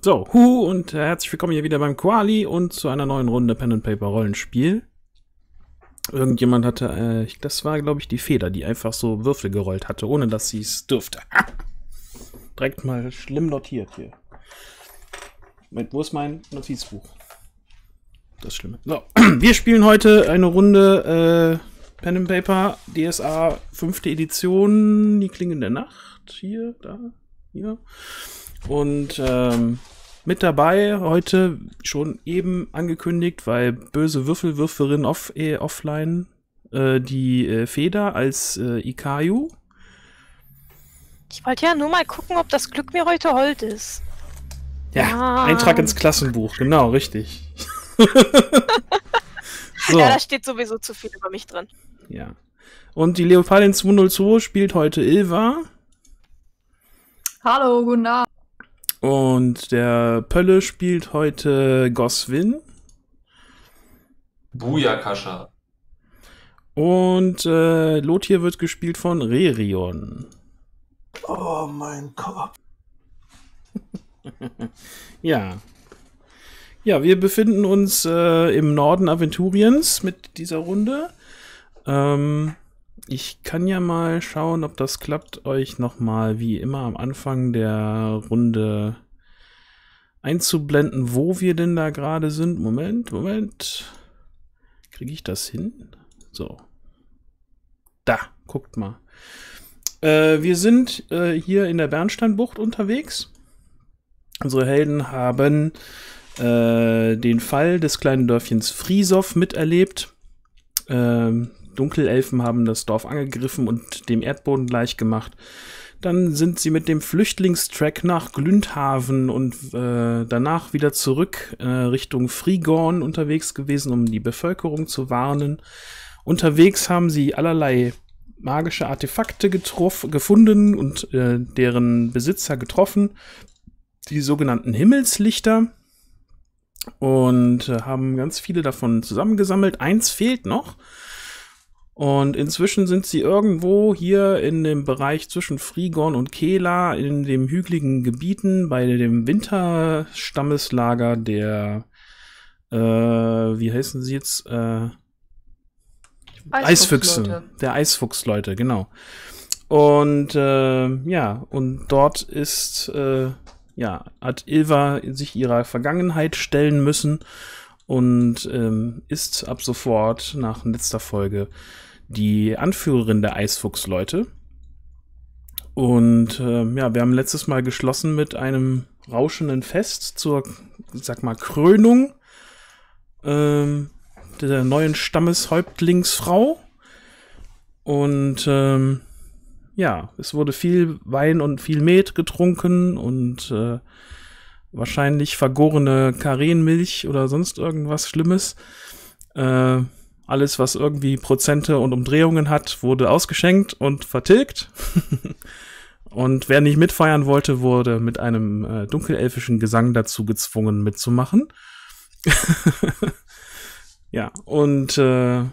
So, hu und herzlich willkommen hier wieder beim Quali und zu einer neuen Runde Pen and Paper Rollenspiel. Irgendjemand hatte, äh, das war glaube ich die Feder, die einfach so Würfel gerollt hatte, ohne dass sie es dürfte. Direkt mal schlimm notiert hier. Moment, wo ist mein Notizbuch? Das Schlimme. So, wir spielen heute eine Runde äh, Pen and Paper DSA fünfte Edition, die Klingen der Nacht. Hier, da, hier. Und ähm, mit dabei heute schon eben angekündigt, weil böse Würfelwürferin off, eh, offline äh, die äh, Feder als äh, Ikayu. Ich wollte ja nur mal gucken, ob das Glück mir heute hold ist. Ja, ah. Eintrag ins Klassenbuch, genau, richtig. so. Ja, da steht sowieso zu viel über mich drin. Ja. Und die Leopardin 202 spielt heute Ilva. Hallo, guten Abend. Und der Pölle spielt heute Goswin. Booyakasha. Und äh, Lothir wird gespielt von Rerion. Oh mein Gott. ja. Ja, wir befinden uns äh, im Norden Aventuriens mit dieser Runde. Ähm, ich kann ja mal schauen, ob das klappt, euch nochmal wie immer am Anfang der Runde einzublenden, wo wir denn da gerade sind. Moment, Moment. Kriege ich das hin? So. Da, guckt mal. Äh, wir sind äh, hier in der Bernsteinbucht unterwegs. Unsere Helden haben äh, den Fall des kleinen Dörfchens Frisow miterlebt. Ähm, Dunkelelfen haben das Dorf angegriffen und dem Erdboden gleichgemacht. Dann sind sie mit dem Flüchtlingstrack nach Glündhaven und äh, danach wieder zurück äh, Richtung Frigorn unterwegs gewesen, um die Bevölkerung zu warnen. Unterwegs haben sie allerlei magische Artefakte gefunden und äh, deren Besitzer getroffen. Die sogenannten Himmelslichter. Und äh, haben ganz viele davon zusammengesammelt. Eins fehlt noch. Und inzwischen sind sie irgendwo hier in dem Bereich zwischen Frigorn und Kela in dem hügeligen Gebieten bei dem Winterstammeslager der, äh, wie heißen sie jetzt? Äh, Eisfüchse. Der Eisfuchsleute, genau. Und äh, ja, und dort ist, äh, ja, hat Ilva sich ihrer Vergangenheit stellen müssen und ähm, ist ab sofort nach letzter Folge die Anführerin der Eisfuchsleute. Und äh, ja, wir haben letztes Mal geschlossen mit einem rauschenden Fest zur, sag mal, Krönung ähm, der neuen Stammeshäuptlingsfrau. Und ähm, ja, es wurde viel Wein und viel Met getrunken und äh, wahrscheinlich vergorene Karenmilch oder sonst irgendwas Schlimmes. Äh, alles, was irgendwie Prozente und Umdrehungen hat, wurde ausgeschenkt und vertilgt. und wer nicht mitfeiern wollte, wurde mit einem äh, dunkelelfischen Gesang dazu gezwungen, mitzumachen. ja, und äh,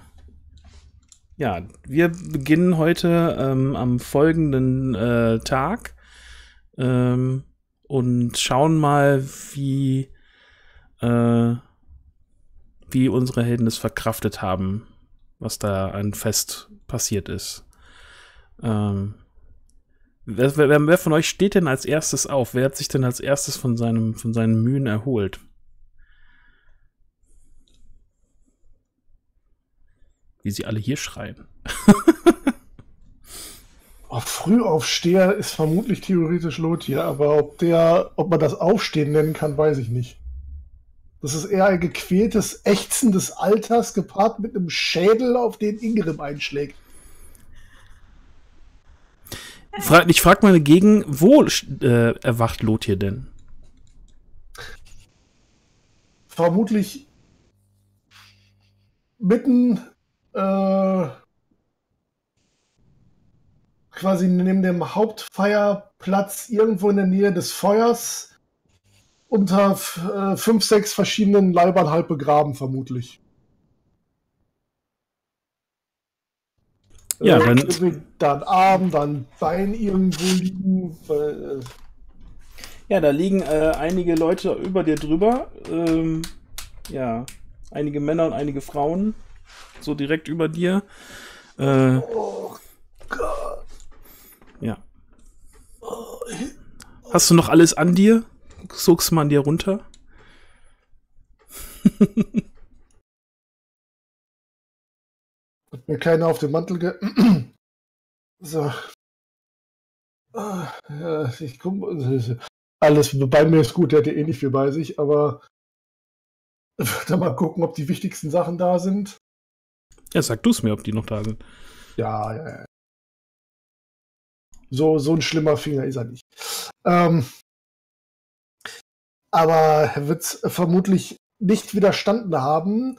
ja, wir beginnen heute ähm, am folgenden äh, Tag ähm, und schauen mal, wie äh, wie unsere Helden es verkraftet haben, was da ein Fest passiert ist. Ähm, wer, wer, wer, von euch steht denn als erstes auf? Wer hat sich denn als erstes von, seinem, von seinen Mühen erholt? Wie sie alle hier schreien. Frühaufsteher ist vermutlich theoretisch Lothir, aber ob der, ob man das Aufstehen nennen kann, weiß ich nicht. Das ist eher ein gequältes Ächzen des Alters gepaart mit einem Schädel, auf den Ingrim einschlägt. ich frage mal dagegen, wo äh, erwacht Lothir denn? Vermutlich mitten äh, quasi neben dem Hauptfeierplatz irgendwo in der Nähe des Feuers unter äh, fünf, sechs verschiedenen Leibern halb begraben, vermutlich. Ja, äh, dann. Dann Arm, dann Bein irgendwo liegen. Weil, äh Ja, da liegen äh, einige Leute über dir drüber. Ähm, ja, einige Männer und einige Frauen. So direkt über dir. Äh, Oh Gott. ja. Hast du noch alles an dir? Sogst mal an dir runter? Hat mir keiner auf den Mantel ge... so. Ah, Ja, ich guck, alles bei mir ist gut, der hat ja eh nicht viel bei sich, aber da mal gucken, ob die wichtigsten Sachen da sind. Ja, sag du es mir, ob die noch da sind. Ja, ja, ja. So, so ein schlimmer Finger ist er nicht. Ähm, aber er wird es vermutlich nicht widerstanden haben,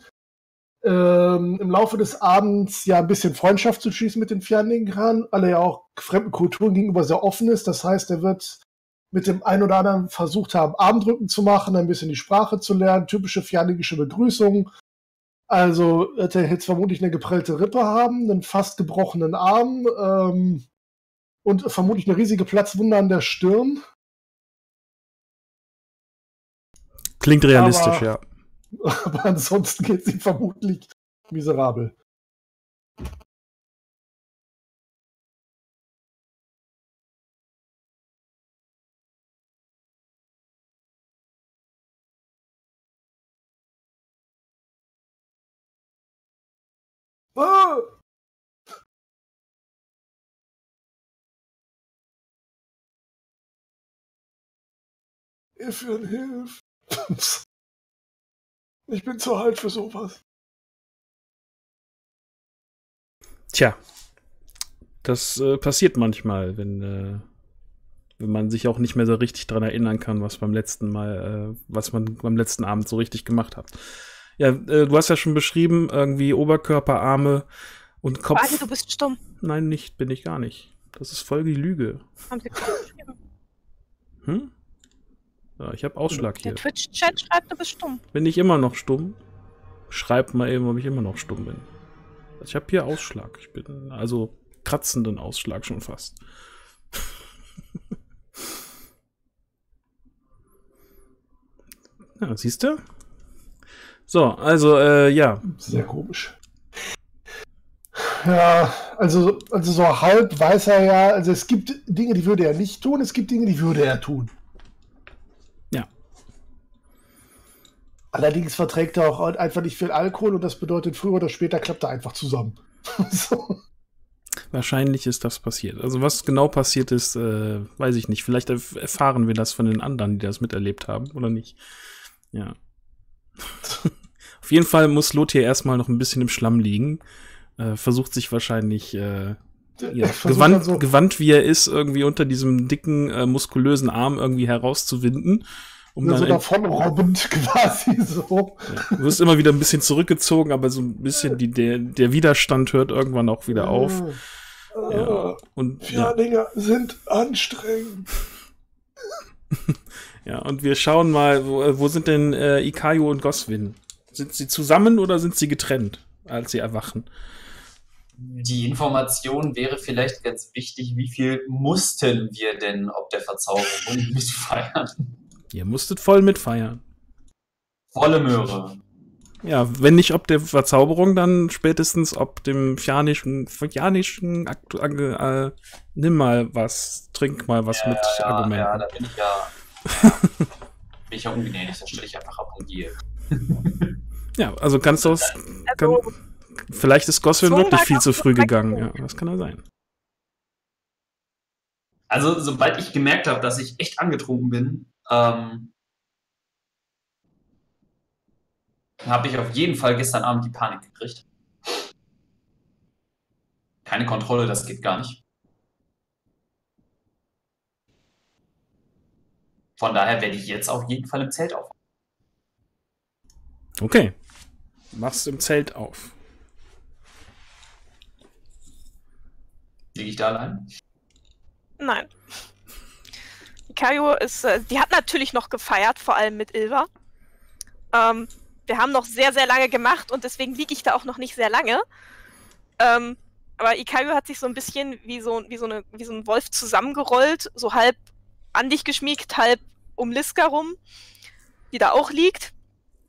ähm, im Laufe des Abends ja ein bisschen Freundschaft zu schließen mit den Fernlingern, weil er ja auch fremden Kulturen gegenüber sehr offen ist. Das heißt, er wird mit dem einen oder anderen versucht haben, Armdrücken zu machen, ein bisschen die Sprache zu lernen, typische fernlingische Begrüßung. Also wird er jetzt vermutlich eine geprellte Rippe haben, einen fast gebrochenen Arm ähm, und vermutlich eine riesige Platzwunde an der Stirn. Klingt realistisch, Aber- ja. Aber ansonsten geht es ihm vermutlich miserabel. Ah! Ihr führen Hilfe. Ich bin zu alt für sowas. Tja, das äh, passiert manchmal, wenn, äh, wenn man sich auch nicht mehr so richtig dran erinnern kann, was beim letzten Mal, äh, was man beim letzten Abend so richtig gemacht hat. Ja, äh, du hast ja schon beschrieben, irgendwie Oberkörper, Arme und Kopf. Warte, du bist stumm. Nein, nicht, bin ich gar nicht. Das ist voll die Lüge. Haben sie gerade geschrieben. Hm? Ja, ich habe Ausschlag Der hier. Twitch-Chat schreibt, du bist stumm. Bin ich immer noch stumm? Schreibt mal eben, ob ich immer noch stumm bin. Ich habe hier Ausschlag. Ich bin also kratzenden Ausschlag schon fast. ja, siehst du? So, also äh, ja, Sehr komisch. Ja, also, also so halb weiß er ja, also es gibt Dinge, die würde er nicht tun, es gibt Dinge, die würde er tun. Allerdings verträgt er auch einfach nicht viel Alkohol und das bedeutet, früher oder später klappt er einfach zusammen. so. wahrscheinlich ist das passiert. Also was genau passiert ist, äh, weiß ich nicht. Vielleicht erf erfahren wir das von den anderen, die das miterlebt haben, oder nicht? Ja. Auf jeden Fall muss Lothar erstmal noch ein bisschen im Schlamm liegen. Äh, versucht sich wahrscheinlich, äh, ja, gewandt, so, gewandt wie er ist, irgendwie unter diesem dicken, äh, muskulösen Arm irgendwie herauszuwinden. Um so dann davon robbend quasi so. ja, du wirst immer wieder ein bisschen zurückgezogen, aber so ein bisschen die, der, der Widerstand hört irgendwann auch wieder auf. Ja. Äh, Und ja, Pferdinger sind anstrengend. ja, und wir schauen mal, wo, wo sind denn äh, Ikayo und Goswin? Sind sie zusammen oder sind sie getrennt, als sie erwachen? Die Information wäre vielleicht ganz wichtig, wie viel mussten wir denn ob der Verzauberung mitfeiern? Ihr musstet voll mitfeiern. Volle Möhre. Ja, wenn nicht ob der Verzauberung, dann spätestens ob dem Fianischen, Fianischen, Aktu- äh, nimm mal was, trink mal was mit ja, Argumenten. ja, da bin ich ja, ja bin ich ja ungnädig, da stelle ich einfach ab und gehe. Ja, also kannst du aus, Also, kann, vielleicht ist Goswin So wirklich viel zu früh gegangen. Ja, das kann ja sein. Also, sobald ich gemerkt habe, dass ich echt angetrunken bin, ähm, habe ich auf jeden Fall gestern Abend die Panik gekriegt. Keine Kontrolle, das geht gar nicht. Von daher werde ich jetzt auf jeden Fall im Zelt auf. Okay. Machst im Zelt auf. Liege ich da allein? nein. Ikayo ist, äh, die hat natürlich noch gefeiert, vor allem mit Ilva. Ähm, wir haben noch sehr, sehr lange gemacht und deswegen liege ich da auch noch nicht sehr lange. Ähm, aber Ikayo hat sich so ein bisschen wie so, wie, so eine, wie so ein Wolf zusammengerollt, so halb an dich geschmiegt, halb um Liska rum, die da auch liegt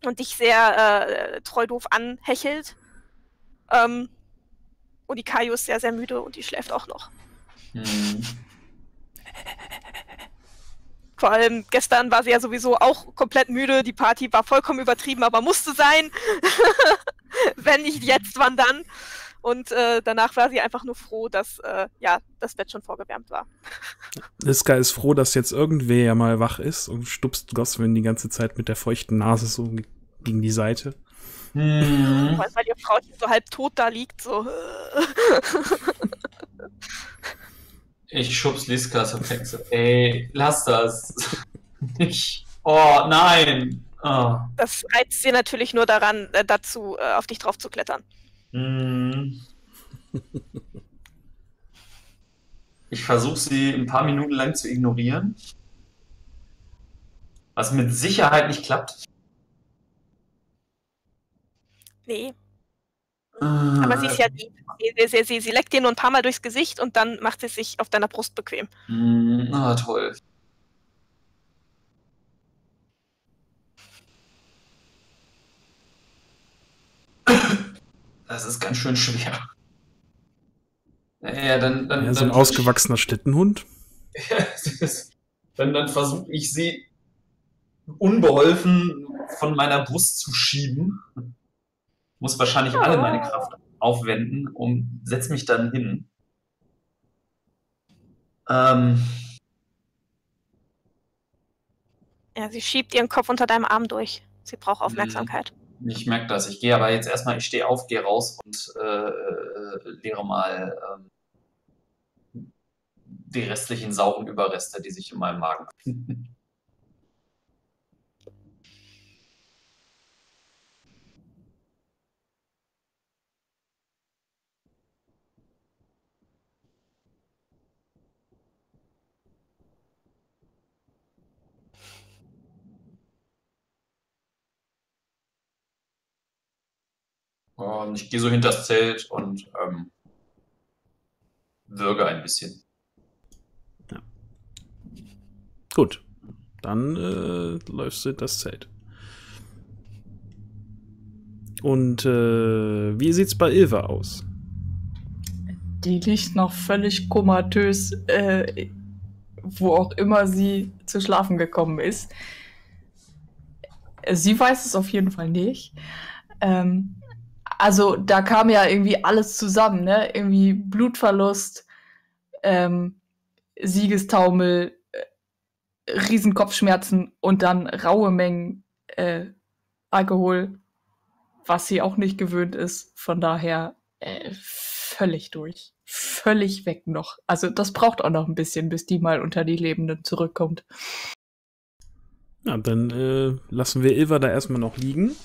und dich sehr äh, treu doof anhechelt. Ähm, und die Kaio ist sehr, sehr müde und die schläft auch noch. Hm. Vor allem gestern war sie ja sowieso auch komplett müde. Die Party war vollkommen übertrieben, aber musste sein. Wenn nicht jetzt, wann dann? Und äh, danach war sie einfach nur froh, dass äh, ja, das Bett schon vorgewärmt war. Liska ist froh, dass jetzt irgendwer ja mal wach ist und stupst Goswin die ganze Zeit mit der feuchten Nase so gegen die Seite. Hm. Weil, weil ihr Frauchen so halb tot da liegt. So. Ich schubs Liska so weg. So, ey, lass das. Nicht. Oh, nein. Oh. Das reizt sie natürlich nur daran, äh, dazu, äh, auf dich drauf zu klettern. Hm. Ich versuche sie ein paar Minuten lang zu ignorieren. Was mit Sicherheit nicht klappt. Nee, aber sie ist ja lieb. Sie, sie, sie, sie leckt dir nur ein paar Mal durchs Gesicht und dann macht sie sich auf deiner Brust bequem. Hm, ah, toll. Das ist ganz schön schwer. Ja, dann, dann, Ja, so ein dann ausgewachsener Schlittenhund. dann, dann versuche ich sie unbeholfen von meiner Brust zu schieben. Muss wahrscheinlich alle meine Kraft aufwenden und setz mich dann hin. Ähm, Ja, sie schiebt ihren Kopf unter deinem Arm durch. Sie braucht Aufmerksamkeit. ich merke das. Ich gehe aber jetzt erstmal, ich stehe auf, gehe raus und äh, äh, leere mal ähm, die restlichen sauren Überreste, die sich in meinem Magen befinden. Und ich gehe so hinter das Zelt und ähm, würge ein bisschen. Gut. Dann äh, läufst du das Zelt. Und äh, wie sieht's bei Ilva aus? Die liegt noch völlig komatös, äh, wo auch immer sie zu schlafen gekommen ist. Sie weiß es auf jeden Fall nicht. Ähm, also da kam ja irgendwie alles zusammen, ne? Irgendwie Blutverlust, ähm, Siegestaumel, äh, Riesenkopfschmerzen und dann raue Mengen äh, Alkohol, was sie auch nicht gewöhnt ist. Von daher äh, völlig durch. Völlig weg noch. Also das braucht auch noch ein bisschen, bis die mal unter die Lebenden zurückkommt. Ja, dann äh, lassen wir Ilva da erstmal noch liegen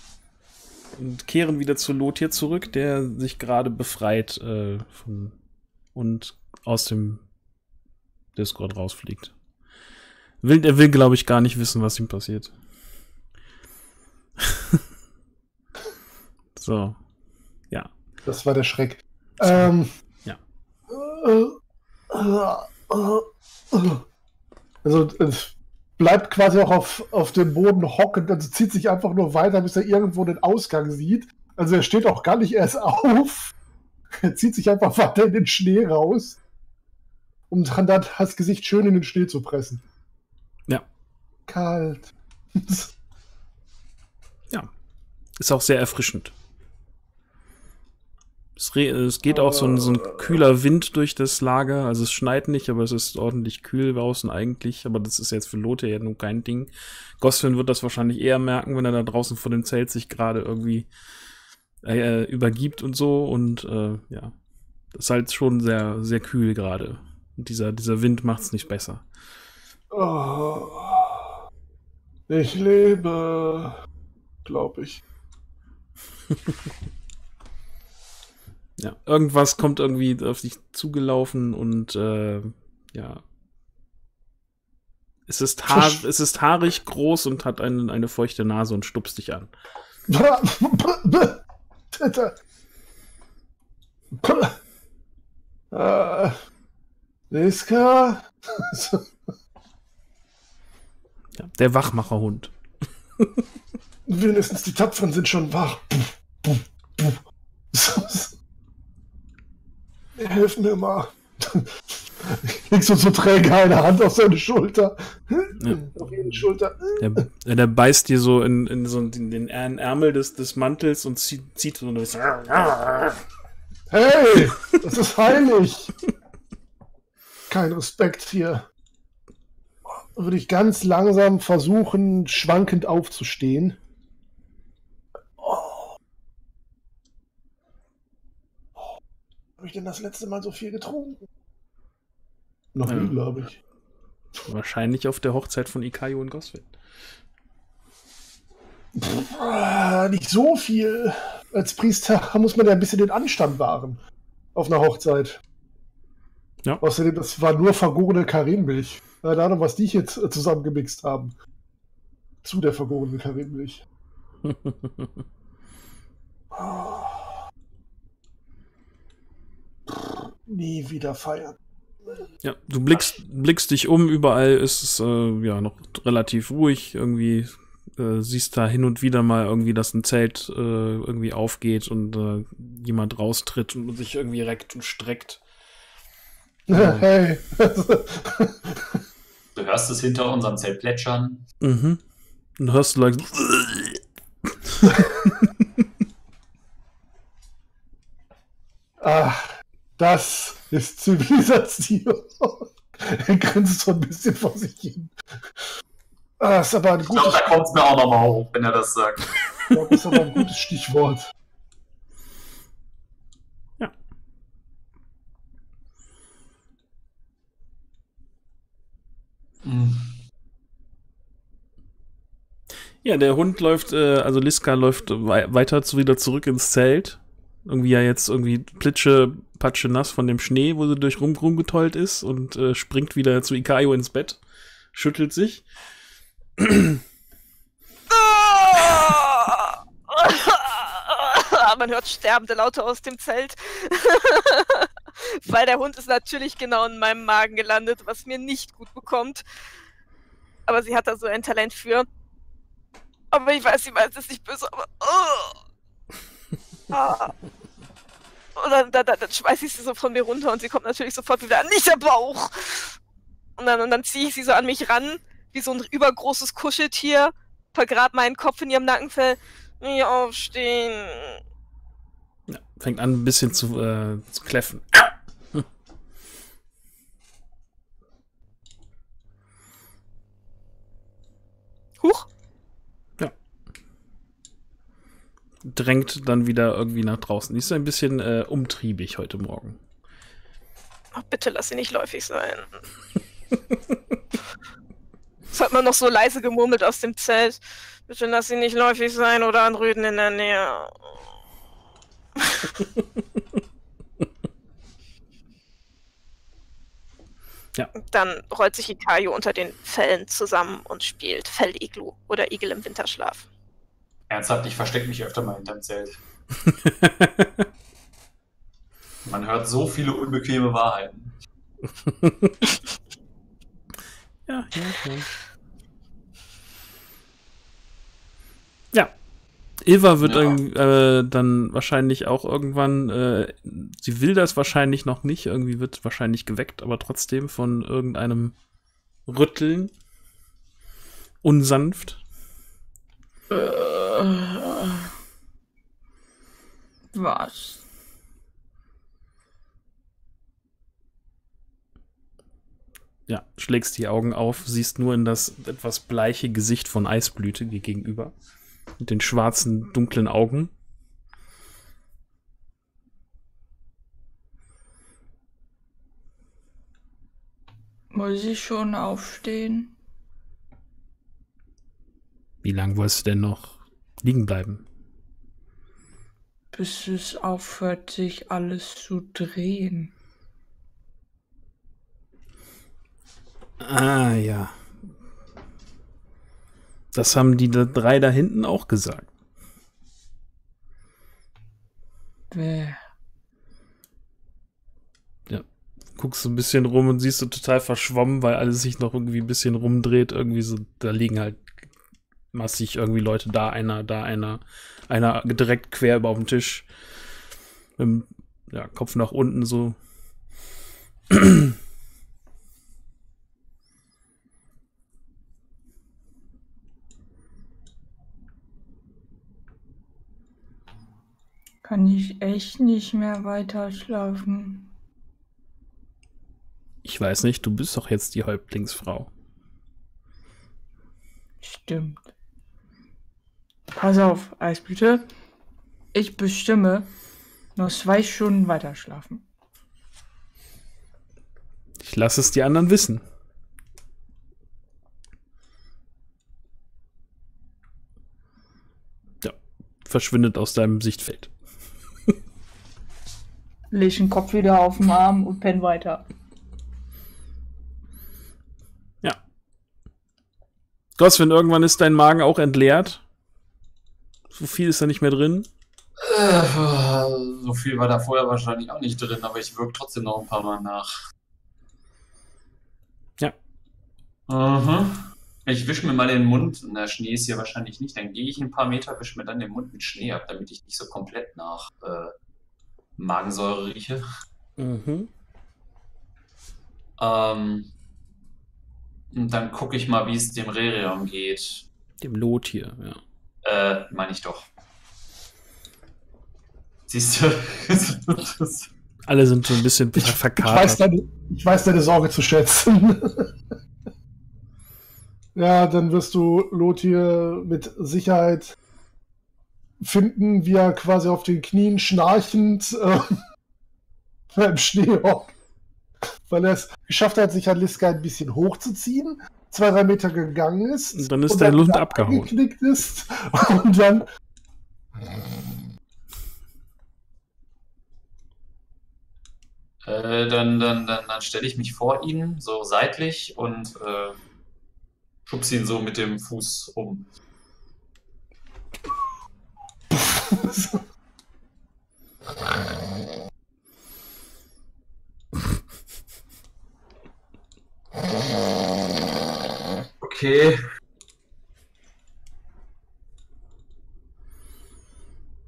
und kehren wieder zu Lothir zurück, der sich gerade befreit äh, von, und aus dem Discord rausfliegt. Will, er will, glaube ich, gar nicht wissen, was ihm passiert. so. Ja. Das war der Schreck. Ähm, Ja. Also es bleibt quasi auch auf, auf dem Boden hocken, also zieht sich einfach nur weiter, bis er irgendwo den Ausgang sieht. Also er steht auch gar nicht erst auf. Er zieht sich einfach weiter in den Schnee raus, um dann das Gesicht schön in den Schnee zu pressen. Ja. Kalt. Ist auch sehr erfrischend. Es, es geht auch so ein, so ein kühler Wind durch das Lager. Also es schneit nicht, aber es ist ordentlich kühl draußen eigentlich. Aber das ist jetzt für Lothar ja nun kein Ding. Goswin wird das wahrscheinlich eher merken, wenn er da draußen vor dem Zelt sich gerade irgendwie äh, übergibt und so. Und äh, ja, das ist halt schon sehr, sehr kühl gerade. Und dieser, dieser Wind macht es nicht besser. Oh. Ich lebe, glaube ich. Ja, irgendwas kommt irgendwie auf dich zugelaufen und äh, ja. Es ist, haar, es ist haarig, groß und hat eine, eine feuchte Nase und stupst dich an. äh, Liska? Ja, der Wachmacherhund. Wenigstens die Tapferen sind schon wach. Hilf mir mal. Legst du so träge eine Hand auf seine Schulter. Ja. Auf jede Schulter. Der, der beißt dir so in, in so den, den Ärmel des, des Mantels und zieht, zieht so ein Hey, das ist heilig. Kein Respekt hier. Würde ich ganz langsam versuchen, schwankend aufzustehen. Oh. Oh. Habe ich denn das letzte Mal so viel getrunken? Noch Ja. nie, glaube ich. Wahrscheinlich auf der Hochzeit von Ikayo und Goswin. Nicht so viel. Als Priester muss man ja ein bisschen den Anstand wahren. Auf einer Hochzeit. Ja. Außerdem, das war nur vergorene Karinmilch. Keine Ahnung, was die jetzt zusammengemixt haben. Zu der vergorenen Karinmilch. Nie wieder feiern. Ja, du blickst, blickst dich um, überall ist es äh, ja noch relativ ruhig. Irgendwie äh, siehst da hin und wieder mal irgendwie, dass ein Zelt äh, irgendwie aufgeht und äh, jemand raustritt und sich irgendwie reckt und streckt. Hey. Du hörst es hinter unserem Zelt plätschern. Mhm. Und hörst du like, Ach, das ist Zivilisation. er grinst so ein bisschen vor sich hin. Ah, ist aber ein Ich glaube, da kommt es mir auch nochmal hoch, wenn er das sagt. glaub, ist aber ein gutes Stichwort. Hm. Ja, der Hund läuft, äh, also Liska läuft wei weiter zu, wieder zurück ins Zelt. Irgendwie ja jetzt irgendwie plitsche, patsche nass von dem Schnee, wo sie durch rum, rumgetollt ist und äh, springt wieder zu Ikayo ins Bett, schüttelt sich. Man hört sterbende Laute aus dem Zelt. Weil der Hund ist natürlich genau in meinem Magen gelandet, was mir nicht gut bekommt. Aber sie hat da so ein Talent für. Aber ich weiß, sie meint es nicht böse, aber. Oh. Ah. Und dann, dann, dann, dann schmeiß ich sie so von mir runter und sie kommt natürlich sofort wieder an. Nicht der Bauch! Und dann, und dann ziehe ich sie so an mich ran, wie so ein übergroßes Kuscheltier, vergrab meinen Kopf in ihrem Nackenfell. Nicht aufstehen. Ja, fängt an ein bisschen zu, äh, zu kläffen. Huch! Drängt dann wieder irgendwie nach draußen. Die ist ein bisschen äh, umtriebig heute Morgen. Oh, bitte lass sie nicht läufig sein. Das hat man noch so leise gemurmelt aus dem Zelt. Bitte lass sie nicht läufig sein oder an Rüden in der Nähe. Ja. Dann rollt sich Ikayo unter den Fellen zusammen und spielt Felliglu oder Igel im Winterschlaf. Ernsthaft, ich verstecke mich öfter mal hinterm Zelt. Man hört so viele unbequeme Wahrheiten. Ja, ja, ja. Ja. Ilva wird Ja. äh, dann wahrscheinlich auch irgendwann, äh, sie will das wahrscheinlich noch nicht, irgendwie wird wahrscheinlich geweckt, aber trotzdem von irgendeinem Rütteln. Unsanft. Was? Ja, schlägst die Augen auf, siehst nur in das etwas bleiche Gesicht von Eisblüte dir gegenüber. Mit den schwarzen, dunklen Augen. Muss ich schon aufstehen? Wie lange wolltest du denn noch liegen bleiben? Bis es aufhört, sich alles zu drehen. Ah, ja. Das haben die drei da hinten auch gesagt. Wer? guckst so ein bisschen rum und siehst so total verschwommen, weil alles sich noch irgendwie ein bisschen rumdreht. Irgendwie so, da liegen halt massig irgendwie Leute da, einer, da, einer, einer direkt quer über dem Tisch. Mit dem ja, Kopf nach unten so. Kann ich echt nicht mehr weiter schlafen. Ich weiß nicht, du bist doch jetzt die Häuptlingsfrau. Stimmt. Pass auf, Eisblüte. Ich bestimme noch zwei Stunden weiter schlafen. Ich lasse es die anderen wissen. Ja, verschwindet aus deinem Sichtfeld. Leg den Kopf wieder auf den Arm und penn weiter. Ja. Goswin, irgendwann ist dein Magen auch entleert. So viel ist da nicht mehr drin. So viel war da vorher wahrscheinlich auch nicht drin, aber ich wirke trotzdem noch ein paar Mal nach. Ja. Mhm. Ich wische mir mal den Mund. Na, Schnee ist hier wahrscheinlich nicht. Dann gehe ich ein paar Meter, wische mir dann den Mund mit Schnee ab, damit ich nicht so komplett nach äh, Magensäure rieche. Mhm. Ähm, und dann gucke ich mal, wie es dem Rerion geht. Dem Lot hier, ja. Äh, meine ich doch. Siehst du? Alle sind so ein bisschen Ich, ich, weiß verkatert. deine, ich weiß deine Sorge zu schätzen. ja, dann wirst du Lothir mit Sicherheit finden, wie er quasi auf den Knien schnarchend äh, im Schnee hockt. Weil er es geschafft hat, sich an Liska ein bisschen hochzuziehen, zwei, drei Meter gegangen ist. Und dann ist der Lund abgehauen. ist und dann Äh, dann dann, dann, dann stelle ich mich vor ihn, so seitlich, und äh, schubse ihn so mit dem Fuß um. Okay.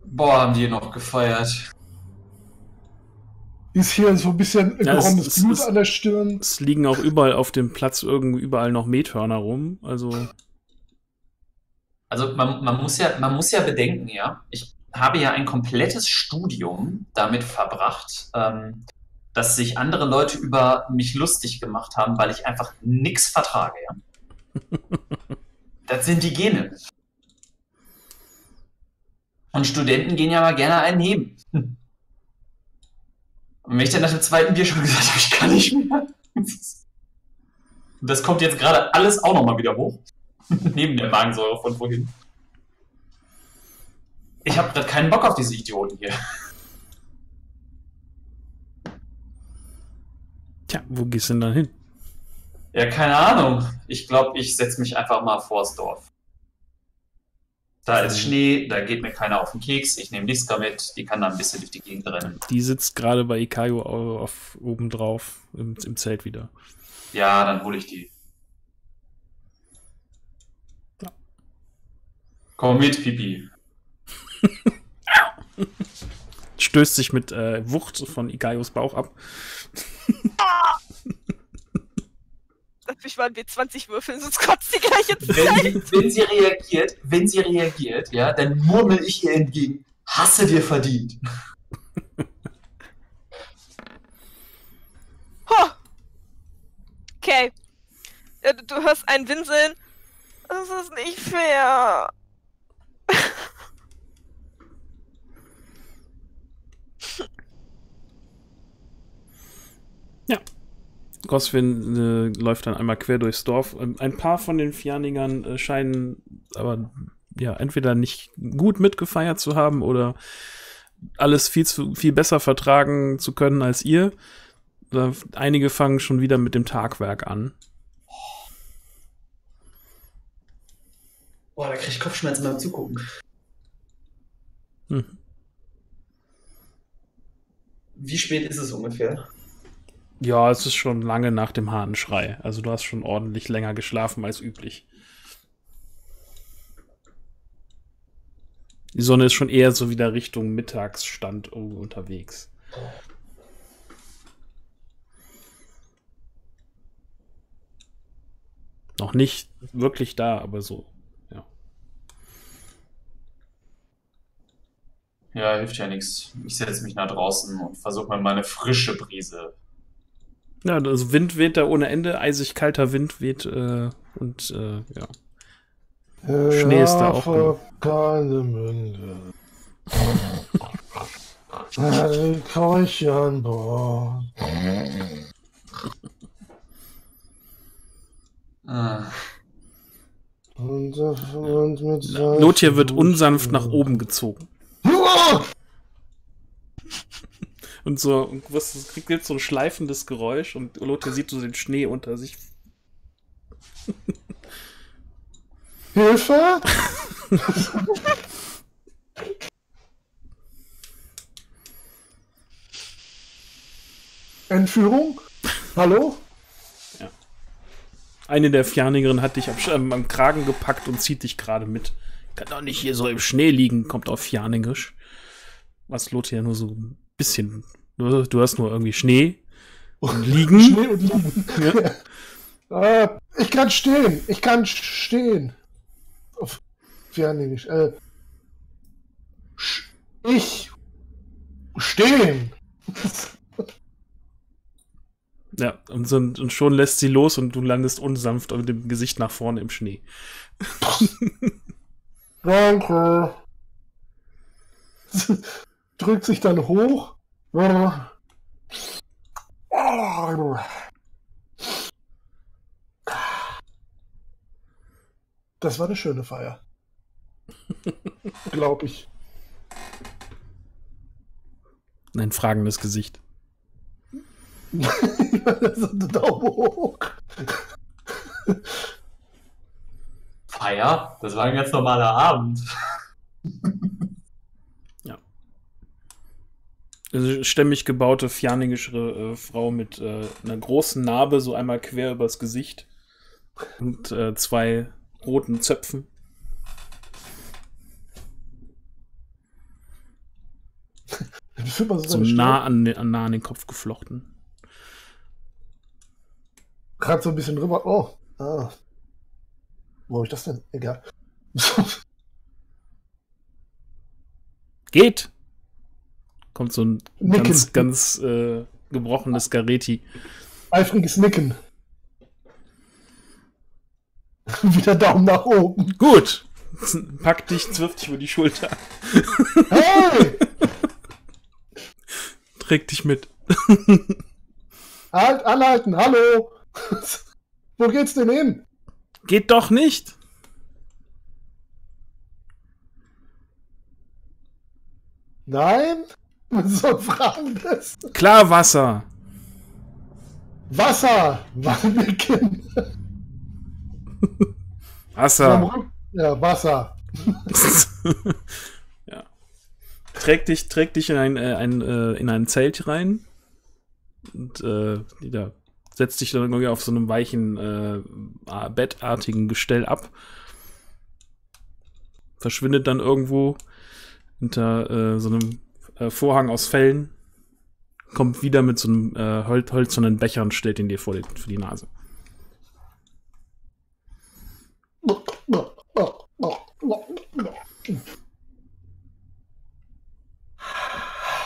Boah, haben die noch gefeiert. ist hier so ein bisschen Ja, es- geronnenes es Blut ist- an der Stirn. Es liegen auch überall auf dem Platz irgendwie überall noch Methörner rum. Also, Also man, man, muss ja, man muss ja bedenken, ja, ich habe ja ein komplettes Studium damit verbracht, ähm, dass sich andere Leute über mich lustig gemacht haben, weil ich einfach nichts vertrage, ja. Das sind die Gene. Und Studenten gehen ja mal gerne einen heben. Und wenn ich dann nach dem zweiten Bier schon gesagt habe, ich kann nicht mehr. Das kommt jetzt gerade alles auch nochmal wieder hoch. Neben der Magensäure von vorhin. Ich habe gerade keinen Bock auf diese Idioten hier. tja, wo gehst du denn dann hin? Ja, keine Ahnung. Ich glaube, ich setze mich einfach mal vors Dorf. Da ist Schnee, da geht mir keiner auf den Keks. Ich nehme Liska mit, die kann da ein bisschen durch die Gegend rennen. Die sitzt gerade bei Ikayo auf, oben drauf im, im Zelt wieder. Ja, dann hole ich die. Ja. Komm mit, Pipi. Stößt sich mit äh, Wucht von Ikayos Bauch ab. Lass mich mal ein W20 würfeln, sonst kotzt sie gleich ins Wenn sie, wenn sie reagiert, wenn sie reagiert, ja, dann murmel ich ihr entgegen. Hasse dir verdient. Ho! Okay. Ja, du, du hörst ein Winseln. Das ist nicht fair. Goswin äh, läuft dann einmal quer durchs Dorf. Ähm, Ein paar von den Fianigern äh, scheinen aber ja entweder nicht gut mitgefeiert zu haben oder alles viel, zu, viel besser vertragen zu können als ihr. Einige fangen schon wieder mit dem Tagwerk an. Boah, da krieg ich Kopfschmerzen beim Zugucken. Hm. Wie spät ist es ungefähr? Ja, es ist schon lange nach dem Hahnenschrei. Also du hast schon ordentlich länger geschlafen als üblich. Die Sonne ist schon eher so wieder Richtung Mittagsstand unterwegs. Noch nicht wirklich da, aber so. Ja. Ja, hilft ja nichts. Ich setze mich nach draußen und versuche mal meine frische Brise. Ja, also Wind weht da ohne Ende, eisig kalter Wind weht äh, und äh, ja. Schnee ist da auch für keine Münde. Keuche an Bord. Ah, Und, und mit Lothar wird unsanft nach oben gezogen. Und so, und was, es kriegt jetzt so ein schleifendes Geräusch und Lothar sieht so den Schnee unter sich. Hilfe! Entführung? Hallo? Eine der Fjanigeren hat dich am, am Kragen gepackt und zieht dich gerade mit. Kann doch nicht hier so im Schnee liegen, kommt auf Fjanigerisch. Was Lothar nur so bisschen. Du, du hast nur irgendwie Schnee und liegen. Schnee und Liegen. Ja. Äh, ich kann stehen. Ich kann stehen. Auf Fernenglisch. Äh, sch- ich stehen. Ja, und, so, und schon lässt sie los und du landest unsanft mit dem Gesicht nach vorne im Schnee. Danke. Drückt sich dann hoch. Das war eine schöne Feier. Glaube ich. Ein fragendes Gesicht. das ist ein Daumen hoch. Feier? Das war ein ganz normaler Abend. Also stämmig gebaute, fjarnigische äh, Frau mit äh, einer großen Narbe, so einmal quer übers Gesicht. Und äh, zwei roten Zöpfen. So nah an, nah an den Kopf geflochten. Gerade so ein bisschen rüber. Oh. Ah. Wo hab ich das denn? Egal. Geht! Kommt so ein Nicken. ganz, ganz äh, gebrochenes Gareti. Eifriges Nicken. Wieder Daumen nach oben. Gut! Pack dich, zwirft dich über die Schulter. Hey! Trägt dich mit. halt, anhalten, hallo! Wo geht's denn hin? Geht doch nicht! Nein? So fragen das. Klar, Wasser! Wasser! Nicken. Wasser! Ja, Wasser. ja. Trägt dich, trägt dich in ein, äh, ein, äh, in ein Zelt rein und äh, ja, setzt dich dann irgendwie auf so einem weichen, äh, bettartigen Gestell ab. Verschwindet dann irgendwo hinter äh, so einem äh, Vorhang aus Fellen. Kommt wieder mit so einem äh, hol hölzernen Becher und stellt ihn dir vor die, für die Nase.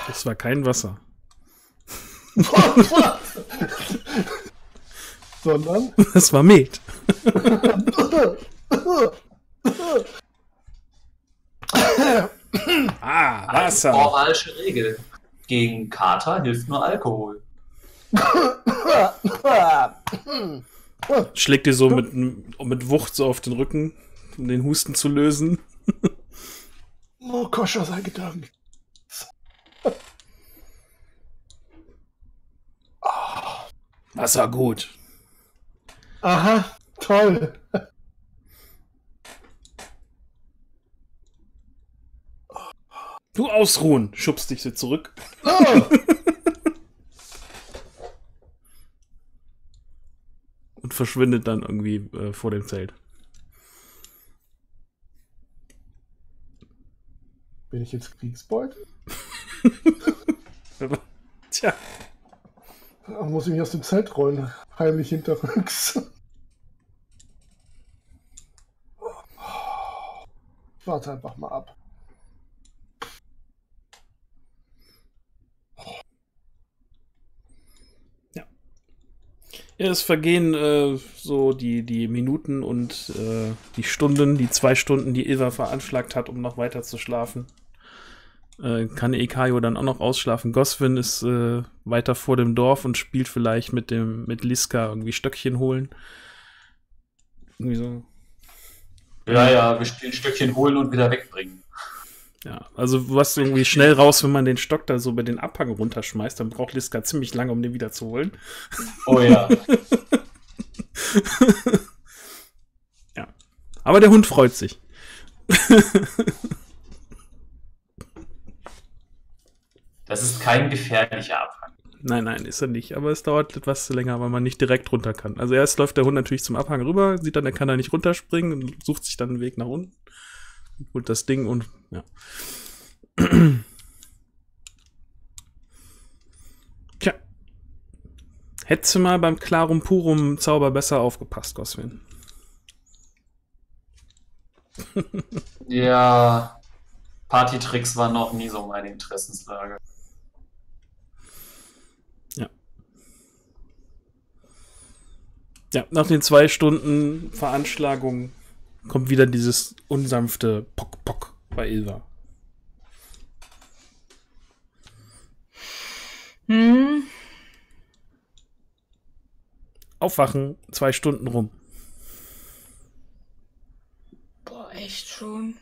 Das war kein Wasser. Sondern. Das war Met. Ah, Wasser. Moralische Regel. Gegen Kater hilft nur Alkohol. Schlägt dir so mit, mit Wucht so auf den Rücken, um den Husten zu lösen. oh, Koscher sei gedankt. Wasser gut. Aha, toll. Du ausruhen, schubst dich so zurück. Oh. verschwindet dann irgendwie äh, vor dem Zelt. Bin ich jetzt Kriegsbeute? Tja, Dann muss ich mich aus dem Zelt rollen. Heimlich hinterrücks. Warte einfach mal ab. Ja, es vergehen äh, so die, die Minuten und äh, die Stunden, die zwei Stunden, die Ilva veranschlagt hat, um noch weiter zu schlafen. Äh, kann Ekayo dann auch noch ausschlafen. Goswin ist äh, weiter vor dem Dorf und spielt vielleicht mit dem mit Liska irgendwie Stöckchen holen. Irgendwie so. Ja, ja, wir spielen Stöckchen holen und wieder wegbringen. Ja, also du hast irgendwie schnell raus, wenn man den Stock da so bei den Abhang runterschmeißt, dann braucht Liska ziemlich lange, um den wieder zu holen. Oh ja. Ja. Aber der Hund freut sich. Das ist kein gefährlicher Abhang. Nein, nein, ist er nicht. Aber es dauert etwas länger, weil man nicht direkt runter kann. Also erst läuft der Hund natürlich zum Abhang rüber, sieht dann, er kann da nicht runterspringen und sucht sich dann einen Weg nach unten. Holt das Ding und ja. Tja. Hättest du mal beim Clarum Purum Zauber besser aufgepasst, Goswin. Ja, Partytricks waren noch nie so meine Interessenslage. Ja, nach den zwei Stunden Veranschlagung kommt wieder dieses unsanfte Pock Pock bei Ilva. Hm, Aufwachen, zwei Stunden rum. boah, echt schon.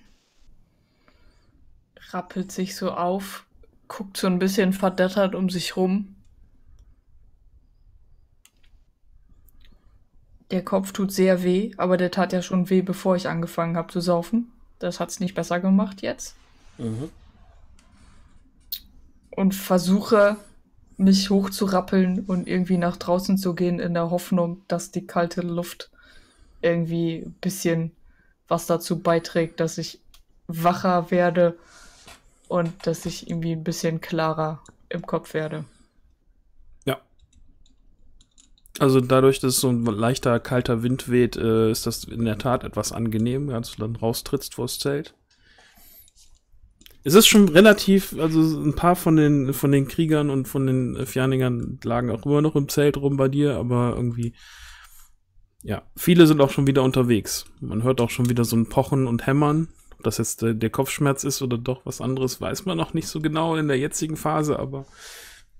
Rappelt sich so auf, guckt so ein bisschen verdattert um sich rum. Der Kopf tut sehr weh, aber der tat ja schon weh, bevor ich angefangen habe zu saufen. Das hat's nicht besser gemacht jetzt. Mhm. Und versuche, mich hochzurappeln und irgendwie nach draußen zu gehen, in der Hoffnung, dass die kalte Luft irgendwie ein bisschen was dazu beiträgt, dass ich wacher werde und dass ich irgendwie ein bisschen klarer im Kopf werde. Also dadurch, dass so ein leichter, kalter Wind weht, äh, ist das in der Tat etwas angenehm, als du dann raustrittst vors Zelt. Es ist schon relativ, also ein paar von den, von den Kriegern und von den äh, Fjerningern lagen auch immer noch im Zelt rum bei dir, aber irgendwie, ja, viele sind auch schon wieder unterwegs. Man hört auch schon wieder so ein Pochen und Hämmern. Ob das jetzt äh, der Kopfschmerz ist oder doch was anderes, weiß man noch nicht so genau in der jetzigen Phase, aber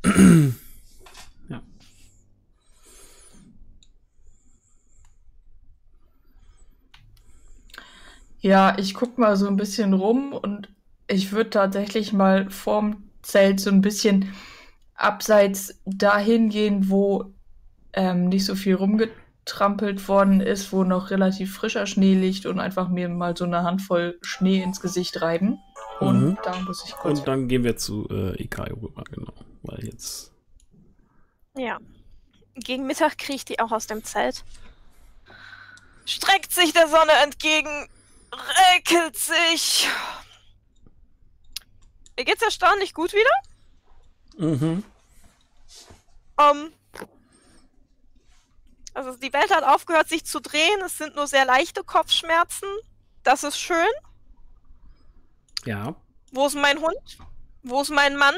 Ja, ich guck mal so ein bisschen rum und ich würde tatsächlich mal vorm Zelt so ein bisschen abseits dahin gehen, wo ähm, nicht so viel rumgetrampelt worden ist, wo noch relativ frischer Schnee liegt und einfach mir mal so eine Handvoll Schnee ins Gesicht reiben. Und Mhm. da muss ich kurz. und dann gehen wir zu äh, Ikayo rüber, genau. Weil jetzt. Ja. Gegen Mittag kriecht die auch aus dem Zelt. Streckt sich der Sonne entgegen, räkelt sich. Ihr geht's erstaunlich gut wieder. Mhm. Ähm, also die Welt hat aufgehört, sich zu drehen. Es sind nur sehr leichte Kopfschmerzen. Das ist schön. Ja. Wo ist mein Hund? Wo ist mein Mann?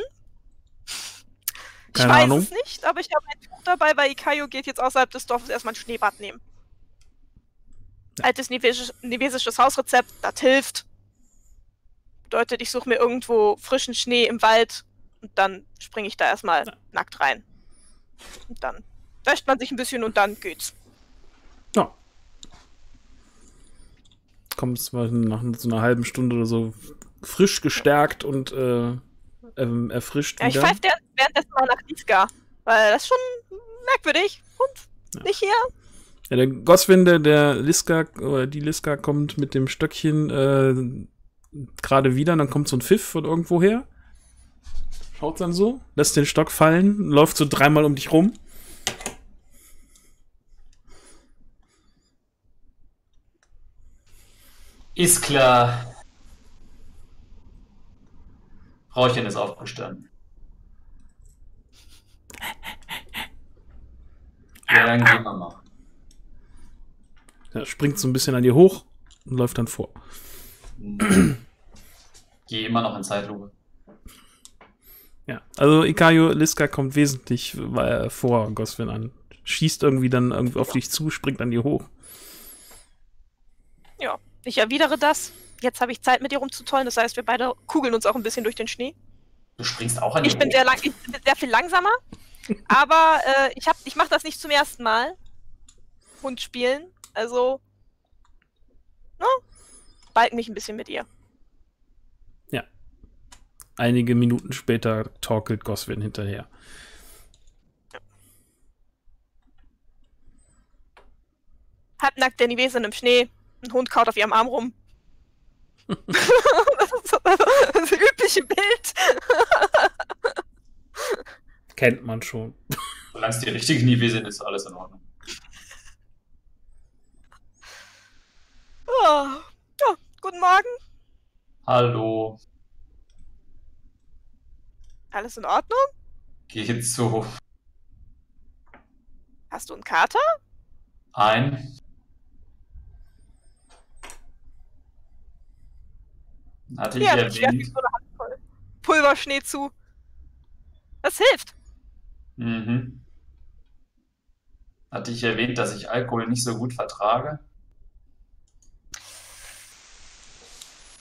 Ich Keine weiß Ahnung. es nicht, aber ich habe ein Tuch dabei, weil Ikayo geht jetzt außerhalb des Dorfes erstmal ein Schneebad nehmen. Altes nivesisches Hausrezept, das hilft. Bedeutet, ich suche mir irgendwo frischen Schnee im Wald und dann springe ich da erstmal nackt rein. Und dann wäscht man sich ein bisschen und dann geht's. Ja. Kommst mal nach so einer halben Stunde oder so frisch gestärkt und äh, ähm, erfrischt Ja, ich pfeife währenddessen mal nach Liska, weil das ist schon merkwürdig. Und Ja. nicht hier. Ja, der Goswinde, der Liska, oder die Liska kommt mit dem Stöckchen äh, gerade wieder, und dann kommt so ein Pfiff von irgendwo her. Schaut dann so, lässt den Stock fallen, läuft so dreimal um dich rum. Ist klar. Frauchen ist aufgestanden. Ja, dann gehen wir mal. Er springt so ein bisschen an dir hoch und läuft dann vor. Gehe immer noch in Zeitlupe. Ja, also Ikayo Liska kommt wesentlich vor Goswin an. Schießt irgendwie dann irgendwie auf dich zu, springt an dir hoch. Ja, ich erwidere das. Jetzt habe ich Zeit, mit dir rumzutollen. Das heißt, wir beide kugeln uns auch ein bisschen durch den Schnee. Du springst auch an die Ich bin sehr, lang, ich bin sehr viel langsamer, aber äh, ich, hab- ich mache das nicht zum ersten Mal. Hund spielen. Also, ne? Balken mich ein bisschen mit ihr. Einige Minuten später torkelt Goswin hinterher. Halbnackt der Nivesin im Schnee. Ein Hund kaut auf ihrem Arm rum. das ist so- das übliche Bild. Kennt man schon. Solange es die richtige Niveau sind, ist alles in Ordnung. Oh. Ja, guten Morgen. Hallo. Alles in Ordnung? Geht so Hast du einen Kater? ein. Hatte ich Ja, ich erwähnt. so eine Handvoll Pulverschnee zu. Das hilft. Mhm. Hatte ich erwähnt, dass ich Alkohol nicht so gut vertrage?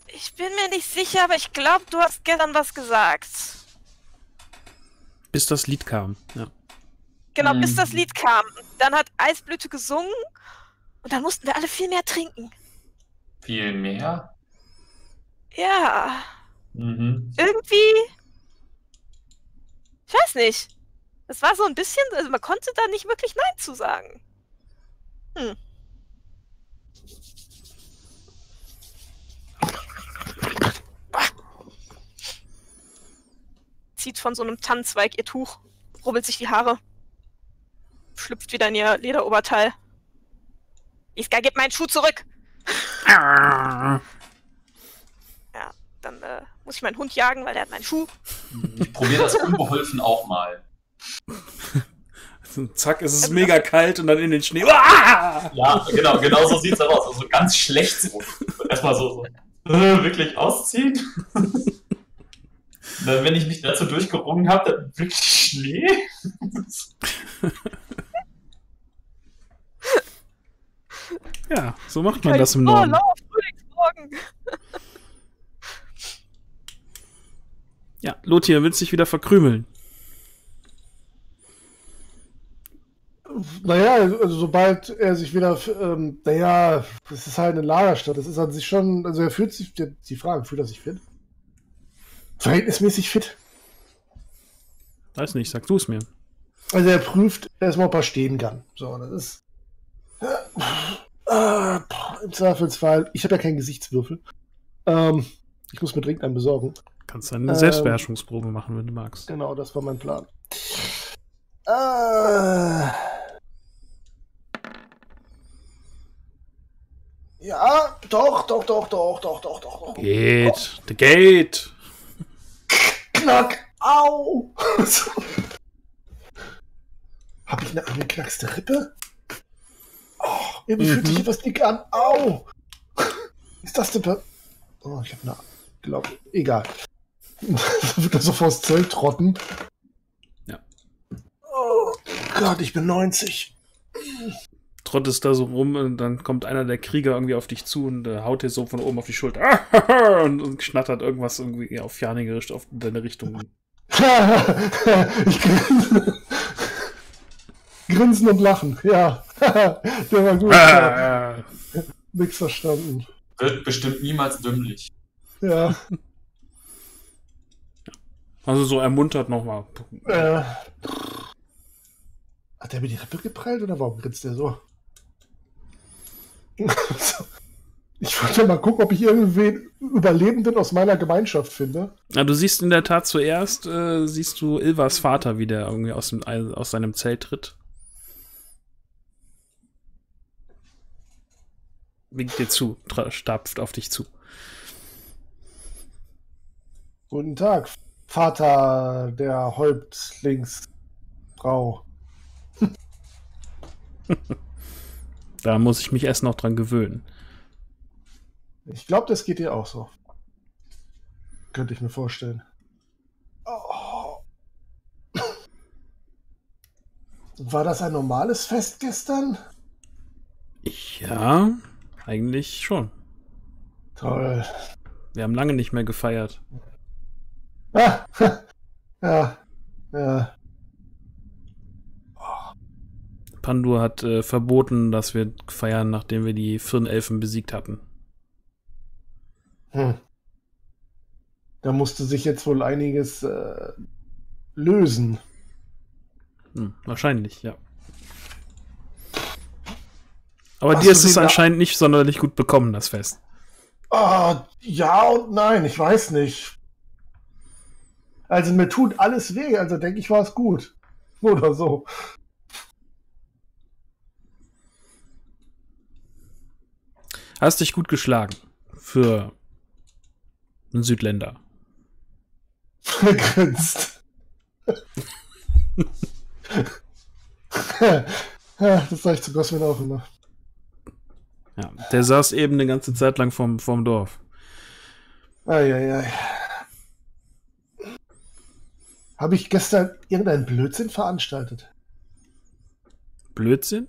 Ich bin mir nicht sicher, aber ich glaube, du hast gestern was gesagt. Bis das Lied kam. Ja. Genau, bis Mhm. das Lied kam. Dann hat Eisblüte gesungen und dann mussten wir alle viel mehr trinken. Viel mehr? Ja, Mhm. irgendwie. Ich weiß nicht. Es war so ein bisschen, also man konnte da nicht wirklich Nein zu sagen. Hm. Zieht von so einem Tannenzweig ihr Tuch, rubbelt sich die Haare, schlüpft wieder in ihr Lederoberteil. Iska, gib meinen Schuh zurück! Dann äh, muss ich meinen Hund jagen, weil der hat meinen Schuh. Ich probiere das unbeholfen auch mal. Zack, es ist mega kalt und dann in den Schnee. Ah! Ja, genau, genau so sieht es aus. Also ganz schlecht so. Erstmal so, so äh, wirklich ausziehen. Dann, wenn ich mich dazu durchgerungen habe, dann wirklich Schnee. Ja, so macht man das im Oh, Norden. lauf, Frühlingsmorgen! Ja, Lothar will sich wieder verkrümeln. Naja, also sobald er sich wieder, ähm, naja, es ist halt eine Lagerstadt. Das ist an sich schon, also er fühlt sich, die, die Frage, fühlt er sich fit? verhältnismäßig fit. Weiß nicht, sag du es mir. Also er prüft erstmal, ob er stehen kann. So, das ist. Äh, äh, Im Zweifelsfall. Ich habe ja keinen Gesichtswürfel. Ähm, ich muss mir dringend einen besorgen. Kannst du eine ähm, Selbstbeherrschungsprobe machen, wenn du magst. Genau, das war mein Plan. Äh, ja, doch, doch, doch, doch, doch, doch, doch. Geht, oh. geht. Knack, au! Habe ich eine angeknackste Rippe? Oh, irgendwie fühlt Mhm. sich etwas dick an. Au! Ist das denn... Oh, ich habe eine... Glaub, egal. Wird er so vors Zelt trotten. Ja. Oh Gott, ich bin 90. Trottest da so rum und dann kommt einer der Krieger irgendwie auf dich zu und äh, haut dir so von oben auf die Schulter und, und schnattert irgendwas irgendwie auf Janigerisch auf deine Richtung. ich grinse. Grinsen und lachen, ja. Der war gut. ja. Ah, Nix verstanden. Wird bestimmt niemals dümmlich. Ja. also so ermuntert nochmal. Äh, hat der mir die Rippe geprellt oder warum grinst der so? ich wollte mal gucken, ob ich irgendwen Überlebenden aus meiner Gemeinschaft finde. Ja, du siehst in der Tat zuerst, äh, siehst du Ilvas Vater, wie der irgendwie aus, dem, aus seinem Zelt tritt. winkt dir zu, stapft auf dich zu. Guten Tag, Vater der Häuptlingsfrau. Da muss ich mich erst noch dran gewöhnen. Ich glaube, das geht dir auch so. Könnte ich mir vorstellen. Oh. War das ein normales Fest gestern? Ja, eigentlich schon. Toll. Wir haben lange nicht mehr gefeiert. Ah, ja, ja. Pandur hat äh, verboten, dass wir feiern, nachdem wir die Firnelfen besiegt hatten. Hm. Da musste sich jetzt wohl einiges äh, lösen. Hm, wahrscheinlich, ja. Aber Hast dir ist es anscheinend nicht sonderlich gut bekommen, das Fest. Ah, ja und nein, ich weiß nicht. Also mir tut alles weh, also denke ich, war es gut. Oder so. Hast dich gut geschlagen. Für einen Südländer. Grinst. das sage ich zu Goswin auch immer. Ja, der saß eben eine ganze Zeit lang vorm, vorm Dorf. Eieiei. Habe ich gestern irgendeinen Blödsinn veranstaltet? Blödsinn?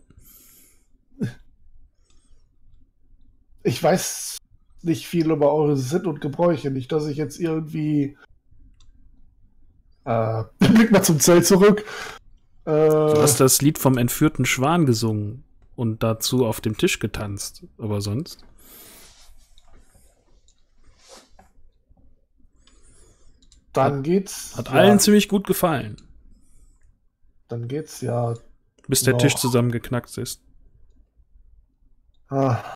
Ich weiß nicht viel über eure Sitt und Gebräuche. Nicht, dass ich jetzt irgendwie. Äh, blick mal zum Zelt zurück. Äh, Du hast das Lied vom entführten Schwan gesungen und dazu auf dem Tisch getanzt. Aber sonst? dann geht's. Hat ja, allen ziemlich gut gefallen. Dann geht's ja. Bis der Ja. Tisch zusammengeknackt ist. Ah,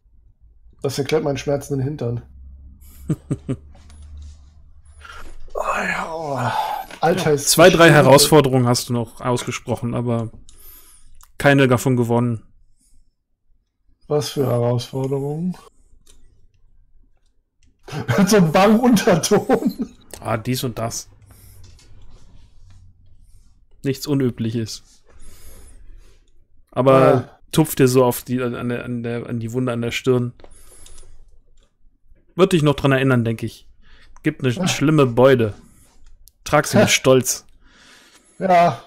das erklärt meinen schmerzenden Hintern. oh, ja, oh. Alter ist. Zwei, drei. Herausforderungen hast du noch ausgesprochen, aber keine davon gewonnen. Was für Herausforderungen? so ein Bang-Unterton. Ah, dies und das. Nichts Unübliches. Aber Ja. tupft dir so auf die, an, der, an, der, an die Wunde an der Stirn. Wird dich noch dran erinnern, denke ich. Gibt eine Ah. schlimme Beute. Trag sie mit Stolz. Ja,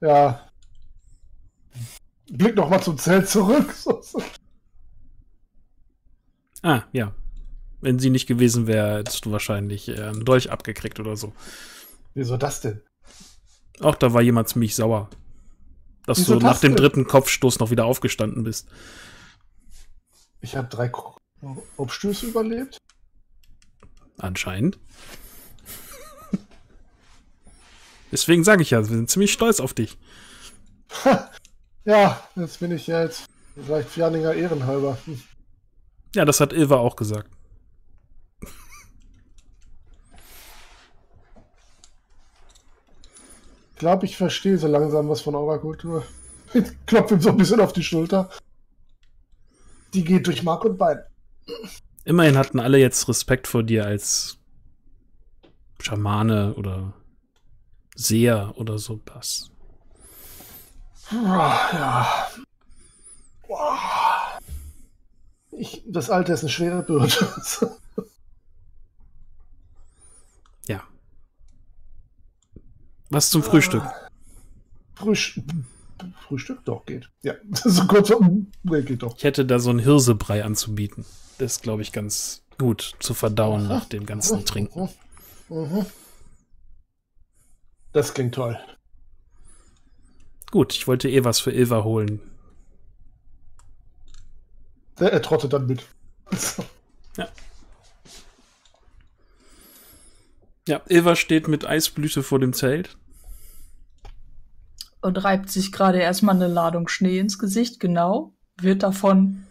ja. Blick noch mal zum Zelt zurück. Ah, ja. Wenn sie nicht gewesen wäre, hättest du wahrscheinlich äh, einen Dolch abgekriegt oder so. Wieso das denn? Auch da war jemand ziemlich sauer. Dass Wieso du nach das dem denn? dritten Kopfstoß noch wieder aufgestanden bist. Ich habe drei Ko- Obstöße überlebt. Anscheinend. Deswegen sage ich ja, wir sind ziemlich stolz auf dich. Ja, jetzt bin ich ja jetzt vielleicht Fjerninger Ehrenhalber. Ja, das hat Ilva auch gesagt. Ich glaube, ich verstehe so langsam was von eurer Kultur. Ich klopfe ihm so ein bisschen auf die Schulter. Die geht durch Mark und Bein. Immerhin hatten alle jetzt Respekt vor dir als Schamane oder Seher oder so was. Ah, Ja. Ich, das Alter ist eine schwere Bürde. Ja. Was zum Frühstück? Frühst Frühstück? Doch, geht. Ja, so kurz. Nee, geht doch. Ich hätte da so einen Hirsebrei anzubieten. Das ist, glaube ich, ganz gut zu verdauen nach dem ganzen Trinken. Mhm. Das klingt toll. Gut, ich wollte eh was für Ilva holen. Der, er trottet dann mit. Ja, Ilva steht mit Eisblüte vor dem Zelt. und reibt sich gerade erstmal eine Ladung Schnee ins Gesicht, genau, wird davon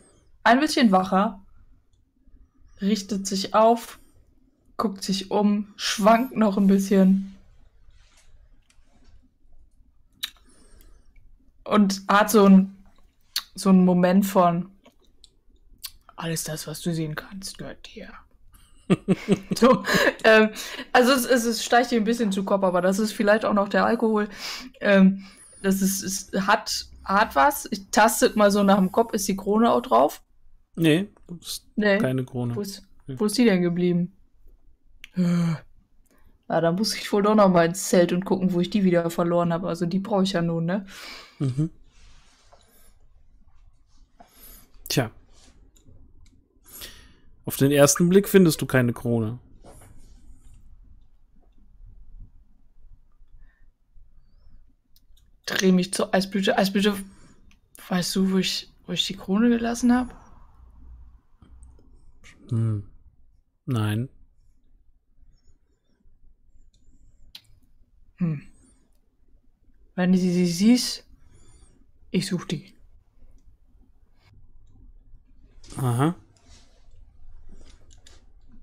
ein bisschen wacher, richtet sich auf, guckt sich um, schwankt noch ein bisschen und hat so ein so einen Moment von Alles das, was du sehen kannst, gehört dir. so, ähm, also es, es, es steigt dir ein bisschen zu Kopf, aber das ist vielleicht auch noch der Alkohol. Ähm, das ist, es hat, hat was. Ich tastet mal so nach dem Kopf. Ist die Krone auch drauf? Nee, Nee. keine Krone. Wo ist, wo ist die denn geblieben? Ja, da muss ich wohl doch noch mal ins Zelt und gucken, wo ich die wieder verloren habe. Also die brauche ich ja nun, ne? Mhm. Tja. Auf den ersten Blick findest du keine Krone. Dreh mich zur Eisblüte. Eisblüte, weißt du, wo ich, wo ich die Krone gelassen habe? Hm. Nein. Hm. Wenn du sie siehst, ich suche die. Aha.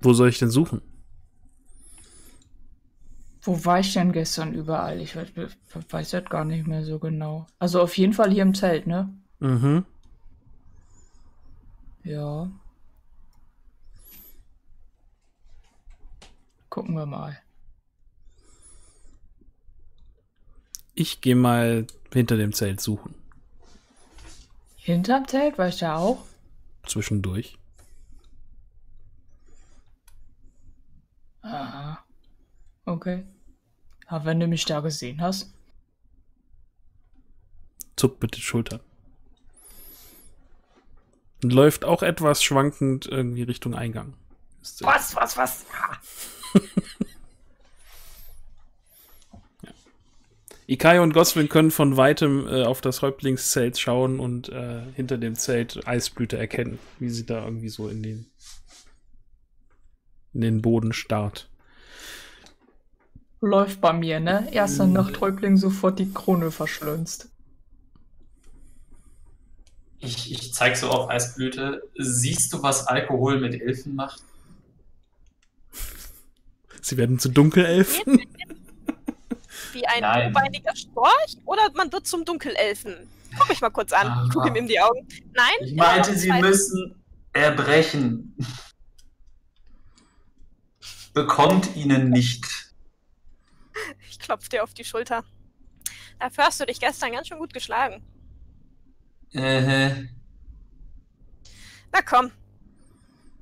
Wo soll ich denn suchen? Wo war ich denn gestern überall? Ich weiß, weiß das gar nicht mehr so genau. Also auf jeden Fall hier im Zelt, ne? Mhm. Ja. Gucken wir mal. Ich gehe mal hinter dem Zelt suchen. Hinterm Zelt war ich da auch? Zwischendurch. Aha. Okay. Aber wenn du mich da gesehen hast. Zuckt bitte die Schulter. Und läuft auch etwas schwankend irgendwie Richtung Eingang. Sie- Was, was, was? Ikai und Goswin können von weitem äh, auf das Häuptlingszelt schauen und äh, hinter dem Zelt Eisblüte erkennen, wie sie da irgendwie so in den, in den Boden starrt. Läuft bei mir, ne? Erster Nachthäuptling sofort die Krone verschlünzt. Ich, ich zeig so auf Eisblüte. Siehst du, was Alkohol mit Elfen macht? Sie werden zu Dunkelelfen. Wie ein Nein. hochbeiniger Storch oder man wird zum Dunkelelfen. Guck mich mal kurz an. Aha. Guck ihm in die Augen. Nein? Ich meinte, sie müssen erbrechen. Bekommt ihnen nicht. Ich klopf dir auf die Schulter. Dafür hast du dich gestern ganz schön gut geschlagen. Äh, Na komm.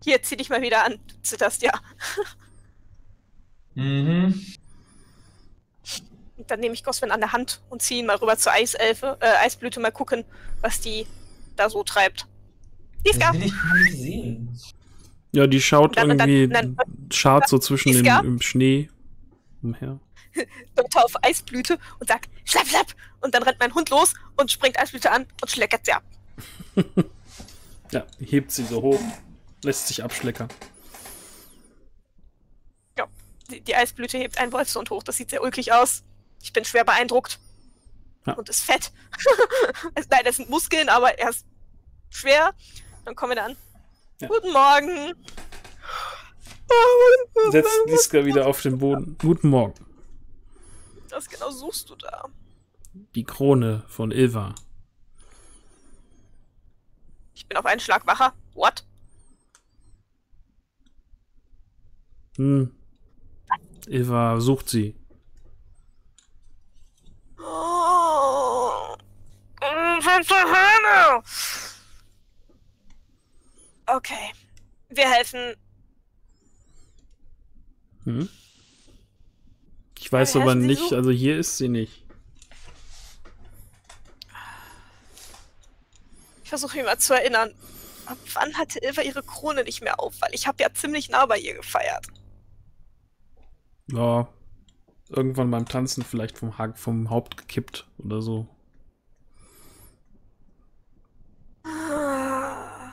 Hier, zieh dich mal wieder an. Du zitterst ja. Mhm. Und dann nehme ich Goswin an der Hand und ziehe ihn mal rüber zur Eiselfe, äh, Eisblüte, mal gucken, was die da so treibt. Liska, Das will ich gar nicht sehen. Ja, die schaut Dann- dann- irgendwie, dann- schart so zwischen dem Iska? im Schnee umher. Leute auf Eisblüte und sagt, schlapp, schlapp. Und dann rennt mein Hund los und springt Eisblüte an und schleckert sie ab. Ja, hebt sie so hoch, lässt sich abschleckern. Die, die Eisblüte hebt einen Wolfshund hoch. Das sieht sehr ulkig aus. Ich bin schwer beeindruckt. Ja. Und ist fett. es, nein, das sind Muskeln, aber er ist schwer. Dann kommen wir da an. Ja. Guten Morgen. Setzt Liska wieder auf den Boden. Guten Morgen. Was genau suchst du da? Die Krone von Ilva. Ich bin auf einen Schlag wacher. What? Hm. Ilva sucht sie. Oh. Was zur Hölle? Okay. Wir helfen. Hm? Ich weiß aber nicht, suchen? also hier ist sie nicht. Ich versuche mich mal zu erinnern. Ab wann hatte Ilva ihre Krone nicht mehr auf? Weil ich habe ja ziemlich nah bei ihr gefeiert. Ja. Irgendwann beim Tanzen vielleicht vom, ha vom Haupt gekippt oder so. Ah.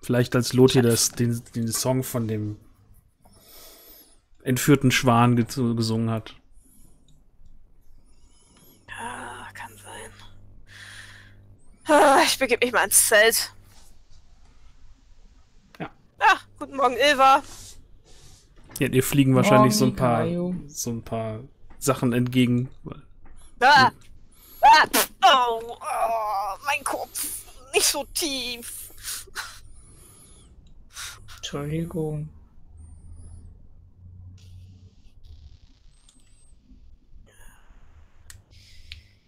Vielleicht als Lotti das, den, den Song von dem entführten Schwan ge gesungen hat. Ja, kann sein. Ah, Ich begebe mich mal ins Zelt. Ja. Ach, guten Morgen, Ilva. Ja, ihr fliegen wahrscheinlich so ein Morgen, paar, Kaio. so ein paar Sachen entgegen. Ah. Ah, oh, oh, mein Kopf. nicht so tief. Entschuldigung.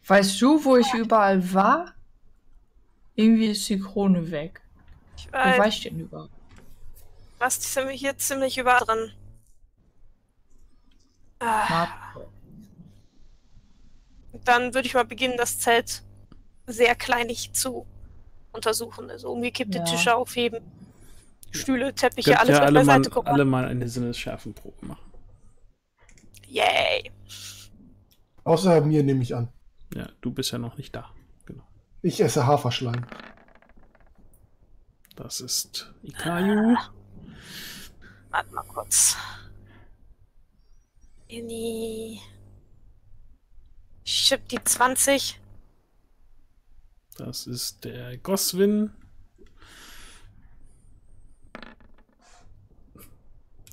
Weißt du, wo ich überall war? Irgendwie ist die Krone weg. Ich Wo weiß, war ich denn überall? Was sind wir hier ziemlich überall drin. Ah, dann würde ich mal beginnen, das Zelt sehr kleinlich zu untersuchen. Also umgekippte Ja. Tische aufheben, Stühle, Teppiche, Könnt alles ja alle mal, beiseite gucken. alle mal eine Sinnesschärfenprobe machen. Yay. Außer mir nehme ich an. Ja, du bist ja noch nicht da. Genau. Ich esse Haferschleim. Das ist Ikayu. Warte mal kurz. Inni. Chip die 20. Das ist der Goswin.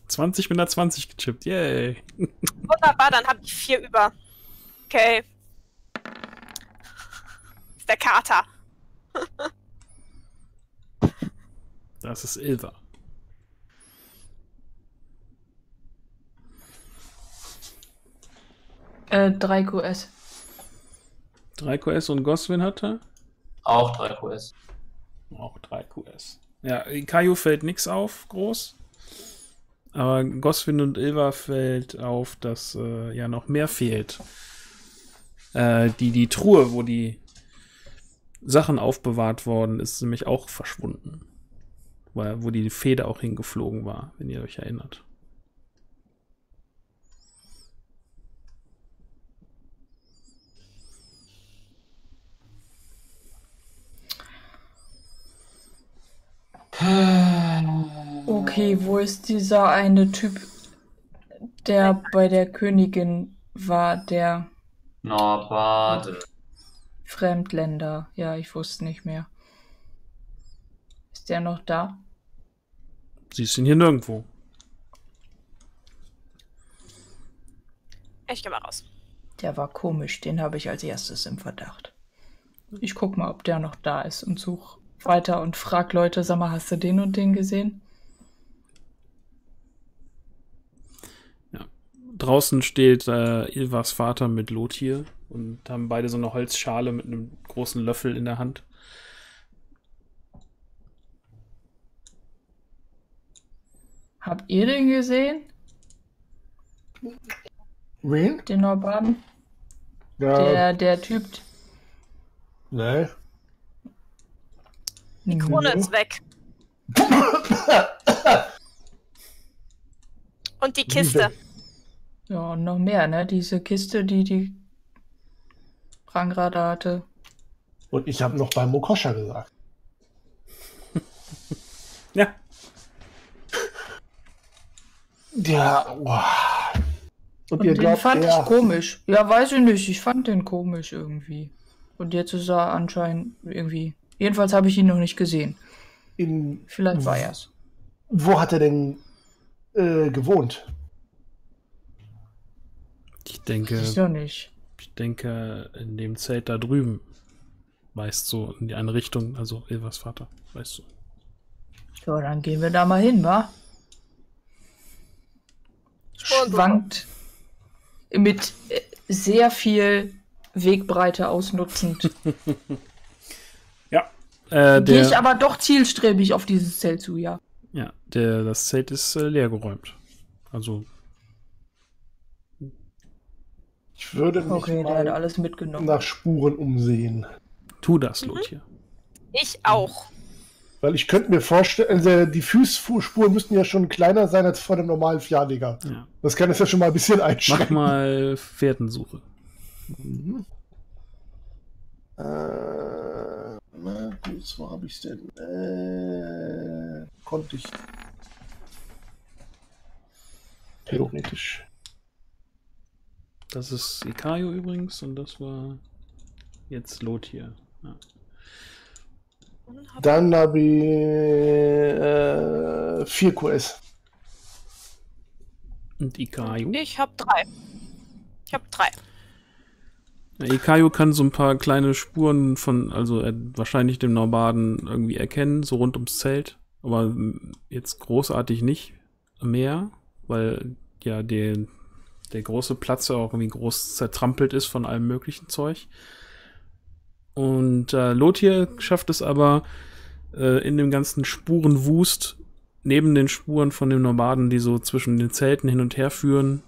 20 mit einer 20 gechippt. Yay. Wunderbar, dann habe ich vier über. Okay. Ist der Kater. Das ist Ilva. Äh, 3 QS. 3 QS und Goswin hatte. Auch 3 QS. Auch 3 QS. Ja, Ikayu fällt nichts auf, groß. Aber Goswin und Ilva fällt auf, dass äh, ja noch mehr fehlt. Äh, die, die Truhe, wo die Sachen aufbewahrt worden ist, nämlich auch verschwunden. Weil, wo die Feder auch hingeflogen war, wenn ihr euch erinnert. Okay, wo ist dieser eine Typ, der bei der Königin war, der Na, warte. Fremdländer? Ja, ich wusste nicht mehr. Ist der noch da? Sie sind hier nirgendwo. Ich geh mal raus. Der war komisch, den habe ich als erstes im Verdacht. Ich guck mal, ob der noch da ist und such weiter und frag Leute, sag mal, hast du den und den gesehen? Draußen steht äh, Ilvas Vater mit Lothir und haben beide so eine Holzschale mit einem großen Löffel in der Hand. Habt ihr den gesehen? Wen? Den Norbaden? Ja, Der, der Typ. nee. Die Krone ist weg. Und die Kiste. Ja, und noch mehr, ne? Diese Kiste, die die Rangrada hatte. Und ich habe noch bei Mokosha gesagt. Ja, Ja, boah. Und, Und ihr den glaubt, fand er, ich komisch. Ja, weiß ich nicht. Ich fand den komisch irgendwie. Und jetzt ist er anscheinend irgendwie. Jedenfalls habe ich ihn noch nicht gesehen. in, Vielleicht war er's. wo hat er denn äh, gewohnt? ich denke, Ich doch nicht. ich denke in dem Zelt da drüben. Weißt du, in die eine Richtung, also Ilvas Vater, weißt du. So, dann gehen wir da mal hin, wa? Schwankt mit äh, sehr viel Wegbreite ausnutzend. Äh, Gehe ich aber doch zielstrebig auf dieses Zelt zu, ja. ja, der, das Zelt ist äh, leergeräumt. Also, Ich würde mich Okay, der hat mal alles mitgenommen. nach Spuren umsehen. tu das, Lothir. Ich auch. Weil ich könnte mir vorstellen, also die Fußspuren müssten ja schon kleiner sein als vor dem normalen Fjadiger. Ja. Das kann es ja schon mal ein bisschen Mach einschränken. mal Fährtensuche. Mhm. Äh, gut, wo habe ich denn? Äh, konnte ich. Theoretisch. Das ist Ikayo übrigens und das war jetzt Lothir. Ja. Dann habe ich äh, 4 QS. Und Ikayo. Ich hab drei. Ich hab drei. Ikayo kann so ein paar kleine Spuren von, also wahrscheinlich dem Norbaden irgendwie erkennen, so rund ums Zelt. Aber jetzt großartig nicht mehr, weil ja der, der große Platz ja auch irgendwie groß zertrampelt ist von allem möglichen Zeug. Und äh, Lothir schafft es aber äh, in dem ganzen Spurenwust, neben den Spuren von den Nomaden, die so zwischen den Zelten hin und her führen,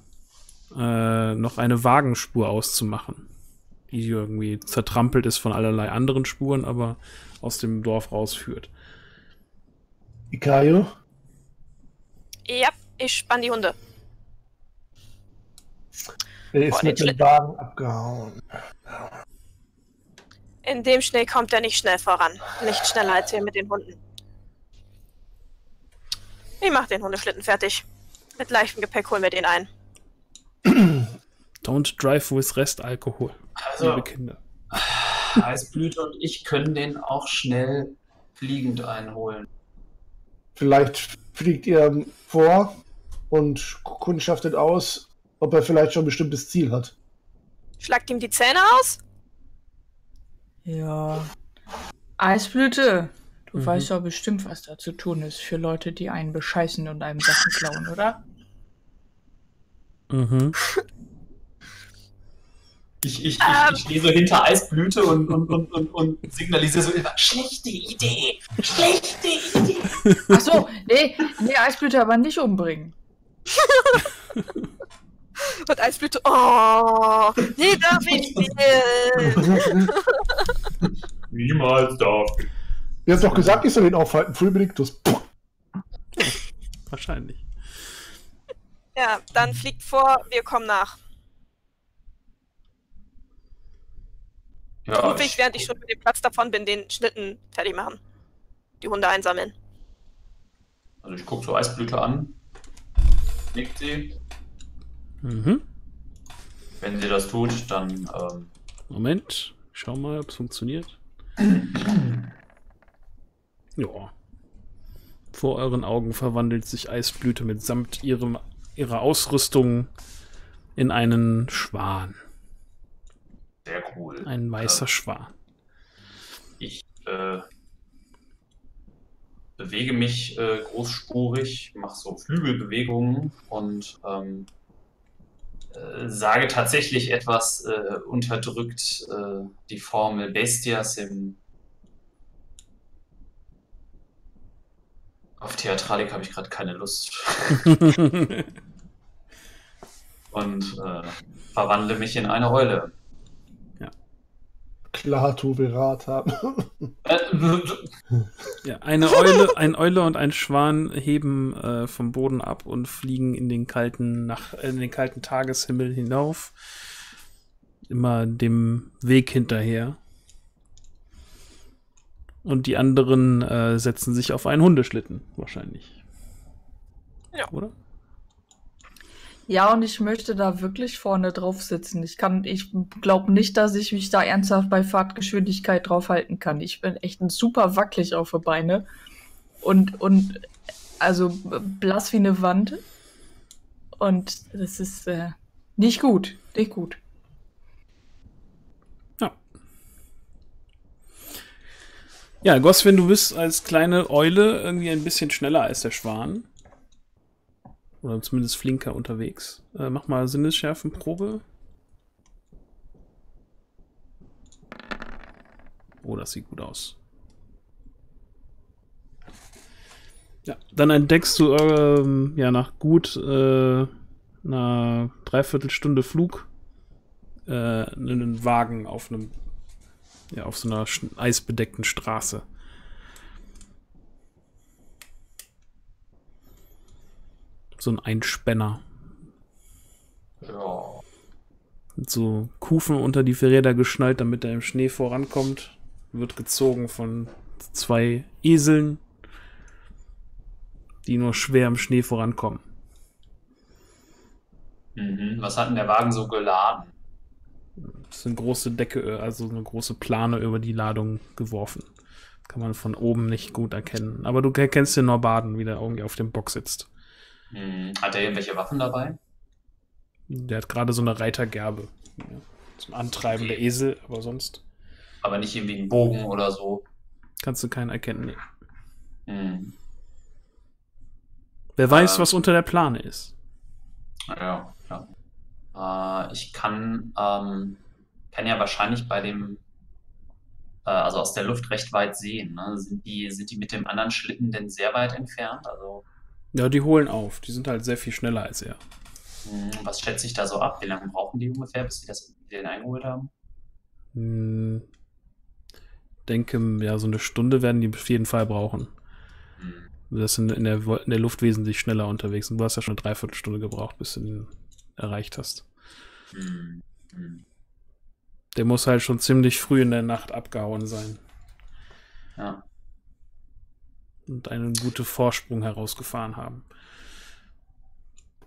äh, noch eine Wagenspur auszumachen. Die irgendwie zertrampelt ist von allerlei anderen Spuren, aber aus dem Dorf rausführt. Ikayo? Ja, ich spann die Hunde. Er ist Boah, mit dem Wagen abgehauen. In dem Schnee kommt er nicht schnell voran. Nicht schneller als wir mit den Hunden. Ich mach den Hundeschlitten fertig. Mit leichtem Gepäck holen wir den ein. Don't drive with Restalkohol, Also, liebe Kinder. Eisblüte und ich können den auch schnell fliegend einholen. Vielleicht fliegt ihr vor und kundschaftet aus, ob er vielleicht schon ein bestimmtes Ziel hat. Schlagt ihm die Zähne aus? Ja. Eisblüte, du Mhm. weißt doch bestimmt, was da zu tun ist für Leute, die einen bescheißen und einem Sachen klauen, oder? Mhm. Ich, ich, Ähm. ich, ich stehe so hinter Eisblüte und, und, und, und, und signalisiere so immer, schlechte Idee, schlechte Idee. Ach so, nee, nee, Eisblüte aber nicht umbringen. Und Eisblüte, oh, nee, darf ich nicht. Niemals darf. Ihr habt doch gesagt, ich soll ihn aufhalten. Fulminictus. Wahrscheinlich. Ja, dann fliegt vor, wir kommen nach. Ja, Rufe ich, während ich schon mit dem Platz davon bin, den Schlitten fertig machen. Die Hunde einsammeln. also ich gucke so Eisblüte an. Nickt sie. Mhm. Wenn sie das tut, dann ähm, Moment, schau mal, ob es funktioniert. ja. Vor euren Augen verwandelt sich Eisblüte mitsamt ihrem, ihrer Ausrüstung in einen Schwan. Sehr cool. Ein weißer Ähm, Schwan. Ich äh, bewege mich äh, großspurig, mache so Flügelbewegungen und ähm, äh, sage tatsächlich etwas äh, unterdrückt äh, die Formel Bestias im. Auf Theatralik habe ich gerade keine Lust und äh, verwandle mich in eine Eule. Klar, tu wir Rat haben. Äh, ja, eine Eule, ein Eule und ein Schwan heben äh, vom Boden ab und fliegen in den kalten, nach, äh, in den kalten Tageshimmel hinauf. Immer dem Weg hinterher. Und die anderen äh, setzen sich auf einen Hundeschlitten, wahrscheinlich. Ja. Oder? Ja, und ich möchte da wirklich vorne drauf sitzen. Ich kann, ich glaube nicht, dass ich mich da ernsthaft bei Fahrtgeschwindigkeit draufhalten kann. Ich bin echt super wackelig auf die Beine. Und, und, also blass wie eine Wand. Und das ist äh, nicht gut. Nicht gut. Ja, Goswin, du bist als kleine Eule irgendwie ein bisschen schneller als der Schwan. Oder zumindest flinker unterwegs. Äh, mach mal Sinnesschärfenprobe. Oh, das sieht gut aus. Ja, dann entdeckst du ähm, ja nach gut äh, einer Dreiviertelstunde Flug äh, einen Wagen auf einem ja, auf so einer eisbedeckten Straße. So ein Einspänner. ja. Mit so Kufen unter die Räder geschnallt, damit er im Schnee vorankommt. Wird gezogen von zwei Eseln, die nur schwer im Schnee vorankommen. Mhm. Was hat denn der Wagen so geladen? Das ist eine große Decke, also eine große Plane über die Ladung geworfen. Kann man von oben nicht gut erkennen. Aber du erkennst den Norbaden, wie der irgendwie auf dem Bock sitzt. Hm, Hat er irgendwelche Waffen dabei? Der hat gerade so eine Reitergerbe. Ja. Zum Antreiben Okay. der Esel, aber sonst Aber nicht irgendwie einen Bogen oder so. kannst du keinen erkennen. Nee. Hm. Wer weiß, Ähm. was unter der Plane ist. Ja, ja. Äh, ich kann, ähm, kann ja wahrscheinlich bei dem, äh, also aus der Luft recht weit sehen. Ne? Sind die, sind die mit dem anderen Schlitten denn sehr weit entfernt? Also, Ja, die holen auf. Die sind halt sehr viel schneller als er. hm, was schätze ich da so ab? Wie lange brauchen die ungefähr, bis sie das, den eingeholt haben? Hm, denke, ja, so eine Stunde werden die auf jeden Fall brauchen. Hm. Das sind in der, in der Luft wesentlich schneller unterwegs. Und du hast ja schon eine Dreiviertelstunde gebraucht, bis du den erreicht hast. Hm. Hm. Der muss halt schon ziemlich früh in der Nacht abgehauen sein Ja. Und einen guten Vorsprung herausgefahren haben.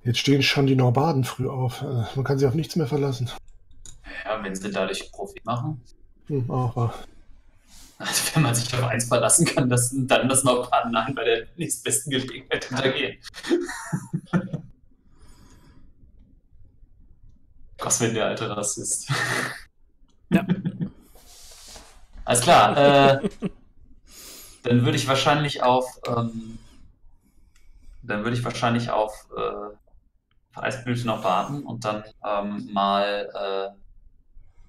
Jetzt stehen schon die Norbaden früh auf. Äh, Man kann sich auf nichts mehr verlassen. ja, wenn sie dadurch Profit machen. Hm, aber Also wenn man sich auf eins verlassen kann, dass dann das noch nein bei der nächstbesten Gelegenheit hintergehen. Gott, wenn der alte Rassist. Ja. Alles klar. Äh, dann würde ich wahrscheinlich auf ähm, dann würde ich wahrscheinlich auf äh, Eisblüte noch warten und dann ähm, mal äh,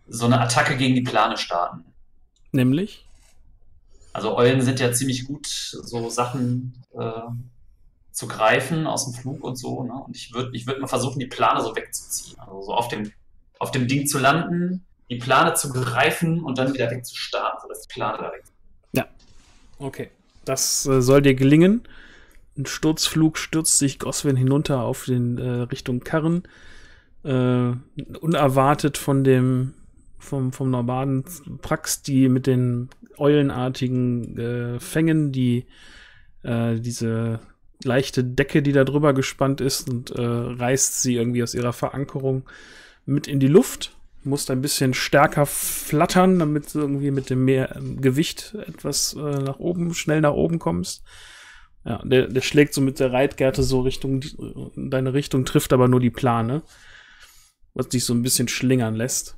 so eine Attacke gegen die Plane starten. Nämlich? Also Eulen sind ja ziemlich gut, so Sachen äh, zu greifen aus dem Flug und so. Ne? Und ich würde ich würd mal versuchen, die Plane so wegzuziehen. Also so auf dem, auf dem Ding zu landen, die Plane zu greifen und dann wieder wegzustarten, sodass die Plane da weg Okay. Das äh, soll dir gelingen. Ein Sturzflug stürzt sich Goswin hinunter auf den äh, Richtung Karren. Äh, unerwartet von dem vom, vom Normaden Prax, die mit den eulenartigen äh, Fängen, die äh, diese leichte Decke, die da drüber gespannt ist, und äh, reißt sie irgendwie aus ihrer Verankerung mit in die Luft. Musst ein bisschen stärker flattern, damit du irgendwie mit dem mehr ähm, Gewicht etwas äh, nach oben, schnell nach oben kommst. Ja, der, der schlägt so mit der Reitgerte so Richtung, die- in deine Richtung, trifft aber nur die Plane. Was dich so ein bisschen schlingern lässt.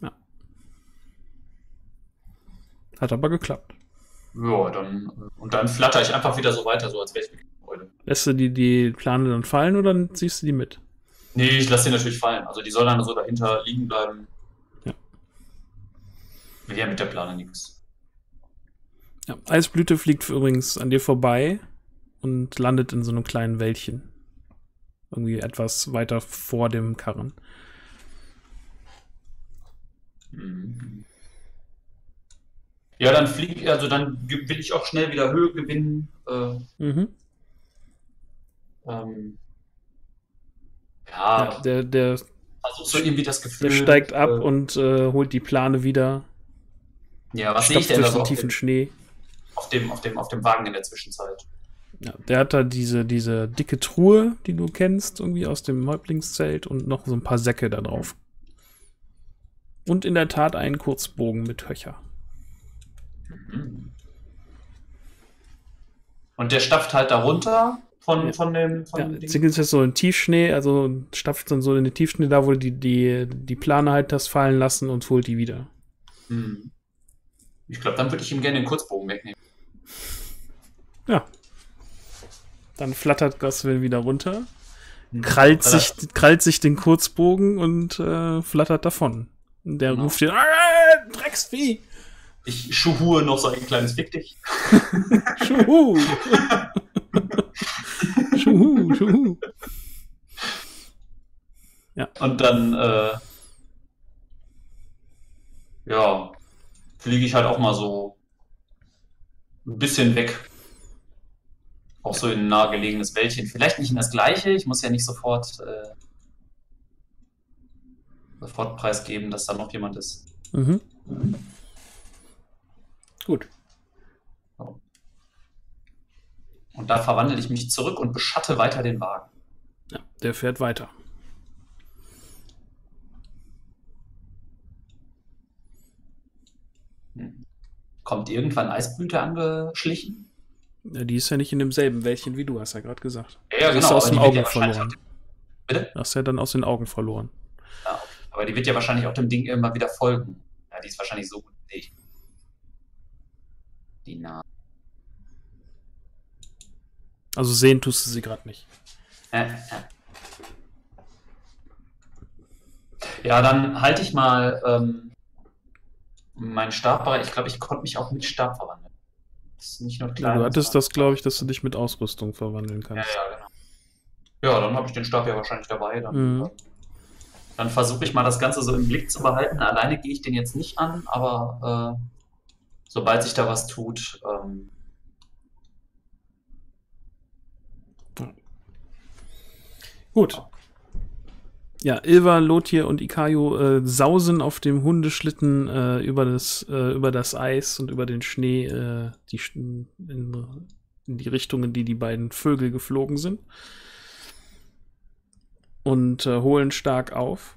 Ja. Hat aber geklappt. Ja, dann, äh, und dann flatter ich einfach wieder so weiter, so als wäre ich eine Eule. Lässt du die, die Plane dann fallen oder ziehst du die mit? Nee, ich lasse die natürlich fallen. Also die soll dann so dahinter liegen bleiben. Ja. Will ja mit der Plane nichts. Ja, Eisblüte fliegt übrigens an dir vorbei und landet in so einem kleinen Wäldchen. Irgendwie etwas weiter vor dem Karren. Mhm. Ja, dann flieg, also dann will ich auch schnell wieder Höhe gewinnen. Äh, Mhm. ähm, Ja, ja, der, der, versuch so irgendwie das Gefühl. der steigt ab äh, und äh, holt die Plane wieder. ja, was sehe ich denn da durch so den auf tiefen dem, Schnee. auf dem, auf dem, auf dem Wagen in der Zwischenzeit? Ja, der hat da diese, diese dicke Truhe, die du kennst, irgendwie aus dem Häuptlingszelt und noch so ein paar Säcke da drauf. Und in der Tat einen Kurzbogen mit Höcher. Mhm. Und der stapft halt da runter von, Ja. von dem, von Ja? Ziggels ist so in Tiefschnee, also stapft dann so in den Tiefschnee da, wo du die, die, die Plane halt das fallen lassen und holt die wieder. Mhm. Ich glaube, dann würde ich ihm gerne den Kurzbogen wegnehmen. Ja. Dann flattert Goswin wieder runter, Mhm. krallt er- sich, krallt sich den Kurzbogen und äh, flattert davon. Und der Genau. ruft dir, "Ah, Drecksvieh! Ich schuhue noch so ein kleines Fick dich. Schuhu! Schuhu, Schuhu. Und dann, äh, ja, fliege ich halt auch mal so ein bisschen weg. Auch so in ein nahegelegenes Wäldchen. Vielleicht nicht in das gleiche. Ich muss ja nicht sofort, äh, sofort preisgeben, dass da noch jemand ist. Mhm. Gut. Und da verwandle ich mich zurück und beschatte weiter den Wagen. Ja, der fährt weiter. Hm. Kommt irgendwann Eisblüte angeschlichen? Ja, die ist ja nicht in demselben Wäldchen wie du, hast ja gerade gesagt. Ja, ist genau. aus aber dem die wird Auge ja verloren. Bitte? Hast ja dann aus den Augen verloren. Ja, okay. Aber die wird ja wahrscheinlich auch dem Ding immer wieder folgen. Ja, die ist wahrscheinlich so gut wie ich. Die Nase. Also sehen tust du sie gerade nicht. Äh, äh. Ja, dann halte ich mal ähm, meinen Stab bereit. Ich glaube, ich konnte mich auch mit Stab verwandeln. Das ist nicht nur Ja, klein. du hattest das, glaube ich, dass du dich mit Ausrüstung verwandeln Ja, kannst. ja, genau. Ja, dann habe ich den Stab ja wahrscheinlich dabei. Dann, Mhm. dann versuche ich mal das Ganze so im Blick zu behalten. Alleine gehe ich den jetzt nicht an, aber äh, sobald sich da was tut, ähm, Gut. Ja, Ilva, Lothir und Ikayo äh, sausen auf dem Hundeschlitten äh, über, das, äh, über das Eis und über den Schnee äh, die, in, in die Richtung, in die die beiden Vögel geflogen sind. Und äh, holen stark auf.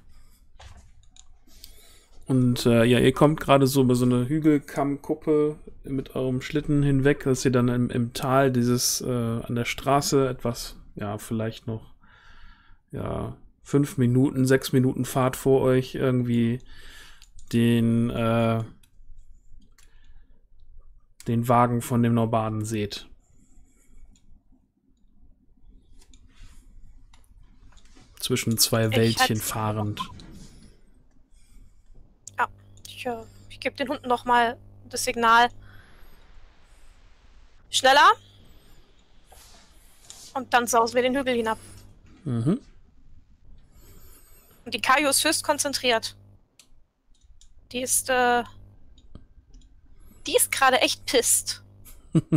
Und äh, ja, ihr kommt gerade so über so eine Hügelkammkuppe mit eurem Schlitten hinweg, dass ihr dann im, im Tal dieses an der Straße etwas, ja, vielleicht noch ja, fünf Minuten, sechs Minuten Fahrt vor euch irgendwie den, äh, den Wagen von dem Norbaden seht. Zwischen zwei Ich Wäldchen fahrend. Ich, äh, ich gebe den Hunden noch mal das Signal. Schneller. Und dann sausen wir den Hügel hinab. Mhm. Und die Kaio ist höchst konzentriert. Die ist, äh. Die ist gerade echt pisst.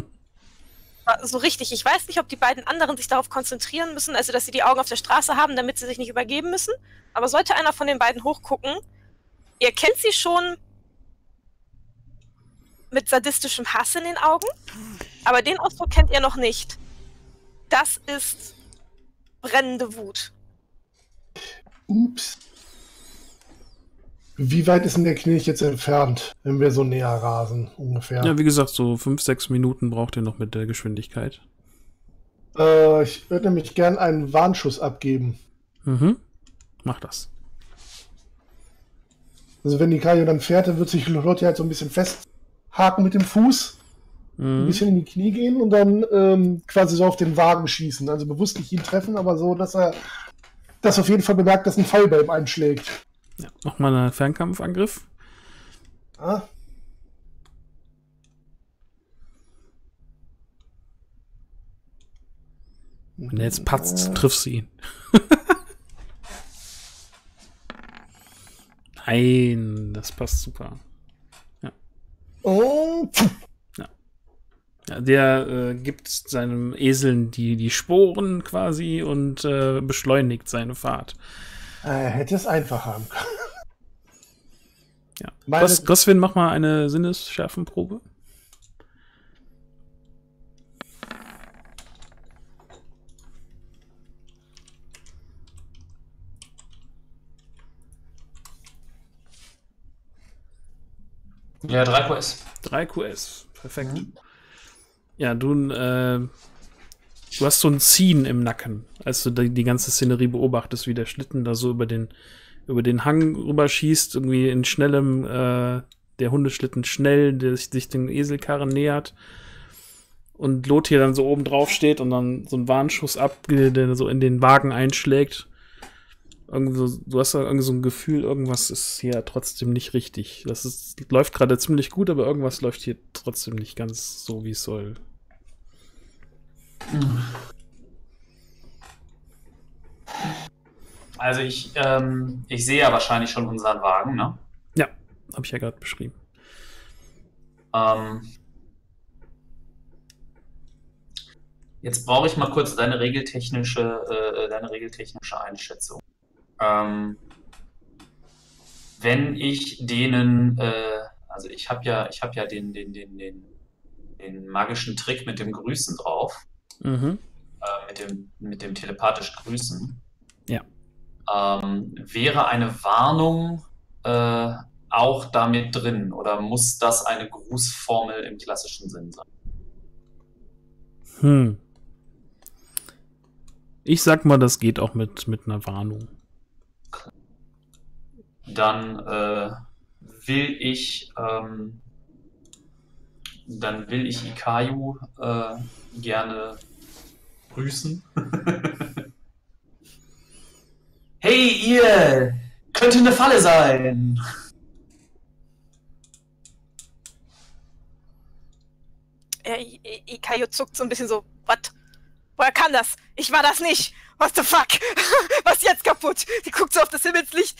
so richtig. Ich weiß nicht, ob die beiden anderen sich darauf konzentrieren müssen, also dass sie die Augen auf der Straße haben, damit sie sich nicht übergeben müssen. Aber sollte einer von den beiden hochgucken, ihr kennt sie schon mit sadistischem Hass in den Augen, aber den Ausdruck kennt ihr noch nicht. Das ist brennende Wut. Ups. Wie weit ist denn der Knilch jetzt entfernt, wenn wir so näher rasen, ungefähr? Ja, wie gesagt, so fünf, sechs Minuten braucht ihr noch mit der Geschwindigkeit. Äh, ich würde nämlich gern einen Warnschuss abgeben. Mhm. Mach das. Also wenn die Kajo dann fährt, dann wird sich Lotti halt so ein bisschen festhaken mit dem Fuß, ein Mhm. bisschen in die Knie gehen und dann ähm, quasi so auf den Wagen schießen. Also bewusst nicht ihn treffen, aber so, dass er das auf jeden Fall bemerkt, dass ein Pfeil bei ihm einschlägt. Ja, Nochmal einen Fernkampfangriff. Ah, Wenn er jetzt patzt, triffst du ihn. Nein, das passt super. Oh, Ja, der äh, gibt seinem Eseln die, die Sporen quasi und äh, beschleunigt seine Fahrt. er hätte es einfach haben können. Ja. Gos Goswin, mach mal eine Sinnesschärfenprobe. ja, 3 QS. 3 QS. Perfekt. Mhm. Ja, du, äh, du hast so ein Ziehen im Nacken, als du die, die ganze Szenerie beobachtest, wie der Schlitten da so über den, über den Hang rüberschießt, irgendwie in schnellem, äh, der Hundeschlitten schnell, der sich, sich den Eselkarren nähert. Und Lothir dann so oben drauf steht und dann so einen Warnschuss ab, der so in den Wagen einschlägt. Irgendwie so, du hast da irgendwie so ein Gefühl, irgendwas ist hier trotzdem nicht richtig. Das ist, läuft gerade ziemlich gut, aber irgendwas läuft hier trotzdem nicht ganz so, wie es soll. Also ich, ähm, ich sehe ja wahrscheinlich schon unseren Wagen, ne? Ja, habe ich ja gerade beschrieben. Ähm, jetzt brauche ich mal kurz deine regeltechnische, äh, deine regeltechnische Einschätzung. Ähm, wenn ich denen, äh, also ich habe ja, ich habe ja den, den, den, den, den magischen Trick mit dem Grüßen drauf, Mhm. äh, mit dem, mit dem telepathischen Grüßen. Ja. Ähm, wäre eine Warnung äh, auch damit drin oder muss das eine Grußformel im klassischen Sinn sein? Hm. Ich sag mal, das geht auch mit, mit einer Warnung. Dann äh, will ich ähm, dann will ich Ikayu äh, gerne grüßen. hey, ihr! Könnte eine Falle sein! Ja, I- I- Ikayo zuckt so ein bisschen so, was? Woher kam das? Ich war das nicht! What the fuck? Was ist jetzt kaputt? Die guckt so auf das Himmelslicht.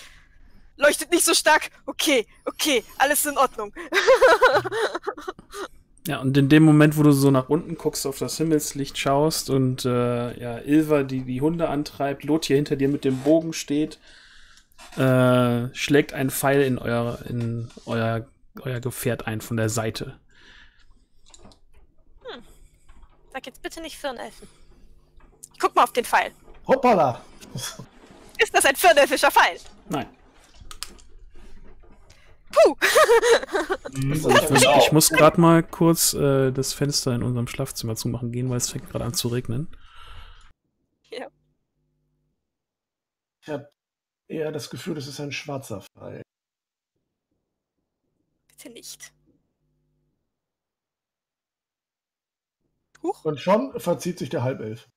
Leuchtet nicht so stark. Okay, okay, alles in Ordnung. Ja, und in dem Moment, wo du so nach unten guckst, auf das Himmelslicht schaust und äh, ja, Ilva, die die Hunde antreibt, Lot hier hinter dir mit dem Bogen steht, äh, schlägt ein Pfeil in euer, in euer, euer Gefährt ein von der Seite. Sag jetzt bitte nicht Firnelfen. Ich guck mal auf den Pfeil. Hoppala! Ist das ein Firnelfischer Pfeil? Nein. Puh! Also Ich muss, ich muss gerade mal kurz äh, das Fenster in unserem Schlafzimmer zumachen gehen, weil es fängt gerade an zu regnen. Ich habe eher das Gefühl, das ist ein schwarzer Pfeil. Bitte nicht. Huch, Und schon verzieht sich der Halbelf.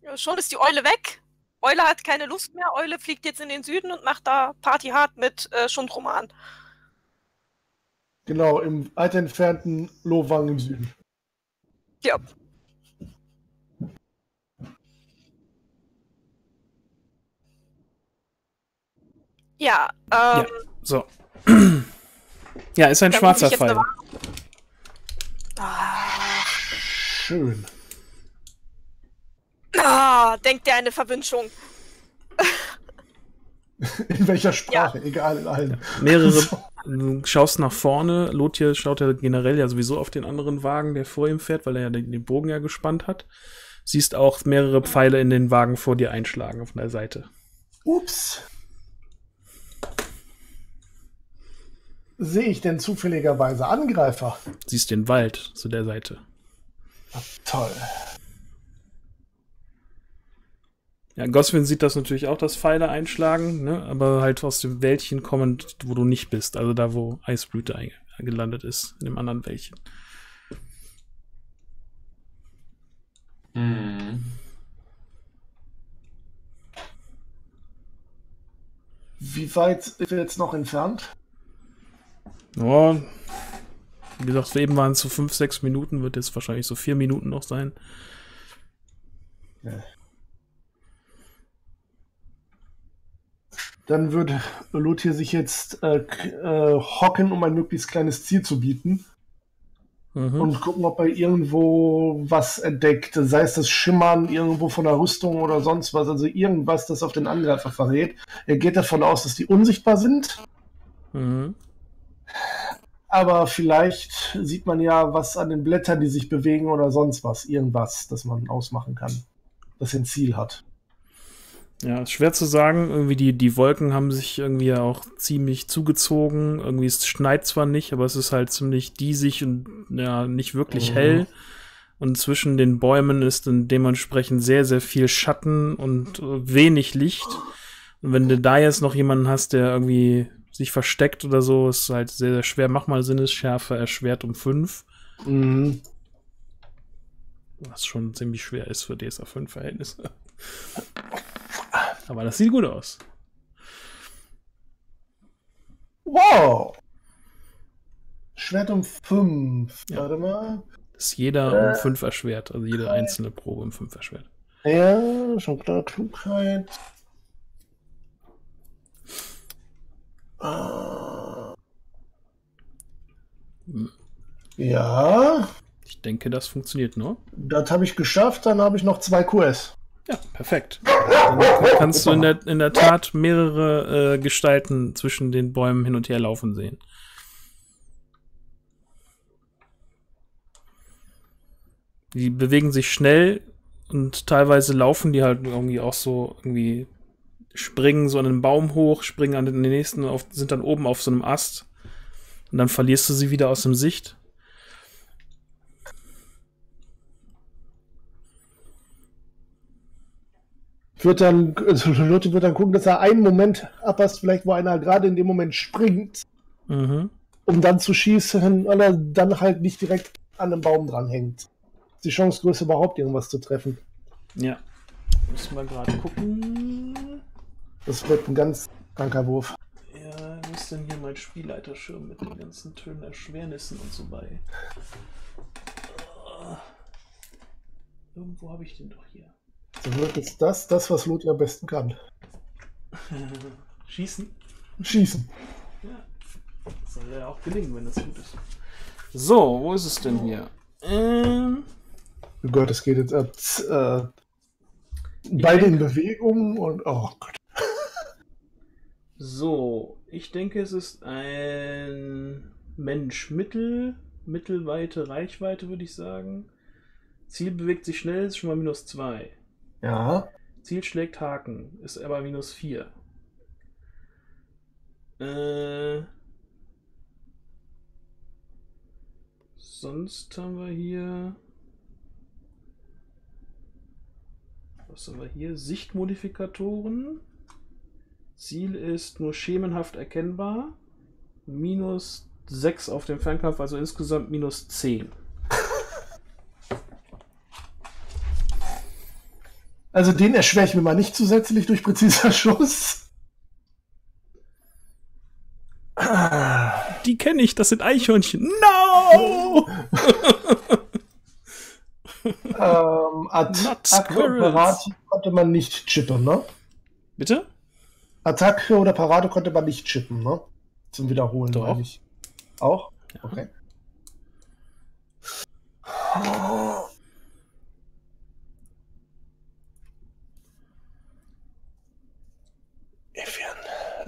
ja, schon ist die Eule weg. Eule hat keine Lust mehr. Eule fliegt jetzt in den Süden und macht da Party hart mit äh, Schundroman. Genau, im weit entfernten Lowang im Süden. Ja. Ja, ähm, So. ja, ist ein schwarzer Pfeil. eine ah, Schön. Ah, denkt der eine Verwünschung. In welcher Sprache? Egal, in allen. Mehrere. Du schaust nach vorne. Lotje schaut ja generell ja sowieso auf den anderen Wagen, der vor ihm fährt, weil er ja den, den Bogen ja gespannt hat. Siehst auch mehrere Pfeile in den Wagen vor dir einschlagen von der Seite. Ups. Sehe ich denn zufälligerweise Angreifer? Siehst den Wald zu der Seite. Toll. Ja, Goswin sieht das natürlich auch, dass Pfeile einschlagen, ne? aber halt aus dem Wäldchen kommend, wo du nicht bist. Also da, wo Eisblüte gelandet ist, in dem anderen Wäldchen. Hm. Wie weit sind wir jetzt noch entfernt? Ja, wie gesagt, eben waren es so fünf, sechs Minuten, wird jetzt wahrscheinlich so vier Minuten noch sein. Dann würde Lothir sich jetzt äh, äh, hocken, um ein möglichst kleines Ziel zu bieten Mhm. und gucken, ob er irgendwo was entdeckt. Sei es das Schimmern irgendwo von der Rüstung oder sonst was, also irgendwas, das auf den Angreifer verrät. Er geht davon aus, dass die unsichtbar sind, Mhm. aber vielleicht sieht man ja was an den Blättern, die sich bewegen oder sonst was. Irgendwas, das man ausmachen kann, das ein Ziel hat. Ja, ist schwer zu sagen. Irgendwie die, die Wolken haben sich irgendwie auch ziemlich zugezogen. Irgendwie es schneit zwar nicht, aber es ist halt ziemlich diesig und ja, nicht wirklich Mhm. hell. Und zwischen den Bäumen ist dann dementsprechend sehr, sehr viel Schatten und äh, wenig Licht. Und wenn du da jetzt noch jemanden hast, der irgendwie sich versteckt oder so, ist halt sehr, sehr schwer. Mach mal Sinnesschärfe erschwert um 5. Mhm. Was schon ziemlich schwer ist für DSA 5 Verhältnisse. Aber das sieht gut aus. Wow! Schwert um 5. Ja. Warte mal. Ist jeder um Äh. 5 erschwert. Also jede einzelne Probe um 5 erschwert. Ja, schon klar, Klugheit. Ah. Hm. Ja, Ich denke, das funktioniert nur. das habe ich geschafft, dann habe ich noch zwei QS. Ja, perfekt. Dann kannst du in der, in der Tat mehrere äh, Gestalten zwischen den Bäumen hin und her laufen sehen. Die bewegen sich schnell und teilweise laufen die halt irgendwie auch so irgendwie springen so an den Baum hoch, springen an den nächsten, auf, sind dann oben auf so einem Ast und dann verlierst du sie wieder aus dem Sicht. Wird dann, also Lotte wird dann gucken, dass er einen Moment abpasst, vielleicht wo einer gerade in dem Moment springt, Mhm. um dann zu schießen, weil er dann halt nicht direkt an einem Baum dran hängt. Die Chance größer überhaupt irgendwas zu treffen. Ja. Müssen wir gerade gucken. Das wird ein ganz kranker Wurf. Ja, wo ist denn hier mein Spielleiterschirm mit den ganzen Tönen Erschwernissen und so bei? Irgendwo habe ich den doch hier. So wird jetzt das, das, was Lothar am besten kann. Schießen? Schießen. Ja. Das soll ja auch gelingen, wenn das gut ist. So, wo ist es denn hier? Ähm, Oh Gott, es geht jetzt ab. Äh, beide in Bewegung und oh Gott. so, ich denke, es ist ein Mensch mittel, mittelweite Reichweite, würde ich sagen. Ziel bewegt sich schnell, ist schon mal minus 2. Ja. Ziel schlägt Haken, ist aber minus 4. Äh, sonst haben wir hier. Was haben wir hier? Sichtmodifikatoren. Ziel ist nur schemenhaft erkennbar. Minus 6 auf dem Fernkampf, also insgesamt minus 10. Also den erschwere ich mir mal nicht zusätzlich durch präziser Schuss. Die kenne ich, das sind Eichhörnchen. No! ähm, Attacke und. Parade konnte man nicht chippen, ne? Bitte? Attacke oder Parade konnte man nicht chippen, ne? Zum Wiederholen, Doch. meine ich. Auch? Ja. Okay. Evian,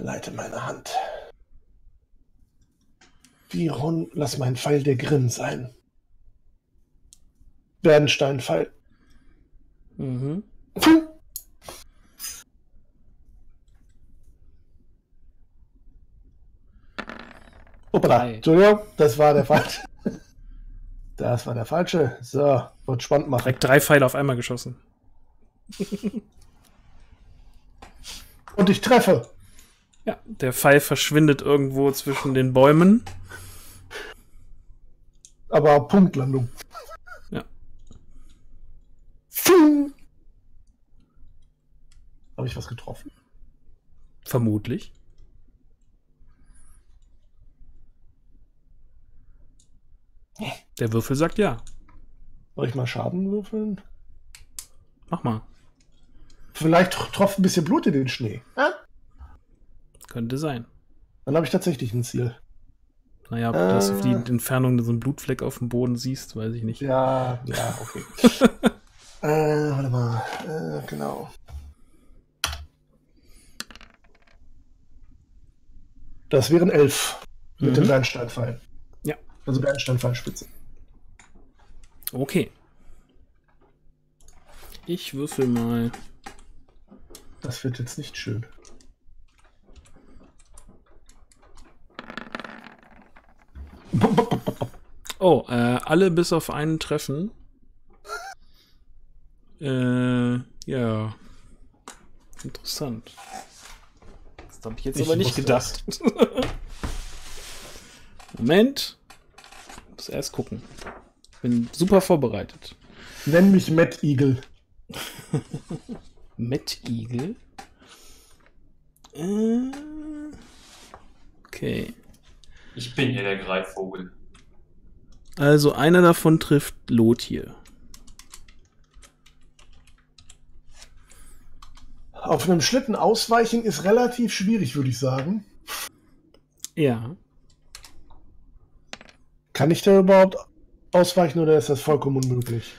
leite meine Hand. Viron, lass mein Pfeil der Grimm sein. Bernsteinpfeil. Mhm. Puh. Drei. Entschuldigung, das war der falsche. Das war der falsche. So, wird spannend machen. Direkt drei Pfeile auf einmal geschossen. Und ich treffe. Ja, der Pfeil verschwindet irgendwo zwischen den Bäumen. Aber Punktlandung. Ja. Habe ich was getroffen? Vermutlich. Der Würfel sagt ja. Soll ich mal Schaden würfeln? Mach mal. Vielleicht tropft ein bisschen Blut in den Schnee. Ja? Könnte sein. Dann habe ich tatsächlich ein Ziel. Naja, ob du das auf die Äh. Entfernung so einen Blutfleck auf dem Boden siehst, weiß ich nicht. Ja, ja, okay. äh, warte mal. Äh, genau. Das wären elf mit Mhm. dem Bernsteinpfeil. Ja. Also Bernsteinpfeilspitze. Okay. Ich würfel mal. Das wird jetzt nicht schön. Oh, äh, alle bis auf einen treffen. Äh, ja. Interessant. Das habe ich jetzt Ich aber nicht gedacht. Moment. Muss erst gucken. Bin super vorbereitet. Nenn mich Matt Eagle. Mettigel. Äh, okay. Ich bin hier der Greifvogel. Also einer davon trifft Lothir. Auf einem Schlitten ausweichen ist relativ schwierig, würde ich sagen. Ja. Kann ich da überhaupt ausweichen oder ist das vollkommen unmöglich?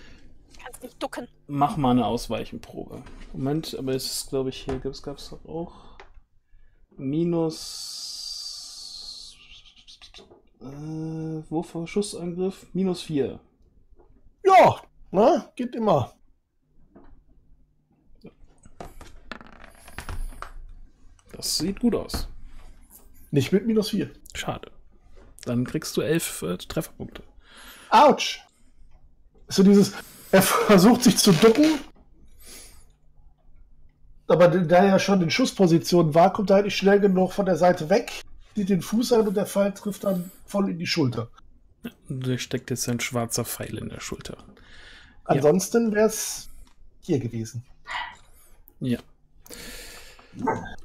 Kannst nicht ducken. Mach mal eine Ausweichenprobe. Moment, aber es ist, glaube ich, hier gab es doch auch minus äh, Wurf Schussangriff minus 4. Ja, na, geht immer. Das sieht gut aus. Nicht mit minus 4. Schade. Dann kriegst du elf äh, Trefferpunkte. Autsch! So dieses, er versucht sich zu ducken aber da er schon in Schussposition war, kommt er eigentlich schnell genug von der Seite weg, zieht den Fuß ein und der Pfeil trifft dann voll in die Schulter. Da steckt jetzt ein schwarzer Pfeil in der Schulter. Ansonsten wäre es hier gewesen. Ja.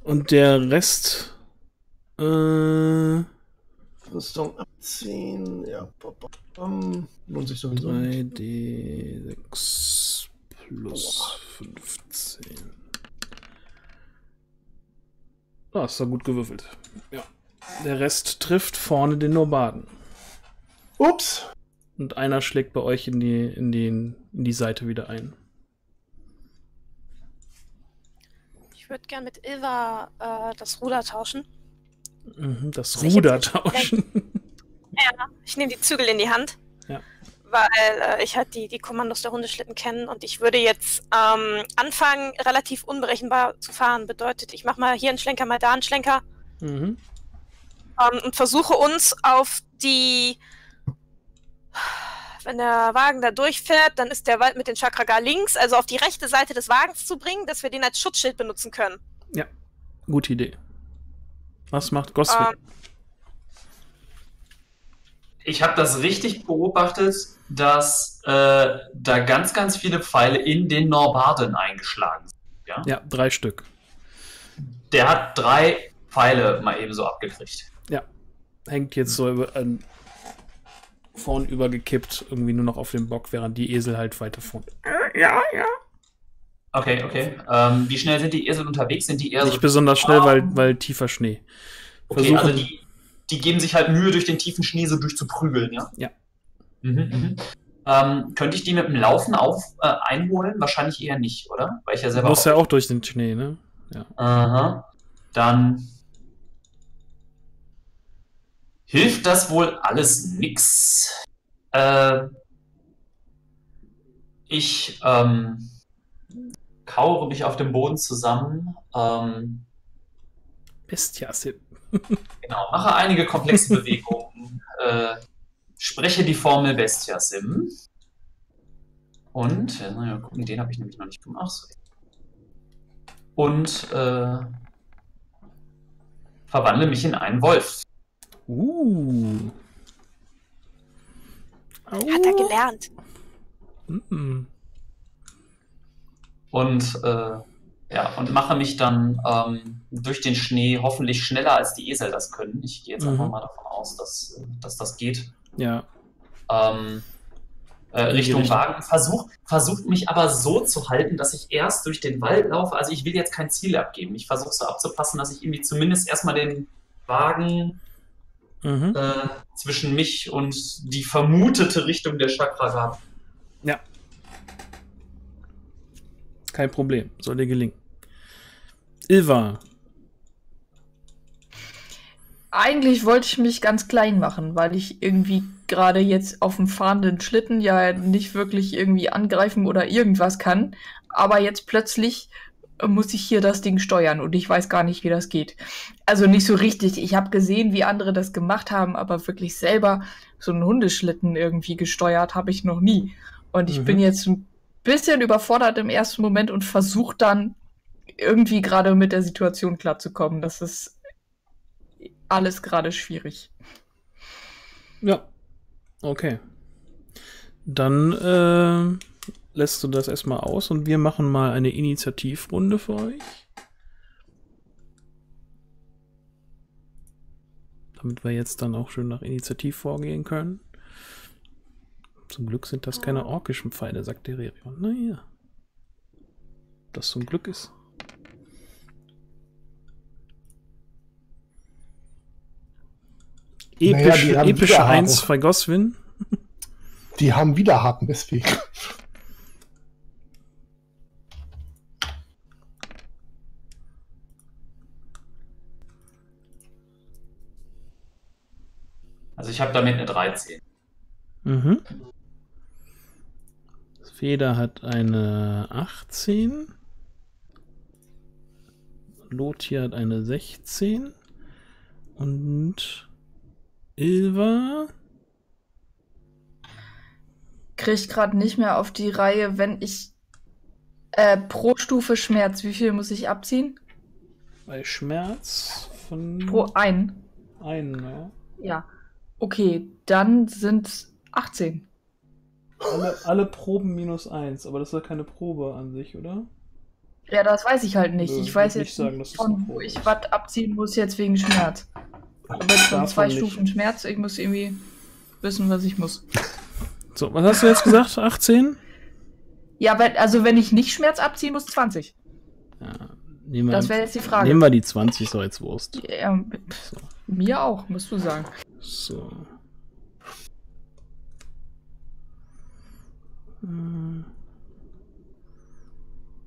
Und der Rest. Äh, Rüstung abziehen. Ja, lohnt sich sowieso. 3d6 plus 15. Ah, ist doch gut gewürfelt. Ja. Der Rest trifft vorne den Nomaden. Ups. Und einer schlägt bei euch in die, in den, in die Seite wieder ein. Ich würde gern mit Ilva äh, das Ruder tauschen. Mhm, das Ich Ruder tauschen. Ja, ich nehme die Zügel in die Hand. Ja. Weil äh, ich halt die, die Kommandos der Hundeschlitten kenne und ich würde jetzt ähm, anfangen, relativ unberechenbar zu fahren. Bedeutet, ich mache mal hier einen Schlenker, mal da einen Schlenker mhm. Ähm, und versuche uns auf die. Wenn der Wagen da durchfährt, dann ist der Wald mit den Chakraga links, also auf die rechte Seite des Wagens zu bringen, dass wir den als Schutzschild benutzen können. Gute Idee. Was macht Goswin? Ähm, Ich habe das richtig beobachtet, dass äh, da ganz, ganz viele Pfeile in den Norbarden eingeschlagen sind. Ja? ja, drei Stück. Der hat drei Pfeile mal eben so abgekriegt. Hängt jetzt so über, äh, vorn übergekippt, irgendwie nur noch auf dem Bock, während die Esel halt weiter vorn. Ja, ja. Okay, okay. Ähm, wie schnell sind die Esel unterwegs? Sind die eher Nicht so. besonders schnell, weil, weil tiefer Schnee. Okay, also versuchen- die, die geben sich halt Mühe, durch den tiefen Schnee so durchzuprügeln, ja? Ja. Mhm, mhm. Ähm, könnte ich die mit dem Laufen auf äh, einholen? Wahrscheinlich eher nicht, oder? Weil ich ja selber. Muss ja auch durch den Schnee, ne? Aha. Dann hilft das wohl alles nix. Äh, ich ähm, kauere mich auf dem Boden zusammen. Ähm, Bestiasim. genau, mache einige komplexe Bewegungen. Äh, spreche die Formel Bestia Sim. Und, äh, naja, gucken, den habe ich nämlich noch nicht gemacht. Und äh, verwandle mich in einen Wolf. Uh. hat er gelernt. Mm. Und äh, ja, und mache mich dann ähm, durch den Schnee hoffentlich schneller als die Esel das können. Ich gehe jetzt einfach Mhm. mal davon aus, dass, dass das geht. Ja. Ähm, äh, Richtung Richtung. Wagen. Versuch, versucht mich aber so zu halten, dass ich erst durch den Wald laufe. Also ich will jetzt kein Ziel abgeben. Ich versuche so abzupassen, dass ich irgendwie zumindest erstmal den Wagen Mhm. äh, zwischen mich und die vermutete Richtung der Chakra habe. Kein Problem. Soll dir gelingen. Ilva. Eigentlich wollte ich mich ganz klein machen, weil ich irgendwie gerade jetzt auf dem fahrenden Schlitten ja nicht wirklich irgendwie angreifen oder irgendwas kann. Aber jetzt plötzlich muss ich hier das Ding steuern und ich weiß gar nicht, wie das geht. Also nicht so richtig. Ich habe gesehen, wie andere das gemacht haben, aber wirklich selber so einen Hundeschlitten irgendwie gesteuert habe ich noch nie. Und ich Mhm. bin jetzt ein bisschen überfordert im ersten Moment und versuche dann irgendwie gerade mit der Situation klarzukommen. Das ist alles gerade schwierig. Ja. Okay. Dann äh, lässt du das erstmal aus und wir machen mal eine Initiativrunde für euch. Damit wir jetzt dann auch schön nach Initiativ vorgehen können. Zum Glück sind das keine orkischen Pfeile, sagt der Rerion. Naja. Das zum Glück ist. Naja, Episch, die haben epische wieder 1 Haare. bei Goswin. Die haben wieder Haken, deswegen. Also ich habe damit eine 13. Mhm. Feder hat eine 18. Lothar hat eine 16. Und Ilva. Krieg gerade nicht mehr auf die Reihe, wenn ich Äh, pro Stufe Schmerz, wie viel muss ich abziehen? Bei Schmerz von Pro ein. einen, ja. Ja. Okay, dann sind 18. Alle, alle Proben minus eins, aber das ist ja keine Probe an sich, oder? Ja, das weiß ich halt nicht. Nö, ich weiß jetzt nicht sagen, nicht, von wo ich was abziehen muss jetzt wegen Schmerz. Aber Davon zwei nicht. Stufen Schmerz. Ich muss irgendwie wissen, was ich muss. So, was hast du jetzt gesagt? 18? Ja, weil, also wenn ich nicht Schmerz abziehen muss, 20. Ja, nehmen wir, Das wäre jetzt die Frage. nehmen wir die 20, so jetzt Wurst. Ja, So. mir auch, musst du sagen. So.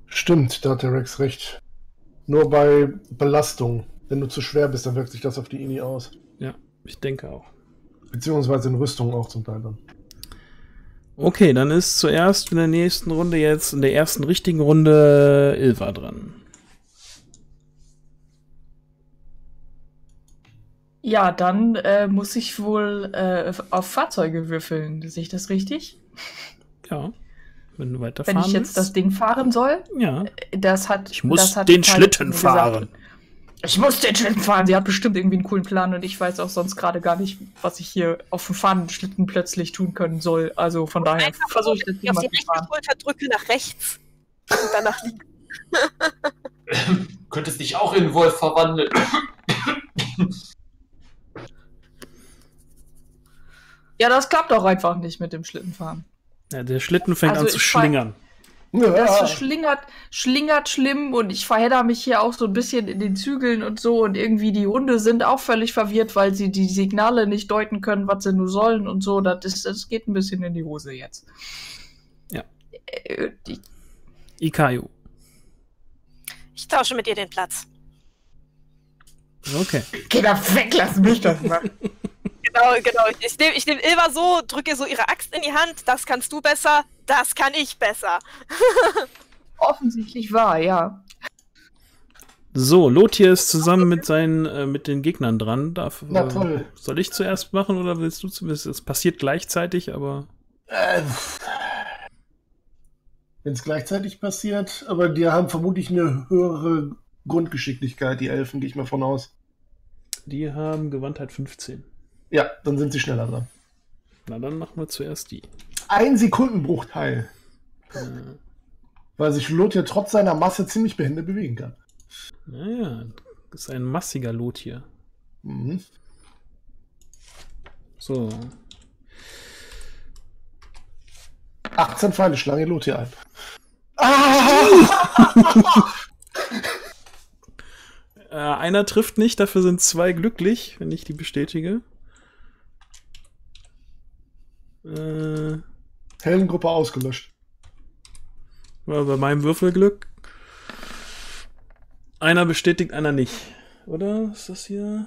Stimmt, da hat der Rex recht. Nur bei Belastung. Wenn du zu schwer bist, dann wirkt sich das auf die INI aus. Ja, ich denke auch. Beziehungsweise in Rüstung auch zum Teil dann. Okay, dann ist zuerst in der nächsten Runde jetzt, in der ersten richtigen Runde, Ilva dran. Ja, dann äh, muss ich wohl äh, auf Fahrzeuge würfeln. Sehe ich das richtig? Ja, wenn du weiterfahren Wenn ich jetzt willst. das Ding fahren soll, Ja, das hat. ich muss das hat den Talia Schlitten gesagt. fahren. Ich muss den Schlitten fahren. Sie hat bestimmt irgendwie einen coolen Plan und ich weiß auch sonst gerade gar nicht, was ich hier auf dem Fahnenschlitten plötzlich tun können soll. Also von daher versuche ich das auf Ding mal die zu rechte fahren. Schulter drücke nach rechts und dann nach links. Könntest dich auch in Wolf verwandeln. Ja, das klappt auch einfach nicht mit dem Schlittenfahren. Ja, der Schlitten fängt Also an zu schlingern. Das schlingert, schlingert schlimm und ich verhedder mich hier auch so ein bisschen in den Zügeln und so und irgendwie die Hunde sind auch völlig verwirrt, weil sie die Signale nicht deuten können, was sie nur sollen und so. Das, ist, das geht ein bisschen in die Hose jetzt. Ja. Äh, die, Ikayu. Ich tausche mit ihr den Platz. Okay. Geh da weg, lass mich das machen. Genau, genau. Ich nehme ich nehm Ilva so, drücke ihr so ihre Axt in die Hand. Das kannst du besser, das kann ich besser. Offensichtlich wahr, ja. So, Lothir ist zusammen mit seinen, äh, mit den Gegnern dran. Darf, Na äh, toll. Soll ich zuerst machen oder willst du zuerst? Es passiert gleichzeitig, aber Äh, Wenn es gleichzeitig passiert, aber die haben vermutlich eine höhere Grundgeschicklichkeit, die Elfen, gehe ich mal von aus. die haben Gewandtheit 15. Ja, dann sind sie schneller dran. Na, dann machen wir zuerst die. Ein Sekundenbruchteil, Äh, weil sich Lothar trotz seiner Masse ziemlich behende bewegen kann. naja, das ist ein massiger Lothir. Mhm. So. 18 Pfeile schlagen Lothar ein. Ah! Äh, einer trifft nicht, dafür sind zwei glücklich, wenn ich die bestätige. Äh, Hellengruppe ausgelöscht. war bei meinem Würfelglück. Einer bestätigt, einer nicht. Oder? Ist das hier?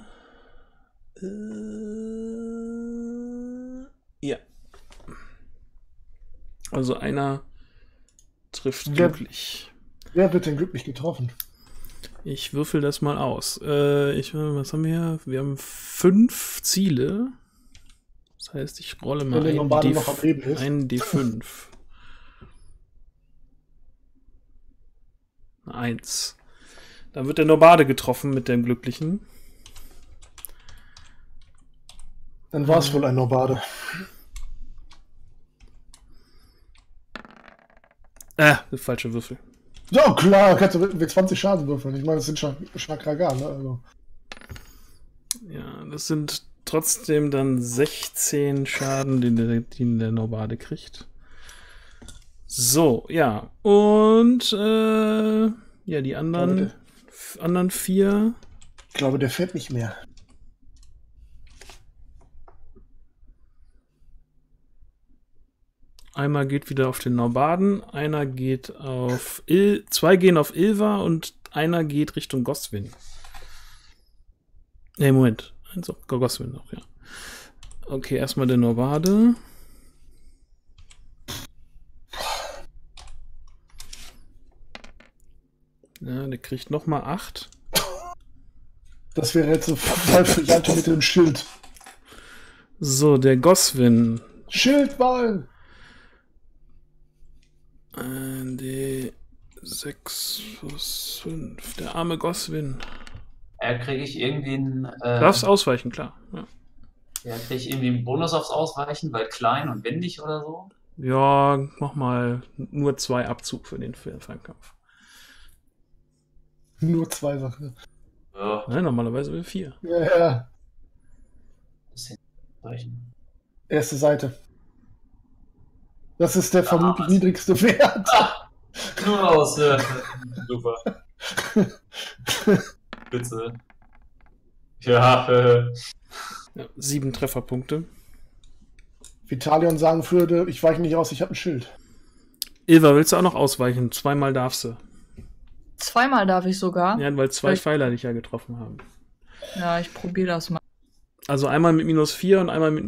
Äh, ja. Also einer trifft Wer- glücklich. Wer wird denn glücklich getroffen? Ich würfel das mal aus. Äh, ich, was haben wir hier? Wir haben fünf Ziele. Das heißt, ich rolle mal ein, Lombardo D, noch am Leben ist. ein D5. Eine Eins. Dann wird der Norbade getroffen mit dem Glücklichen. Dann war es wohl ein Norbade. Äh, falsche Würfel. So, klar, kannst du mit 20 Schaden würfeln. Ich meine, das sind Schak- Chakragan, ne? Also. Ja, das sind trotzdem dann 16 Schaden, den der, den der Norbade kriegt. So, ja. Und äh, ja, die anderen, f- anderen vier. Ich glaube, der fährt nicht mehr. Einmal geht wieder auf den Norbaden, einer geht auf Il, zwei gehen auf Ilva und einer geht Richtung Goswin. Ne, Moment. Auf Goswin noch, ja. Okay, erstmal der Norbade. Ja, der kriegt nochmal acht. Das wäre jetzt so Variante mit dem Schild. So, der Goswin. Schildball! Äh, die 6 plus 5. Der arme Goswin. Ja, kriege ich irgendwie einen. Äh, Darfst ausweichen, klar. Ja, ja, kriege ich irgendwie einen Bonus aufs Ausweichen, weil klein und windig oder so? ja mach mal nur zwei Abzug für den Fe- Fernkampf. Nur zwei Sachen. Ja, Ne, normalerweise will vier. Ja, ja. bisschen ausweichen. Erste Seite. Das ist der vermutlich was? niedrigste Wert. Ah, nur aus. Äh, super. Bitte. Ja, äh, sieben Trefferpunkte. Vitalion sagen würde, ich weiche nicht aus, ich habe ein Schild. Ilva, willst du auch noch ausweichen? Zweimal darfst du. Zweimal darf ich sogar. Ja, weil zwei Vielleicht- Pfeiler dich ja getroffen haben. Ja, ich probiere das mal. Also einmal mit minus 4 und einmal mit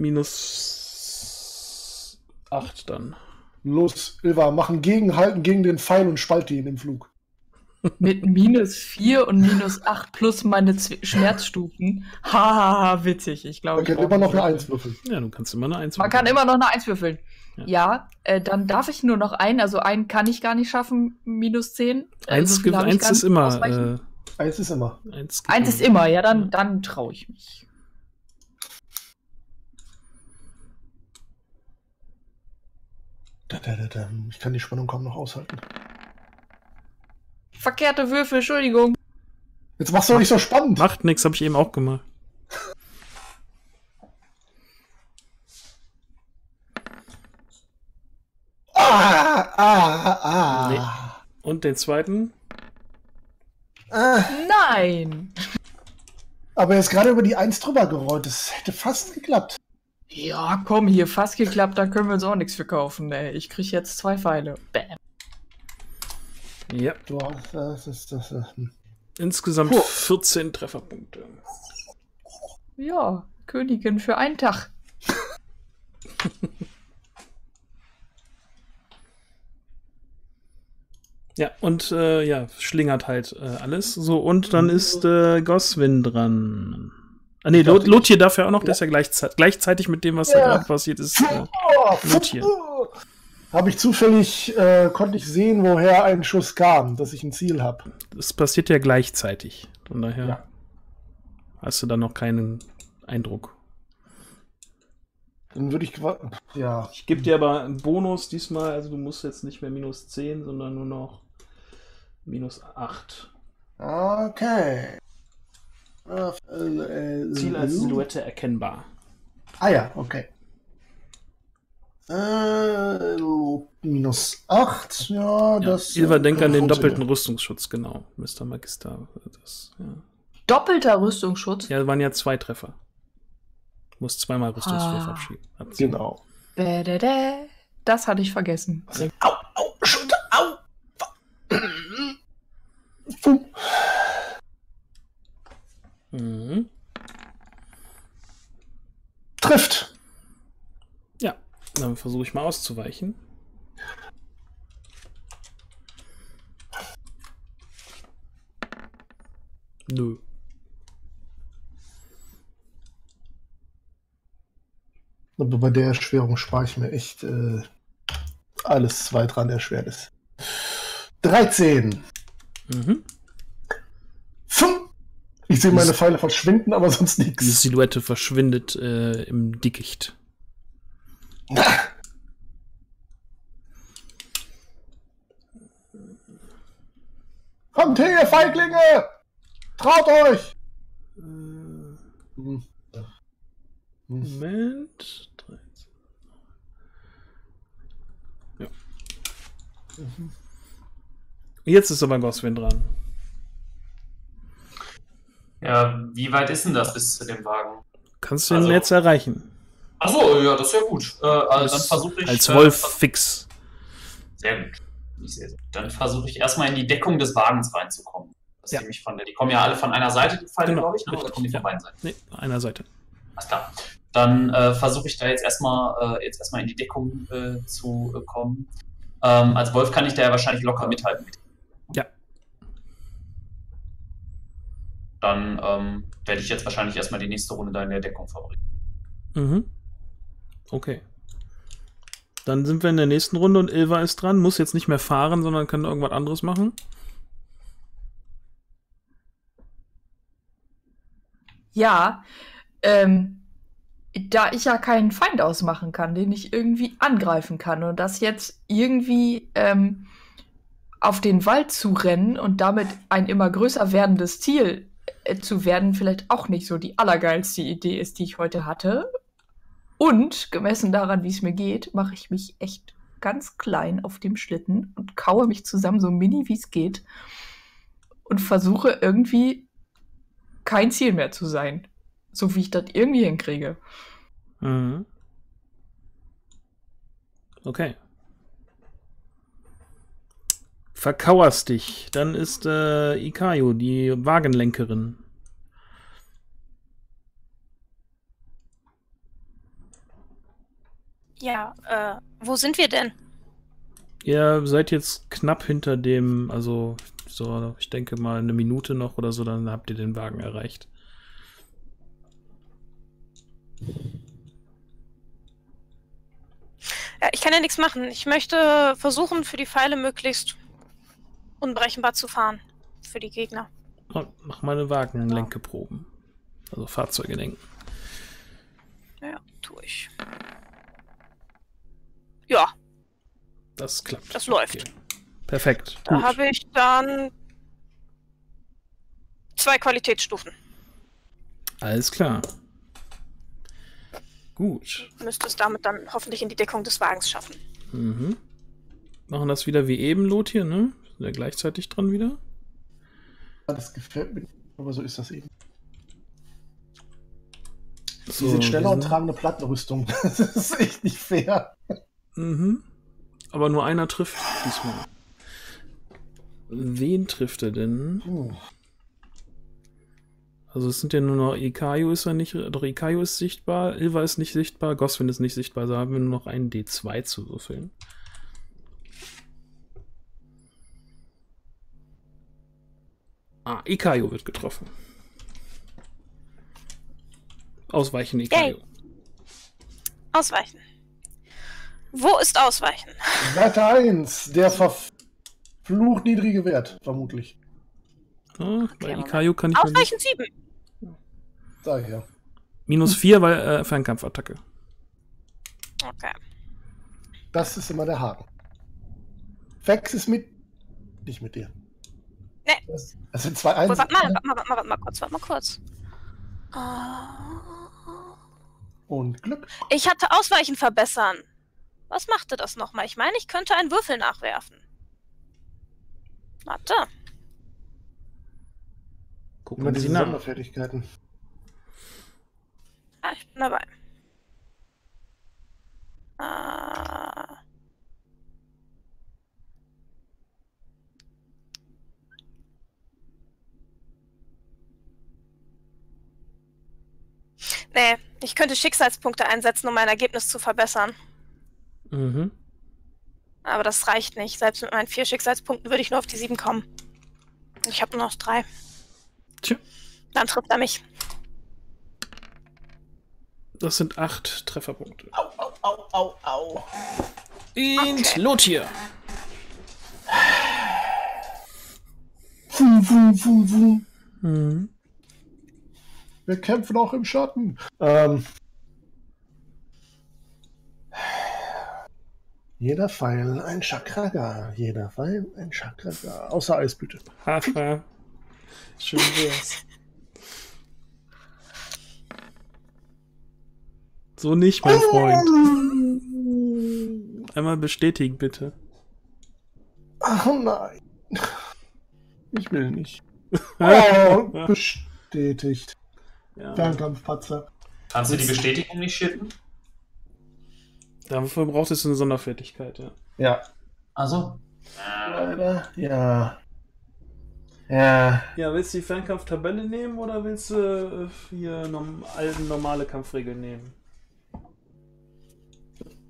minus 8 dann. Los, Ilva, machen Gegenhalten gegen den Pfeil und spalte ihn im Flug. Mit minus 4 und minus 8 plus meine Z Schmerzstufen. Hahaha, witzig. Ich glaube, Man kann immer noch eine Eins würfeln. Ja, du kannst immer eine 1 Man kann immer noch eine 1 würfeln. Ja. Ja, äh, dann darf ich nur noch einen. Also einen kann ich gar nicht schaffen, minus 10. Äh, Eins, so viel ge- habe ich eins ist immer. Äh, Eins ist immer. eins, Eins ist immer, ja, dann, dann traue ich mich. Ich kann die Spannung kaum noch aushalten. Verkehrte Würfel, Entschuldigung. Jetzt machst du doch nicht so spannend. Macht nix, habe ich eben auch gemacht. Ah, ah, ah. Und den zweiten? ah. Nein. Aber er ist gerade über die Eins drüber gerollt. Das hätte fast geklappt. Ja, komm, hier fast geklappt, da können wir uns auch nichts verkaufen. Ey. Ich krieg jetzt zwei Pfeile. Bam. Ja. Du, das ist das. äh, hm. Insgesamt Puh. 14 Trefferpunkte. Ja, Königin für einen Tag. Ja, und äh, ja, schlingert halt äh, alles. So, und dann ist äh, Goswin dran. Ah, nee, Lot Lothier darf ja auch noch, der ist ja gleichzeitig, gleichzeitig mit dem, was da Ja. gerade passiert ist. Äh, Oh, Notieren. Habe ich zufällig, äh, konnte ich sehen, woher ein Schuss kam, dass ich ein Ziel habe. das passiert ja gleichzeitig. Von daher Ja. hast du da noch keinen Eindruck. Dann würde ich ja. Ich gebe dir aber einen Bonus diesmal, also du musst jetzt nicht mehr minus 10, sondern nur noch minus 8. Okay. Äh, äh, Ziel als Silhouette erkennbar. Ah ja, okay. Äh, minus 8, ja, Ja, das. Ilva, denk an den doppelten Rüstungsschutz, genau, Mr. Magister. Das, ja. Doppelter Rüstungsschutz. ja, waren ja zwei Treffer. Du musst zweimal Rüstungswurf Ah. abschieben. abziehen. Genau. Bädädä. Das hatte ich vergessen. Au, au, Schulter, au! Puh. Mhm. Trifft. Dann versuche ich mal auszuweichen. Nö. Aber bei der Erschwerung spare ich mir echt äh, alles zwei dran Erschwernis. 13. Mhm. Ich sehe meine Pfeile verschwinden, aber sonst Die nichts. Silhouette verschwindet äh, im Dickicht. Kommt her, Feiglinge! Traut euch! Moment. 13. Ja. Jetzt ist aber Goswin dran. Ja, wie weit ist denn das bis zu dem Wagen? Kannst du ihn Also- jetzt erreichen? Achso, ja, das ist ja gut. Äh, also dann Als- versuche ich. Als äh, Wolf vers- fix. Sehr gut. Dann versuche ich erstmal in die Deckung des Wagens reinzukommen. Dass Ja. die, mich von der, die kommen ja alle von einer Seite, Pfeile, Genau, glaube ich, ne? oder kommen die von beiden Seiten? Nee, einer Seite. Alles klar. Dann äh, versuche ich da jetzt erstmal äh, jetzt erstmal in die Deckung äh, zu äh, kommen. Ähm, als Wolf kann ich da ja wahrscheinlich locker mithalten. Ja. Dann ähm, werde ich jetzt wahrscheinlich erstmal die nächste Runde da in der Deckung verbringen. Mhm. Okay. Dann sind wir in der nächsten Runde und Ilva ist dran, muss jetzt nicht mehr fahren, sondern kann irgendwas anderes machen. Ja, ähm, da ich ja keinen Feind ausmachen kann, den ich irgendwie angreifen kann und das jetzt irgendwie ähm, auf den Wald zu rennen und damit ein immer größer werdendes Ziel äh, zu werden, vielleicht auch nicht so die allergeilste Idee ist, die ich heute hatte. Und gemessen daran, wie es mir geht, mache ich mich echt ganz klein auf dem Schlitten und kaue mich zusammen, so mini wie es geht. Und versuche irgendwie kein Ziel mehr zu sein. So wie ich das irgendwie hinkriege. Mhm. Okay. Verkauerst dich. Dann ist äh, Ikayo die Wagenlenkerin. Ja, äh, wo sind wir denn? Ihr seid jetzt knapp hinter dem, also so, ich denke mal eine Minute noch oder so, dann habt ihr den Wagen erreicht. Ja, ich kann ja nichts machen. Ich möchte versuchen, für die Pfeile möglichst unberechenbar zu fahren. Für die Gegner. Oh, mach mal eine Wagenlenkeproben. Also Fahrzeuge denken. Ja, tue ich. Ja, Das klappt. das läuft. Okay. Perfekt. Da habe ich dann zwei Qualitätsstufen. Alles klar. Gut. Müsste es damit dann hoffentlich in die Deckung des Wagens schaffen. Mhm. Machen das wieder wie eben, Lot hier, ne? Sind wir gleichzeitig dran wieder? Das gefällt mir, aber so ist das eben. So, Die sind schneller wir und sind- tragen eine Plattenrüstung. Das ist echt nicht fair. Mhm. Aber nur einer trifft diesmal. Wen trifft er denn? Puh. Also es sind ja nur noch Ikayo ist ja nicht, doch Ikayo ist sichtbar, Ilva ist nicht sichtbar, Goswin ist nicht sichtbar, also haben wir nur noch einen D2 zu würfeln. Ah, Ikayo wird getroffen. Ausweichen, Ikayo. Ausweichen. Wo ist Ausweichen? Werte 1, der verflucht niedrige Wert, vermutlich. Ah, bei. Ikayo kann ich. Ausweichen 7. Daher. Minus 4, weil äh, Fernkampfattacke. Okay. Das ist immer der Haken. Vex ist mit. Nicht mit dir. Nee. Das, das sind zwei Warte Einsen. mal, warte mal, warte mal, warte mal kurz, warte mal kurz. Ah. Und Glück. Ich hatte Ausweichen verbessern. Was machte das nochmal? Ich meine, ich könnte einen Würfel nachwerfen. Warte. Gucken Immer Sie diese. Sonderfertigkeiten. Ah, ich bin dabei. Ah. Nee, ich könnte Schicksalspunkte einsetzen, um mein Ergebnis zu verbessern. Mhm. Aber das reicht nicht. Selbst mit meinen vier Schicksalspunkten würde ich nur auf die sieben kommen. Ich habe nur noch drei. Tja, Dann trifft er mich. das sind acht Trefferpunkte. Au, au, au, au, au. Und Okay. Lothir. Fum, fum, fum, fum. Mhm. Wir kämpfen auch im Schatten. Ähm. Jeder Pfeil ein Chakraga. Jeder Pfeil ein Chakraga. Außer Eisblüte. Haha. Schön wär's. So nicht, mein Freund. Einmal bestätigen, bitte. Ach nein. Ich will nicht. Oh, bestätigt. Ja, Fernkampfpatzer. Kannst du die Bestätigung nicht schicken? Dafür braucht es eine Sonderfertigkeit, ja. Ja. Also. Leider. Ja. Ja. Ja, willst du die Fernkampftabelle nehmen oder willst du äh, hier norm alten normale Kampfregeln nehmen?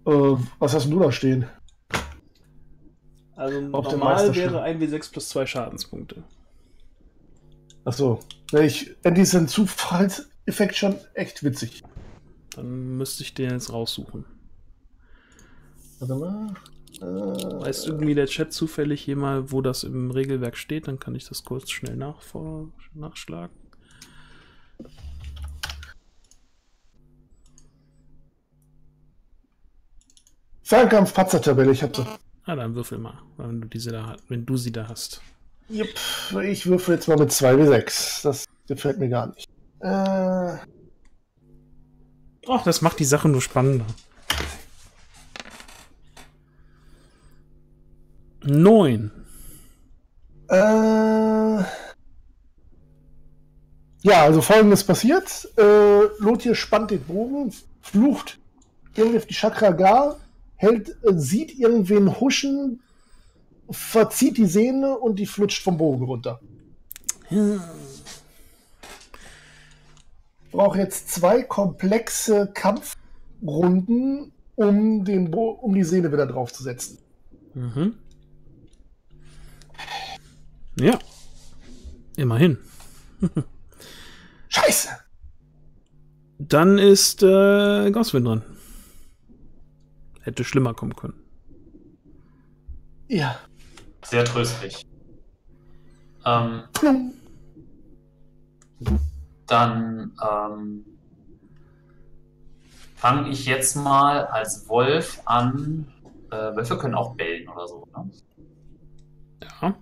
Äh, was hast denn du da stehen? Also Auf normal wäre 1w6 plus 2 Schadenspunkte. Achso. Ich finde diesen Zufallseffekt schon echt witzig. Dann müsste ich den jetzt raussuchen. Warte mal. Äh, Weißt irgendwie der Chat zufällig hier mal, wo das im Regelwerk steht? Dann kann ich das kurz schnell nachschlagen. Fernkampf-Patzer-Tabelle, ich hab sie. Ah, dann würfel mal, wenn du diese da, wenn du sie da hast. Jupp, ich würfel jetzt mal mit 2 wie 6. Das gefällt mir gar nicht. Äh, Ach, das macht die Sache nur spannender. Neun. äh, ja, also folgendes passiert. Äh, Lothir spannt den Bogen, flucht irgendwie auf die Chakra gar, hält, äh, sieht irgendwen huschen, verzieht die Sehne und die flutscht vom Bogen runter. Brauche jetzt zwei komplexe Kampfrunden, um, den Bo um die Sehne wieder draufzusetzen. Mhm. Ja. Immerhin. Scheiße! Dann ist äh, Goswin dran. Hätte schlimmer kommen können. Ja. Sehr tröstlich. Ähm, dann ähm, fange ich jetzt mal als Wolf an. Äh, Wölfe können auch bellen oder so. Ne? Ja.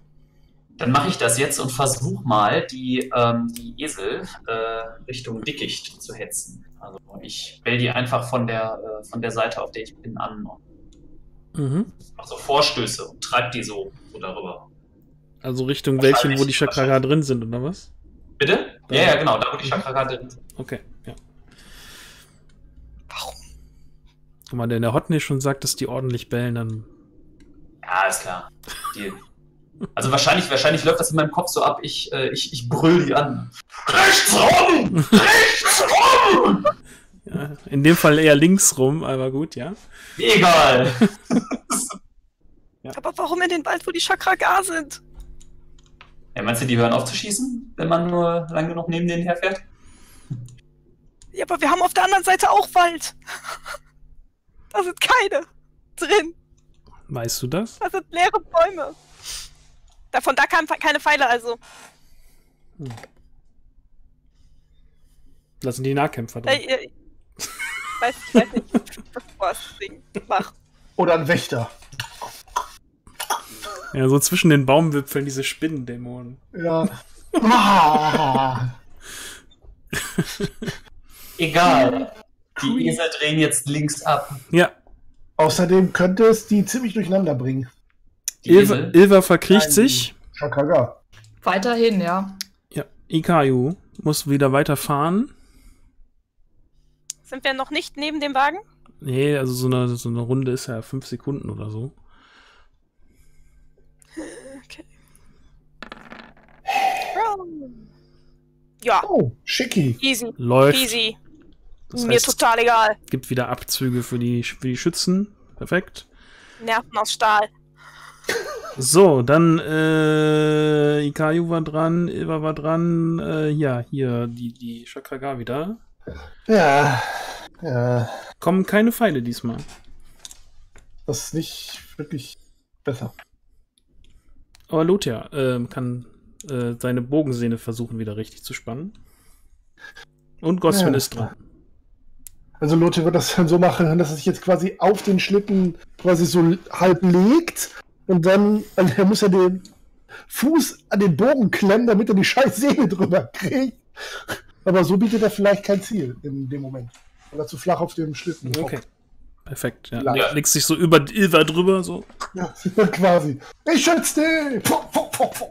Dann mache ich das jetzt und versuche mal, die, ähm, die Esel äh, Richtung Dickicht zu hetzen. Also ich bell die einfach von der, äh, von der Seite, auf der ich bin, an Mhm. mache so Vorstöße und treib die so, so darüber. Also Richtung welchen, wo die Chakraga drin sind, oder was? Bitte? Ja. Ja, ja, genau, da wo die Chakra gerade drin sind. Okay, ja. Warum? Guck mal, wenn der Hotney schon sagt, dass die ordentlich bellen, dann. Ja, ist klar. Die, also wahrscheinlich, wahrscheinlich läuft das in meinem Kopf so ab, ich, äh, ich, ich brüll die an. Rechts rum! Rechts rum! Ja, in dem Fall eher links rum, aber gut, ja. Egal. Aber warum in den Wald, wo die Chakra gar sind? Ja, meinst du, die hören auf zu schießen, wenn man nur lang genug neben denen herfährt? Ja, aber wir haben auf der anderen Seite auch Wald. Da sind keine drin. Weißt du das? Da sind leere Bäume. Davon da kamen keine Pfeile, also. Das sind die Nahkämpfer Äh, drin. äh, weiß, ich weiß nicht, was das Ding macht. Oder ein Wächter. Ja, so zwischen den Baumwipfeln diese Spinnendämonen. Ja. Ah. Egal. Die Esel drehen jetzt links ab. Ja, Außerdem könnte es die ziemlich durcheinander bringen. Ilva. Ilva verkriecht Nein. sich. Chakaga. Weiterhin, ja. Ja, Ikayu muss wieder weiterfahren. Sind wir noch nicht neben dem Wagen? Nee, also so eine, so eine Runde ist ja fünf Sekunden oder so. Okay. Ja, Oh, schicki. easy, Läuft. easy. Das Mir heißt, total egal. gibt wieder Abzüge für die, für die Schützen. Perfekt. Nerven aus Stahl. So, dann äh, Ikayu war dran, Ilva war dran. Äh, ja, hier die, die Chakraga wieder. Ja. Ja. Kommen keine Pfeile diesmal. Das ist nicht wirklich besser. Aber Lothar ähm, kann äh, seine Bogensehne versuchen, wieder richtig zu spannen. Und Goswin Ja. ist dran. Also Lotte wird das dann so machen, dass er sich jetzt quasi auf den Schlitten quasi so halb legt und dann, also er muss ja den Fuß an den Bogen klemmen, damit er die scheiß Sehne drüber kriegt. Aber so bietet er vielleicht kein Ziel in dem Moment. Weil er zu flach auf dem Schlitten hockt. Okay. Perfekt, ja. Ja. Legst dich so über Ilva drüber, so. Ja, quasi. Ich schütze dich! Puh, puh, puh, puh.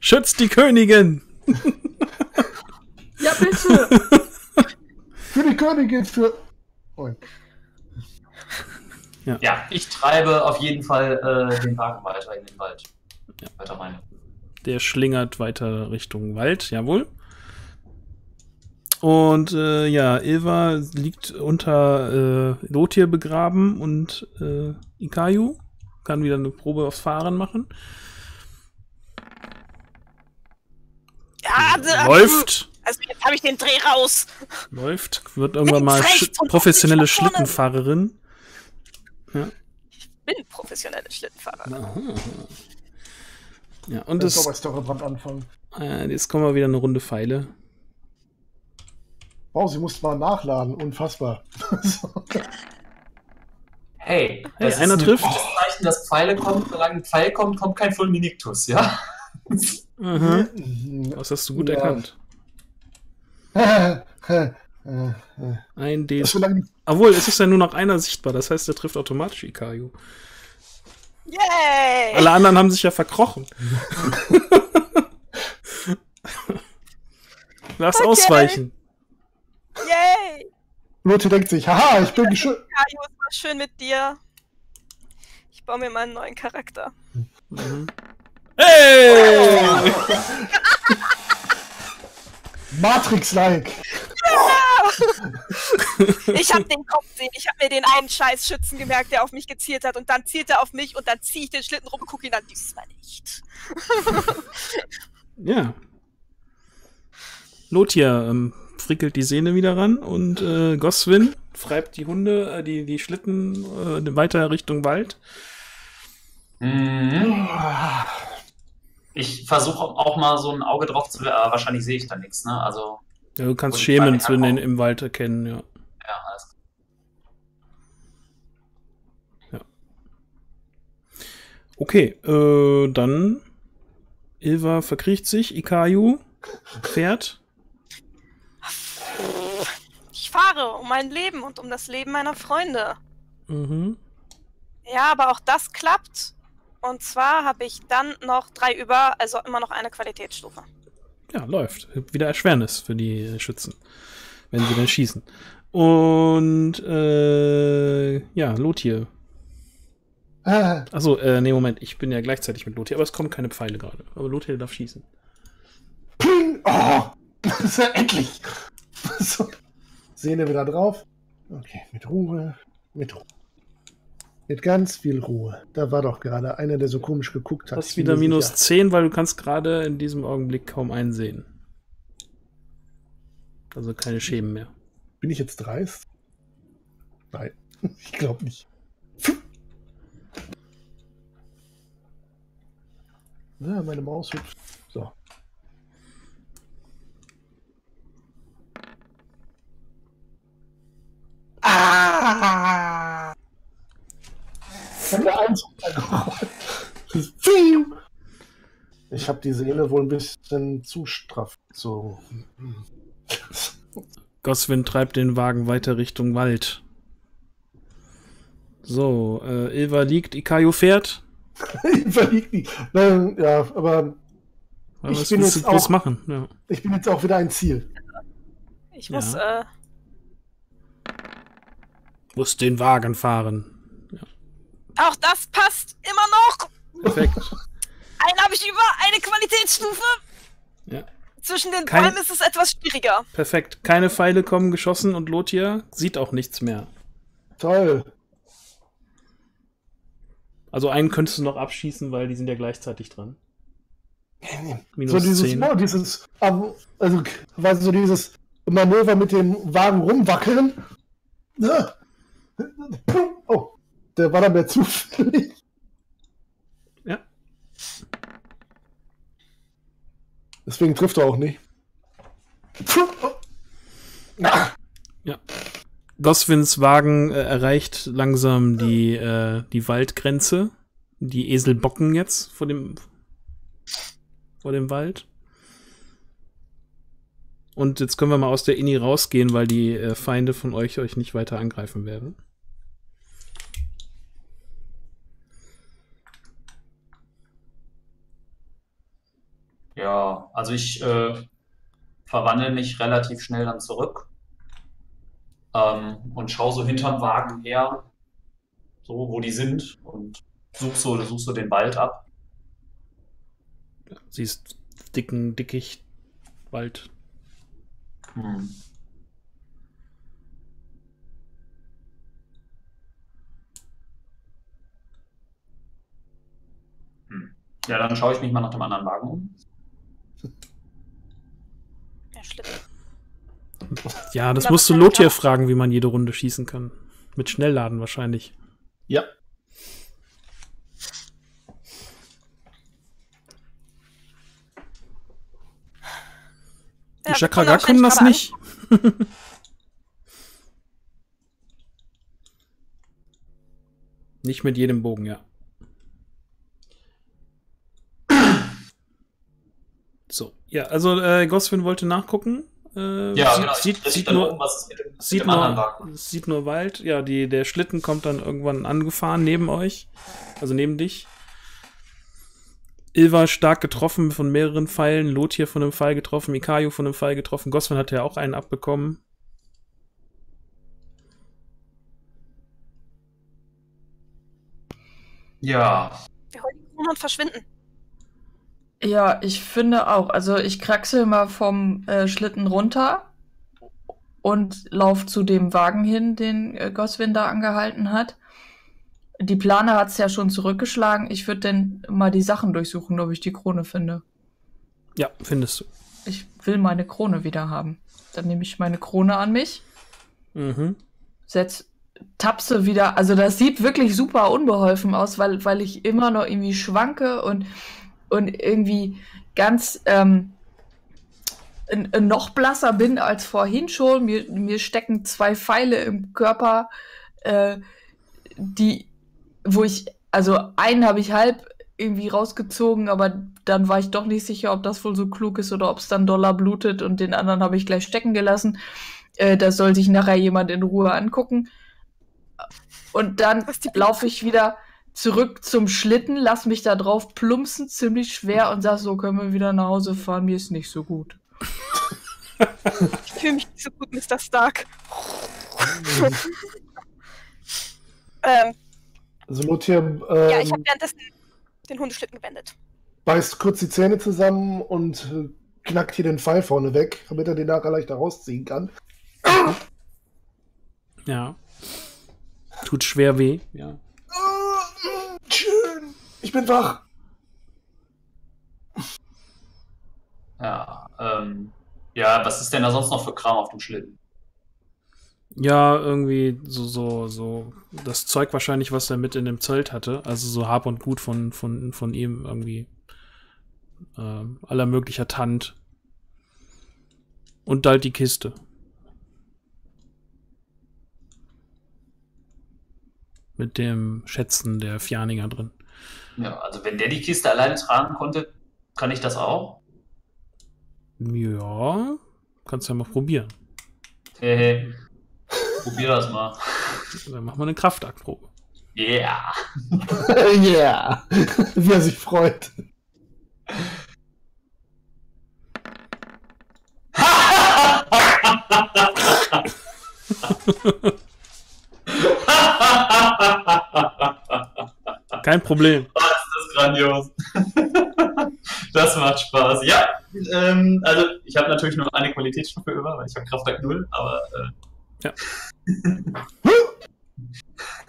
Schützt die Königin! Ja, bitte. Für die Königin, für... Oh, Ja, ich treibe auf jeden Fall äh, den Wagen weiter in den Wald. Weiter rein. Der schlingert weiter Richtung Wald, jawohl. Und äh, ja, Ilva liegt unter äh, Lothir begraben und äh, Ikayu kann wieder eine Probe aufs Fahren machen. Ja, also, Läuft, Also jetzt habe ich den Dreh raus. läuft, wird irgendwann mal professionelle. Schlittenfahrerin. Ja. Ich bin professionelle Schlittenfahrer. Aha. Ja, und Das das, Storebrand anfangen. äh, jetzt kommen wir wieder eine Runde Pfeile. Wow, sie musste mal nachladen. Unfassbar. Hey, Hey, das einer ist ein trifft. gutes Zeichen, dass Pfeile kommen. Solange ein Pfeil kommt, kommt kein Fulminictus, ja? Mhm. Das hast du gut Ja. erkannt. Äh, äh, Ein D. so lange Obwohl, es ist ja nur noch einer sichtbar. Das heißt, der trifft automatisch Ikayu. Yay! Alle anderen haben sich ja verkrochen. Lass Okay. ausweichen. Yay! Lotte denkt sich, haha, ich bin geschützt. Kajo, es war schön mit dir. Ich baue mir mal einen neuen Charakter. Mhm. Hey! Matrix-like. Ich hab den Kopf sehen. Ich hab mir den einen scheiß Schützen gemerkt, der auf mich gezielt hat. Und dann zielt er auf mich und dann ziehe ich den Schlitten rum und gucke ihn an. Diesmal nicht. Ja. Lothia ähm, frickelt die Sehne wieder ran und äh, Goswin treibt die Hunde, äh, die, die Schlitten äh, weiter Richtung Wald. Mhm. Ich versuche auch mal so ein Auge drauf zu werfen, aber wahrscheinlich sehe ich da nichts, ne? Also, Ja, du kannst Schemen herkommen. im Wald erkennen, ja. ja, alles. Okay, äh, dann Ilva verkriecht sich, Ikayu fährt. Ich fahre um mein Leben und um das Leben meiner Freunde. Mhm. Ja, aber auch das klappt. Und zwar habe ich dann noch drei über, also immer noch eine Qualitätsstufe. Ja, läuft. Wieder Erschwernis für die Schützen, wenn sie dann schießen. Und äh, ja, Lothir. Äh, Achso, äh, nee, Moment, ich bin ja gleichzeitig mit Lothir, aber es kommen keine Pfeile gerade. Aber Lothir darf schießen. ping, oh, das ist ja endlich. So. Sehne wieder drauf. Okay, mit Ruhe, mit Ruhe. Mit ganz viel Ruhe. Da war doch gerade einer, der so komisch geguckt hat. Hast wieder minus sicher. 10, weil du kannst gerade in diesem Augenblick kaum einsehen. Also keine Schemen mehr. Bin ich jetzt dreist? Nein, ich glaube nicht. Ja, meine Maus hüpft. So. Ah! Der! Ich habe die Sehne wohl ein bisschen zu straff gezogen. Goswin treibt den Wagen weiter Richtung Wald. So, äh, Ilva liegt, Ikayo fährt. Verliegt die. Nein, ja, aber Ich Was bin jetzt auch- machen? Ja. ich bin jetzt auch wieder ein Ziel. Ich Ja. muss, äh, Muss den Wagen fahren. Auch das passt immer noch. Perfekt. Einen habe ich über, eine Qualitätsstufe. Ja. Zwischen den Keine- Bäumen ist es etwas schwieriger. Perfekt. Keine Pfeile kommen geschossen und Lothia sieht auch nichts mehr. Toll. Also einen könntest du noch abschießen, weil die sind ja gleichzeitig dran. Minus so dieses, 10. oh, dieses, also, weißt du, so dieses Manöver mit dem Wagen rumwackeln. Ja. Oh, der war dann mehr zufällig. Ja. Deswegen trifft er auch nicht. Ah, Goswins Wagen äh, erreicht langsam die, äh, die Waldgrenze. Die Esel bocken jetzt vor dem, vor dem Wald. Und jetzt können wir mal aus der Inni rausgehen, weil die äh, Feinde von euch euch nicht weiter angreifen werden. Ja, also ich äh, verwandle mich relativ schnell dann zurück ähm, und schaue so hinterm Wagen her, so wo die sind und such so, such so den Wald ab. Siehst dicken, dickig Wald. Hm. Hm. Ja, dann schaue ich mich mal nach dem anderen Wagen um. Ja, Schlitten. Ja, das musst du Lothir fragen, wie man jede Runde schießen kann. Mit Schnellladen wahrscheinlich. Ja. Die Ja, Chakraga können das nicht. nicht mit jedem Bogen, ja. So, ja, also äh, Goswin wollte nachgucken. Äh, Ja, sieht, genau. sieht, sieht, nur, um, was es mit dem, sieht, nur, sieht nur Wald. Ja, die, der Schlitten kommt dann irgendwann angefahren neben euch. Also neben dich. Ilva stark getroffen von mehreren Pfeilen. Lot hier von einem Pfeil getroffen. Ikayu von einem Pfeil getroffen. Goswin hat ja auch einen abbekommen. Ja, Wir holen die Krone und verschwinden. Ja, ich finde auch. Also ich kraxel mal vom äh, Schlitten runter und lauf zu dem Wagen hin, den äh, Goswin da angehalten hat. Die Plane hat's ja schon zurückgeschlagen. Ich würde denn mal die Sachen durchsuchen, ob ich die Krone finde. Ja, findest du. Ich will meine Krone wieder haben. Dann nehme ich meine Krone an mich, Mhm. setz, tapse wieder. Also das sieht wirklich super unbeholfen aus, weil, weil ich immer noch irgendwie schwanke und, und irgendwie ganz ähm, noch blasser bin als vorhin schon. Mir, mir stecken zwei Pfeile im Körper, äh, die, wo ich, also einen habe ich halb irgendwie rausgezogen, aber dann war ich doch nicht sicher, ob das wohl so klug ist oder ob es dann doller blutet und den anderen habe ich gleich stecken gelassen. Äh, das soll sich nachher jemand in Ruhe angucken. Und dann laufe ich wieder zurück zum Schlitten, lass mich da drauf plumpsen, ziemlich schwer und sag so, können wir wieder nach Hause fahren, mir ist nicht so gut. Ich fühle mich nicht so gut, Mr. Stark. ähm, Also Lothar ähm, ja, ich habe währenddessen den Hundeschlitten gewendet. beißt kurz die Zähne zusammen und äh, knackt hier den Pfeil vorne weg, damit er den nachher leichter rausziehen kann. Ja. Tut schwer weh. Ja. Schön. Ich bin wach. ja, ähm, ja, was ist denn da sonst noch für Kram auf dem Schlitten? Ja, irgendwie so, so, so, das Zeug wahrscheinlich, was er mit in dem Zelt hatte. Also so Hab und Gut von, von, von ihm irgendwie. Ähm, aller möglicher Tant. Und halt die Kiste. Mit dem Schätzen der Fjaninger drin. Ja, also wenn der die Kiste alleine tragen konnte, kann ich das auch. Ja, kannst ja mal probieren. Hey, hey. Probier das mal. Dann machen wir eine Kraftaktprobe. Yeah. yeah. Wie er sich freut. Kein Problem. Das ist grandios. das macht Spaß. Ja, ähm, also ich habe natürlich nur eine Qualitätsstufe über, weil ich habe Kraftwerk 0, aber äh, Ja.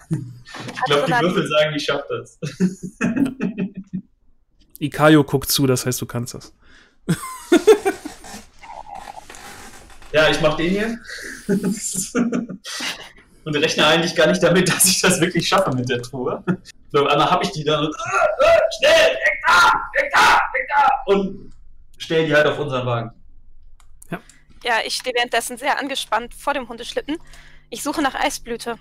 ich glaube, die Würfel sagen, ich schaffe das. Ikayo guckt zu, das heißt, du kannst das. Ja, ich mache den hier. Und rechne eigentlich gar nicht damit, dass ich das wirklich schaffe mit der Truhe. So, einmal habe ich die dann und äh, äh, schnell, weg da, weg da, weg da und stell die halt auf unseren Wagen. Ja, ich stehe währenddessen sehr angespannt vor dem Hundeschlitten. Ich suche nach Eisblüte.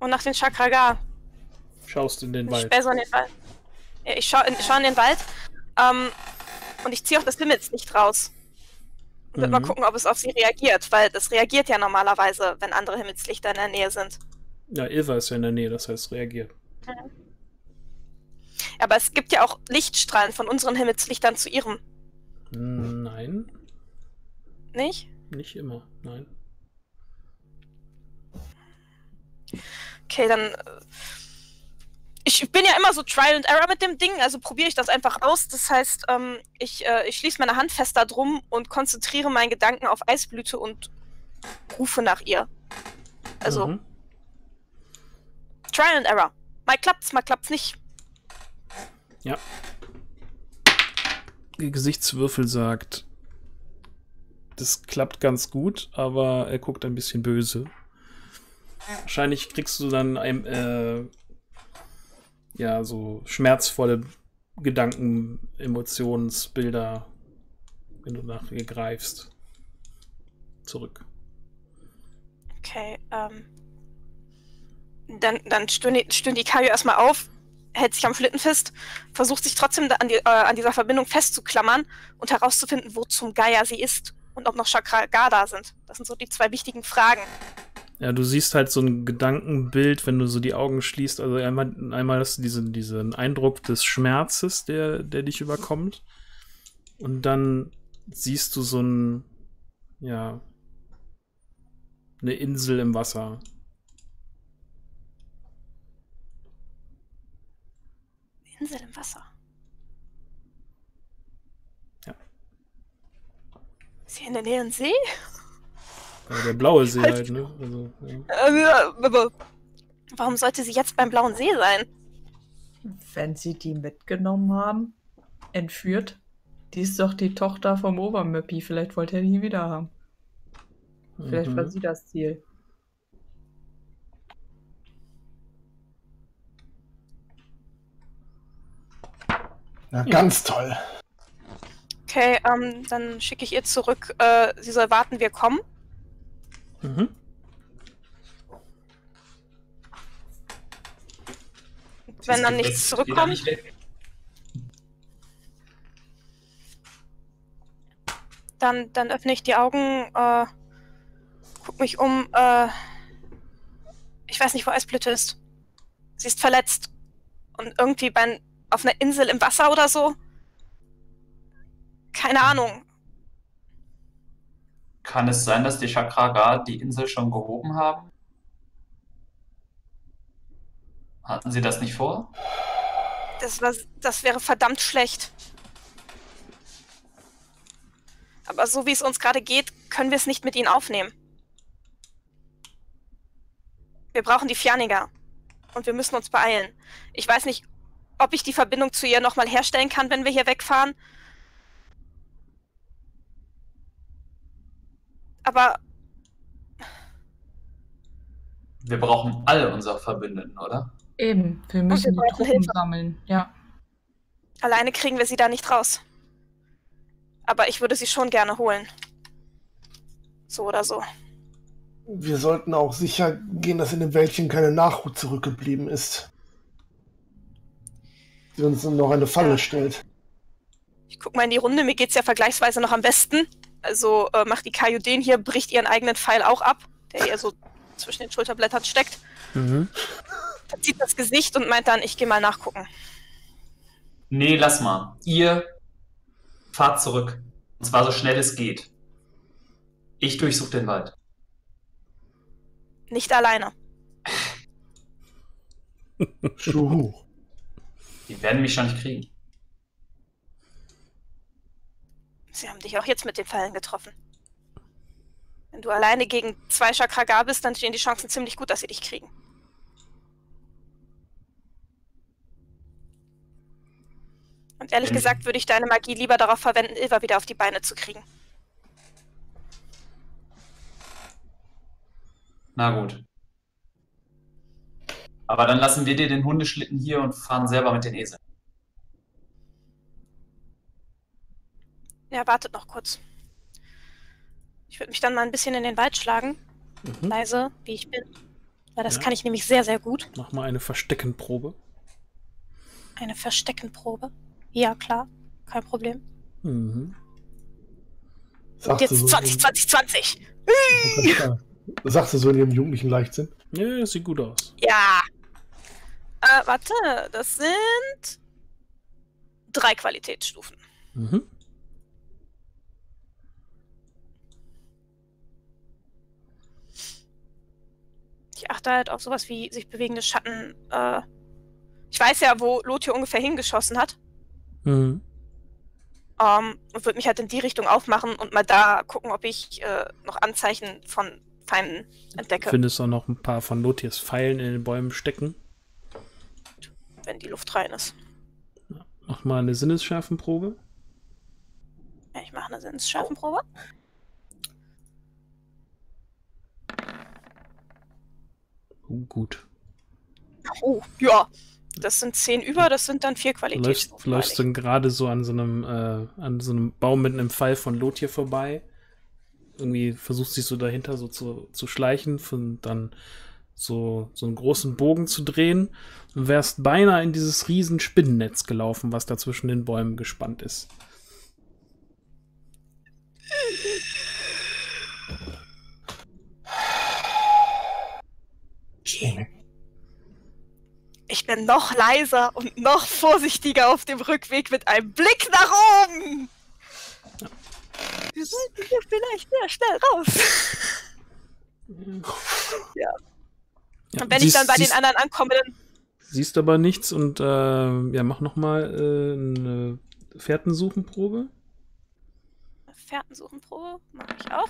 Und nach den Chakragar. Schaust in den Ich Wald. spähe so in den Wald. Ja, ich schaue in, schau in den Wald. Ähm, und ich ziehe auch das Himmelslicht raus. Wird mal Mhm. gucken, ob es auf sie reagiert, weil das reagiert ja normalerweise, wenn andere Himmelslichter in der Nähe sind. Ja, Ilva ist ja in der Nähe, das heißt, reagiert. Aber es gibt ja auch Lichtstrahlen von unseren Himmelslichtern zu ihrem, Nein, nicht? nicht immer. Nein. Okay, dann. Ich bin ja immer so Trial and Error mit dem Ding, also probiere ich das einfach aus. Das heißt, ähm, ich, äh, ich schließe meine Hand fest da drum und konzentriere meinen Gedanken auf Eisblüte und rufe nach ihr. Also, Mhm. Trial and Error. Mal klappt's, mal klappt's nicht. Ja. Der Gesichtswürfel sagt, das klappt ganz gut, aber er guckt ein bisschen böse. wahrscheinlich kriegst du dann ein, äh, ja, so schmerzvolle Gedanken, Emotionsbilder, wenn du nach ihr greifst. Zurück. Okay, ähm. Dann, dann stöhnt die, Kaio erstmal auf, hält sich am Schlitten fest, versucht sich trotzdem an, die, äh, an dieser Verbindung festzuklammern und herauszufinden, wo zum Geier sie ist und ob noch Chakragar da sind. Das sind so die zwei wichtigen Fragen. Ja, du siehst halt so ein Gedankenbild, wenn du so die Augen schließt. Also einmal, einmal hast du diesen, diesen Eindruck des Schmerzes, der, der dich überkommt. Und dann siehst du so ein, ja, eine Insel im Wasser. Insel im Wasser. Ja. Ist hier in der Nähe ein See? Ja, der blaue See Halt. halt, ne? Also, ja. Äh, aber warum sollte sie jetzt beim Blauen See sein? Wenn sie die mitgenommen haben, entführt. Die ist doch die Tochter vom Obermöppi. Vielleicht wollte er die wieder haben. Vielleicht war Mhm. sie das Ziel. Na, ganz toll. Okay, ähm, dann schicke ich ihr zurück, äh, sie soll warten, wir kommen. Mhm. Wenn dann nichts er zurückkommt, dann, dann öffne ich die Augen, äh, guck mich um, äh, ich weiß nicht, wo Eisblüte ist. Sie ist verletzt. Und irgendwie bei, auf einer Insel im Wasser oder so. Keine Ahnung. Kann es sein, dass die Chakragar die Insel schon gehoben haben? Hatten sie das nicht vor? Das, war, das wäre verdammt schlecht. Aber so wie es uns gerade geht, können wir es nicht mit ihnen aufnehmen. Wir brauchen die Fianiger. Und wir müssen uns beeilen. Ich weiß nicht, ob ich die Verbindung zu ihr nochmal herstellen kann, wenn wir hier wegfahren. Aber Wir brauchen alle unsere Verbündeten, oder? Eben, wir müssen wir die Truppen Hilfe. sammeln. Ja. alleine kriegen wir sie da nicht raus. Aber ich würde sie schon gerne holen. So oder so. Wir sollten auch sicher gehen, dass in dem Wäldchen keine Nachhut zurückgeblieben ist. Die uns dann noch eine Falle Ja. stellt. Ich guck mal in die Runde, mir geht's ja vergleichsweise noch am besten. Also äh, macht die Kaiju den hier, bricht ihren eigenen Pfeil auch ab, der ihr so zwischen den Schulterblättern steckt. Mhm. Verzieht das Gesicht und meint dann, ich gehe mal nachgucken. Nee, lass mal. Ihr fahrt zurück. Und zwar so schnell es geht. Ich durchsuche den Wald. Nicht alleine. Schuh hoch. Die werden mich schon nicht kriegen. Sie haben dich auch jetzt mit den Pfeilen getroffen. Wenn du alleine gegen zwei Chakragar bist, dann stehen die Chancen ziemlich gut, dass sie dich kriegen. Und ehrlich Mhm. gesagt würde ich deine Magie lieber darauf verwenden, Ilva wieder auf die Beine zu kriegen. Na gut. Aber dann lassen wir dir den Hundeschlitten hier und fahren selber mit den Eseln. Ja, wartet noch kurz. Ich würde mich dann mal ein bisschen in den Wald schlagen, Mhm. leise, wie ich bin. Weil das Ja. kann ich nämlich sehr, sehr gut. Mach mal eine Versteckenprobe. Eine Versteckenprobe. Ja, klar. Kein Problem. Mhm. Sagt Jetzt so 20, in- 20, 20. Sagt sie so in ihrem jugendlichen Leichtsinn. Ja, das sieht gut aus. Ja. Äh, warte, das sind drei Qualitätsstufen. Mhm. Ich achte halt auf sowas wie sich bewegende Schatten. Äh, ich weiß ja, wo Lothio ungefähr hingeschossen hat. Mhm. Ähm, und würde mich halt in die Richtung aufmachen und mal da gucken, ob ich äh, noch Anzeichen von Feinden entdecke, Findest auch noch ein paar von Lotiers Pfeilen in den Bäumen stecken. wenn die Luft rein ist. Mach mal eine Sinnesschärfenprobe. Ja, ich mache eine Sinnesschärfenprobe. Uh, gut. Oh, ja. Das sind zehn über, das sind dann vier Du Qualitäts. läufst, läufst dann gerade so an so einem äh, an so einem Baum mit einem Pfeil von Lot hier vorbei. Irgendwie versuchst dich so dahinter so zu, zu schleichen, von dann so, so einen großen Bogen zu drehen und wärst beinahe in dieses riesen Spinnennetz gelaufen, was da zwischen den Bäumen gespannt ist. Ich bin noch leiser und noch vorsichtiger auf dem Rückweg mit einem Blick nach oben. Wir sollten hier vielleicht sehr schnell raus. Ja, Und wenn ich siehst- dann bei den siehst- anderen ankomme, dann Siehst aber nichts und äh, ja, mach noch mal äh, eine Fährtensuchenprobe. Fährtensuchenprobe mache ich auch.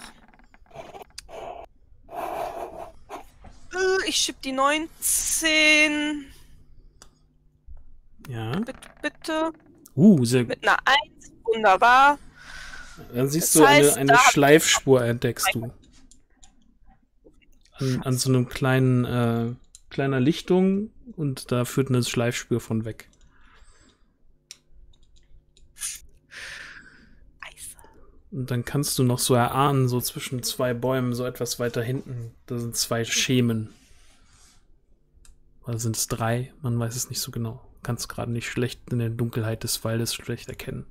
Äh, Ich schieb die 19. Ja. Bitte, bitte. Uh, sehr gut. Mit einer 1. Wunderbar. Dann siehst Das du eine, heißt, eine ich- Schleifspur entdeckst du. An, an so einem kleinen, äh, kleiner Lichtung und da führt eine Schleifspur von weg. Und dann kannst du noch so erahnen, so zwischen zwei Bäumen, so etwas weiter hinten, da sind zwei Schemen. Oder sind es drei? Man weiß es nicht so genau. Kannst gerade nicht schlecht in der Dunkelheit des Waldes schlecht erkennen.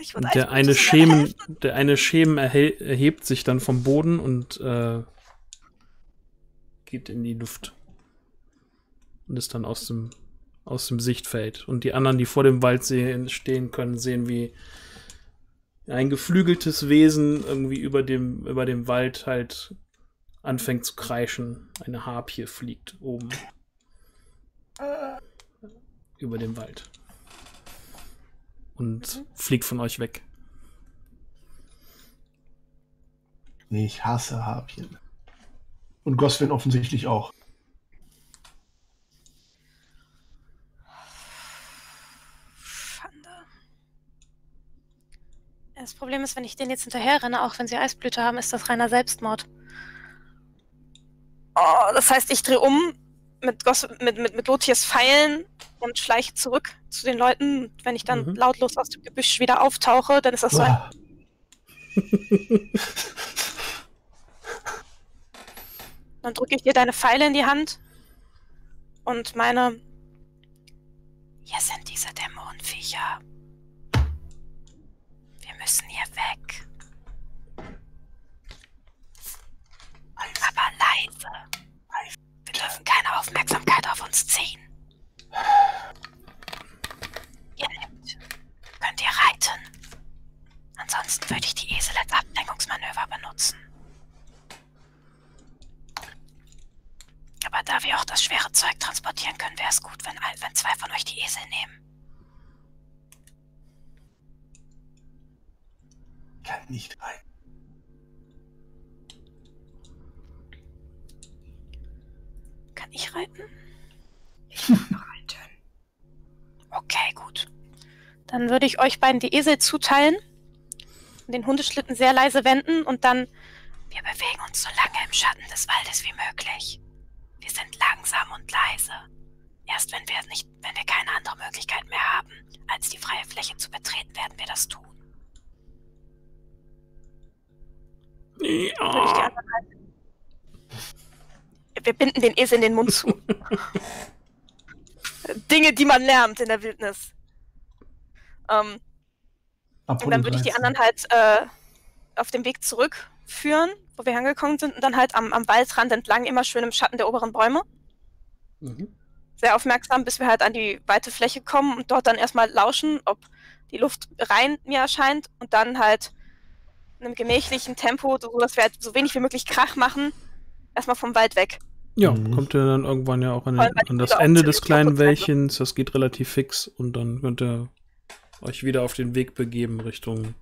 Ich würde Und der eine Schemen, der eine Schemen erhe erhebt sich dann vom Boden und äh, geht in die Luft. Und ist dann aus dem, aus dem Sichtfeld. Und die anderen, die vor dem Wald stehen können, sehen, wie ein geflügeltes Wesen irgendwie über dem, über dem Wald halt anfängt zu kreischen. Eine Harpie fliegt oben. Über dem Wald. Und fliegt von euch weg. Ich hasse Harpien. Und Goswin offensichtlich auch. Das Problem ist, wenn ich denen jetzt hinterher renne, auch wenn sie Eisblüte haben, ist das reiner Selbstmord. Oh, das heißt, ich drehe um mit, Gos mit, mit, mit Lotiers Pfeilen und schleiche zurück zu den Leuten. Und wenn ich dann Mhm. lautlos aus dem Gebüsch wieder auftauche, dann ist das so ein. Dann drücke ich dir deine Pfeile in die Hand und meine. Hier sind diese Dämonenviecher müssen hier weg. Aber leise. Wir dürfen keine Aufmerksamkeit auf uns ziehen. Ihr nehmt. Könnt ihr reiten. Ansonsten würde ich die Esel als Ablenkungsmanöver benutzen. Aber da wir auch das schwere Zeug transportieren können, wäre es gut, wenn, wenn zwei von euch die Esel nehmen. Kann nicht rein. Kann ich reiten? Ich kann reiten. Okay, gut. Dann würde ich euch beiden die Esel zuteilen, den Hundeschlitten sehr leise wenden und dann. Wir bewegen uns so lange im Schatten des Waldes wie möglich. Wir sind langsam und leise. Erst wenn wir nicht, wenn wir keine andere Möglichkeit mehr haben, als die freie Fläche zu betreten, werden wir das tun. Würde ich die anderen halten. Wir binden den Esel in den Mund zu. Dinge, die man lernt in der Wildnis. Ähm, und dann würde ich die anderen halt äh, auf dem Weg zurückführen, wo wir angekommen sind, und dann halt am, am Waldrand entlang, immer schön im Schatten der oberen Bäume. Mhm. Sehr aufmerksam, bis wir halt an die weite Fläche kommen und dort dann erstmal lauschen, ob die Luft rein mir erscheint und dann halt in einem gemächlichen Tempo, so dass wir halt so wenig wie möglich Krach machen, erstmal vom Wald weg. Ja, Mhm. kommt ihr dann irgendwann ja auch an, weil an das Ende des kleinen ne? Wäldchens. Das geht relativ fix und dann könnt ihr euch wieder auf den Weg begeben Richtung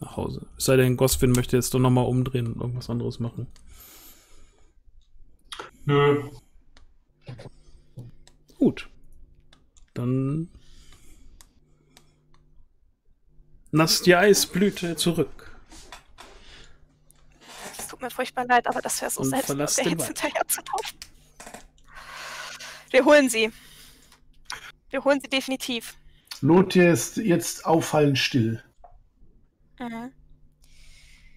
nach Hause. Es sei denn, Goswin möchte jetzt doch nochmal umdrehen und irgendwas anderes machen. Nö. Gut. Dann lasst die Eisblüte zurück. Mir furchtbar leid, aber das wäre so verlass der Wald. hinterher zu laufen. Wir holen sie. Wir holen sie definitiv. Lothar ist jetzt auffallend still Mhm.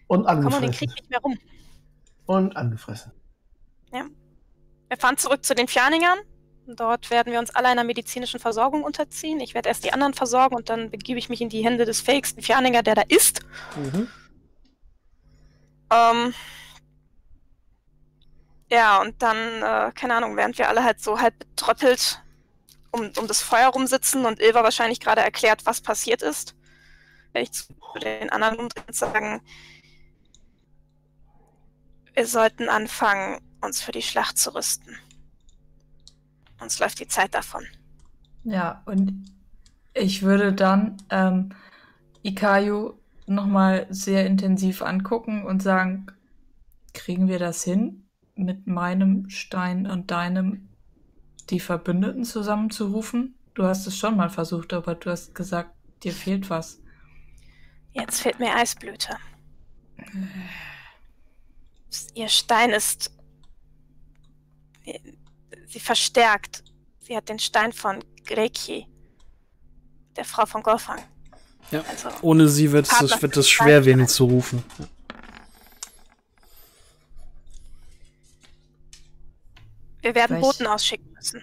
und Komm um den angefressen. Krieg nicht mehr rum. Und angefressen. Wir fahren zurück zu den Fjerningern. Dort werden wir uns alle einer medizinischen Versorgung unterziehen. Ich werde erst die anderen versorgen und dann begebe ich mich in die Hände des fähigsten Fjerninger, der da ist. Mhm. Ähm, ja, und dann, äh, keine Ahnung, während wir alle halt so halb betröppelt um, um das Feuer rumsitzen und Ilva wahrscheinlich gerade erklärt, was passiert ist, werde ich zu den anderen umdrehen sagen, wir sollten anfangen, uns für die Schlacht zu rüsten. Uns läuft die Zeit davon. Ja, und ich würde dann ähm, Ikayu nochmal sehr intensiv angucken und sagen, kriegen wir das hin, mit meinem Stein und deinem die Verbündeten zusammenzurufen? Du hast es schon mal versucht, aber du hast gesagt, dir fehlt was. Jetzt fehlt mir Eisblüte. Ihr Stein ist. Sie verstärkt. Sie hat den Stein von Greki, der Frau von Golfang. Ja. Also, Ohne sie wird es, wird es schwer, wen zu rufen. wir werden Vielleicht- Boten ausschicken müssen.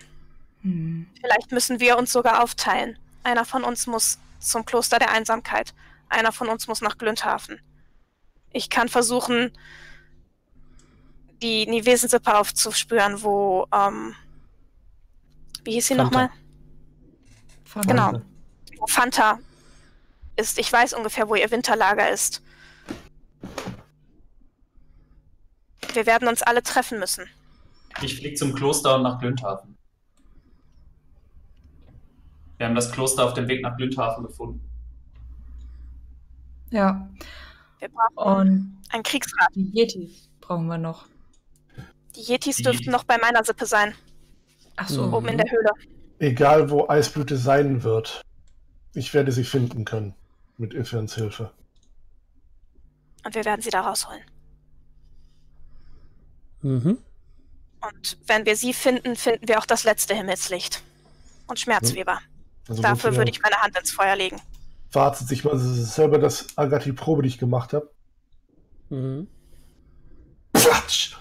Hm. Vielleicht müssen wir uns sogar aufteilen. Einer von uns muss zum Kloster der Einsamkeit. Einer von uns muss nach Glündhafen. Ich kann versuchen, die Nivesensippe aufzuspüren, wo, ähm, wie hieß sie nochmal? Genau. Wo Fanta ist. Ich weiß ungefähr, wo ihr Winterlager ist. Wir werden uns alle treffen müssen. Ich fliege zum Kloster und nach Glündhafen. Wir haben das Kloster auf dem Weg nach Glündhafen gefunden. Ja, Wir brauchen und ein Kriegsrat. die Yetis brauchen wir noch. Die Yetis Die dürften Yetis. noch bei meiner Sippe sein, Ach so. Mhm. oben in der Höhle. Egal, wo Eisblüte sein wird, ich werde sie finden können. Mit Ifans Hilfe. Und wir werden sie da rausholen. Mhm. Und wenn wir sie finden, finden wir auch das letzte Himmelslicht. Und Schmerzweber. Also Dafür würde ich meine Hand ins Feuer legen. Wartet sich mal selber, dass Agatha die Probe, die ich gemacht habe. Mhm. Quatsch!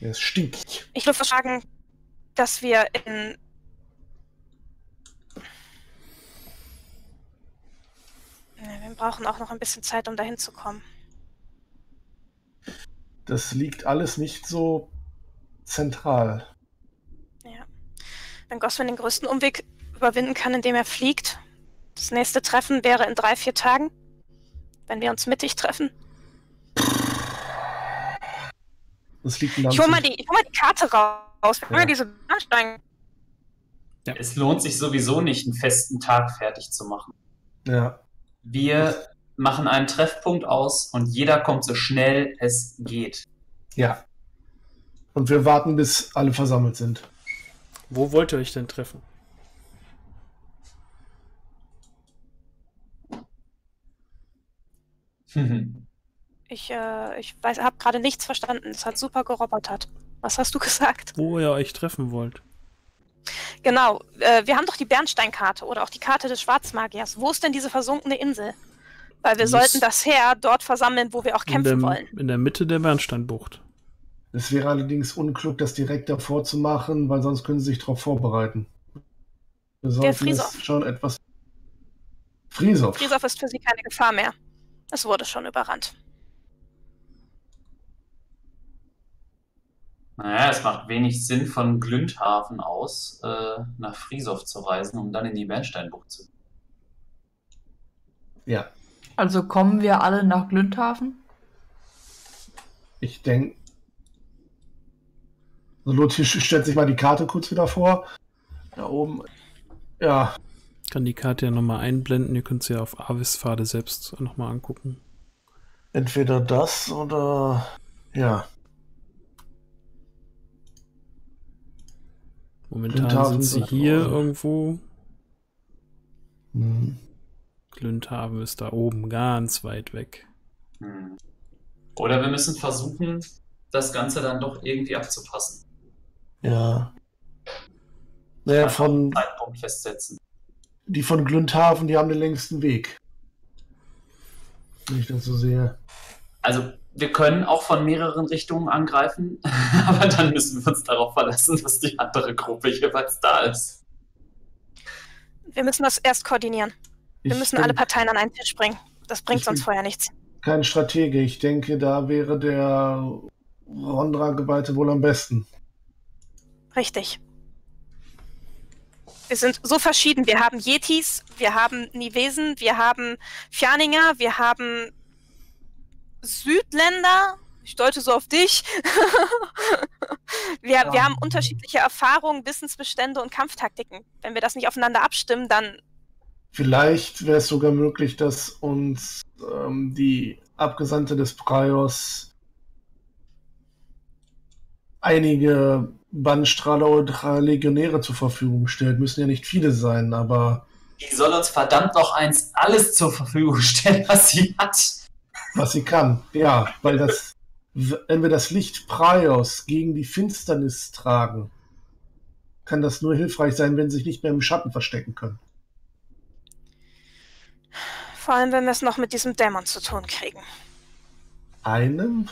Er ist stinkig. Ich würde sagen, dass wir in. Wir brauchen auch noch ein bisschen Zeit, um dahin zu kommen. Das liegt alles nicht so zentral. Ja. Wenn Goswin den größten Umweg überwinden kann, indem er fliegt, das nächste Treffen wäre in drei, vier Tagen. Wenn wir uns mittig treffen. Das liegt Ich hol mal die, ich hol mal die Karte raus. Wir haben Ja. ja diese Bernstein. Es lohnt sich sowieso nicht, einen festen Tag fertig zu machen. Ja. Wir machen einen Treffpunkt aus und jeder kommt so schnell es geht. Ja. Und wir warten, bis alle versammelt sind. Wo wollt ihr euch denn treffen? Ich, äh, ich weiß, habe gerade nichts verstanden. Es hat super gerobotert. Was hast du gesagt? Wo ihr euch treffen wollt? Genau, äh, wir haben doch die Bernsteinkarte oder auch die Karte des Schwarzmagiers. Wo ist denn diese versunkene Insel? Weil wir Die sollten das Heer dort versammeln, wo wir auch In kämpfen der, wollen. in der Mitte der Bernsteinbucht. Es wäre allerdings unklug, das direkt davor zu machen, weil sonst können sie sich darauf vorbereiten. Wir es Frisow. schon etwas. Frisow. Frisow ist für sie keine Gefahr mehr. Es wurde schon überrannt. Naja, es macht wenig Sinn, von Glündhafen aus äh, nach Frisow zu reisen, um dann in die Bernsteinbucht zu. Ja, Also kommen wir alle nach Glündhafen? ich denke. So, Lothar stellt sich mal die Karte kurz wieder vor. Da oben. Ja, Kann die Karte ja nochmal einblenden. Ihr könnt sie ja auf Avis-Pfade selbst nochmal angucken. entweder das oder. Ja. Momentan sind sie hier auch. irgendwo. Hm. Glündhaven ist da oben, ganz weit weg. Hm. Oder wir müssen versuchen, das Ganze dann doch irgendwie abzupassen. Ja. Naja, von, Zeitpunkt festsetzen. die von Glündhaven, die haben den längsten Weg. Wenn ich das so sehe. Also, wir können auch von mehreren Richtungen angreifen, aber dann müssen wir uns darauf verlassen, dass die andere Gruppe jeweils da ist. Wir müssen das erst koordinieren. Wir Ich müssen alle Parteien an einen Tisch bringen. Das bringt sonst vorher nichts. kein Stratege. Ich denke, da wäre der Rondra-Geweihte wohl am besten. Richtig. Wir sind so verschieden. Wir haben Yetis, wir haben Nivesen, wir haben Fjaninger, wir haben Südländer. Ich deute so auf dich. wir, wir haben unterschiedliche Erfahrungen, Wissensbestände und Kampftaktiken. Wenn wir das nicht aufeinander abstimmen, dann Vielleicht wäre es sogar möglich, dass uns ähm, die Abgesandte des Priors einige Bannstrahler oder Legionäre zur Verfügung stellt. Müssen ja nicht viele sein, aber Die soll uns verdammt noch eins alles zur Verfügung stellen, was sie hat. Was sie kann. Ja, weil das, wenn wir das Licht Priors gegen die Finsternis tragen, kann das nur hilfreich sein, wenn sie sich nicht mehr im Schatten verstecken können. vor allem, wenn wir es noch mit diesem Dämon zu tun kriegen. Einem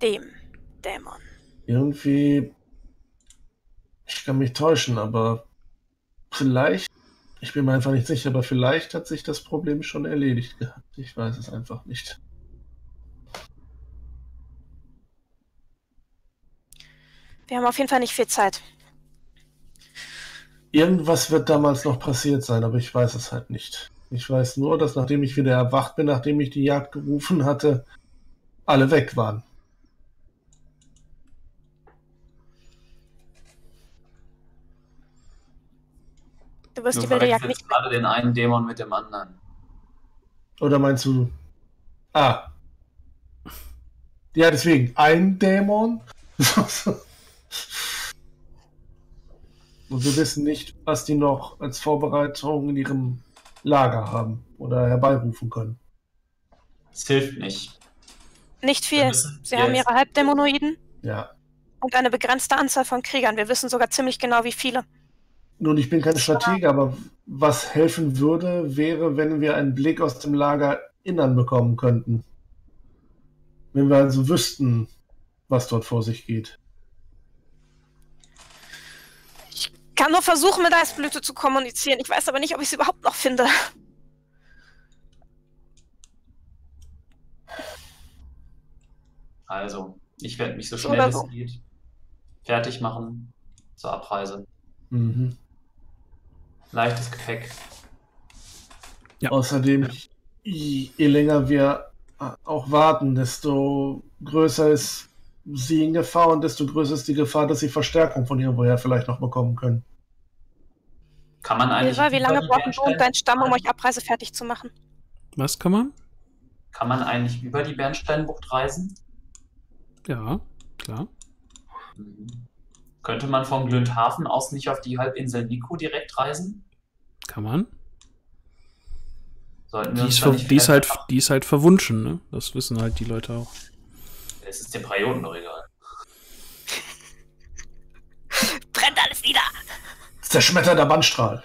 Dem Dämon. irgendwie, ich kann mich täuschen, aber vielleicht, ich bin mir einfach nicht sicher, aber vielleicht hat sich das Problem schon erledigt gehabt. Ich weiß es einfach nicht. Wir haben auf jeden Fall nicht viel Zeit. Irgendwas wird damals noch passiert sein, aber ich weiß es halt nicht. Ich weiß nur, dass nachdem ich wieder erwacht bin, nachdem ich die Jagd gerufen hatte, alle weg waren. Du wirst Du die Jagd verwechselst nicht gerade den einen Dämon mit dem anderen. Oder meinst du. Ah. Ja, deswegen, ein Dämon. Und wir wissen nicht, was die noch als Vorbereitung in ihrem Lager haben oder herbeirufen können. Es hilft nicht. Nicht viel. Sie haben ihre Halbdämonoiden Ja. und eine begrenzte Anzahl von Kriegern. Wir wissen sogar ziemlich genau, wie viele. Nun, ich bin kein Stratege, aber was helfen würde, wäre, wenn wir einen Blick aus dem Lager innern bekommen könnten. Wenn wir also wüssten, was dort vor sich geht. Kann nur versuchen, mit Eisblüte zu kommunizieren. Ich weiß aber nicht, ob ich sie überhaupt noch finde. Also, ich werde mich so So schnell oder es so. geht fertig machen zur Abreise. Mhm. Leichtes Gepäck. Ja. Außerdem, je je länger wir auch warten, desto größer ist sie in Gefahr und desto größer ist die Gefahr, dass sie Verstärkung von irgendwoher vielleicht noch bekommen können. Kann man eigentlich. Eva, wie lange über die brauchen du und dein Stamm, um euch Abreise fertig zu machen? Was kann man? Kann man eigentlich über die Bernsteinbucht reisen? Ja, klar. Mhm. Könnte man vom Glündhafen aus nicht auf die Halbinsel Nico direkt reisen? Kann man. Sollten wir Die ist, die, ist halt, die ist halt verwunschen, ne? Das wissen halt die Leute auch. Es ist dem Prioten doch egal. Brennt alles wieder! Zerschmetter der Bannstrahl.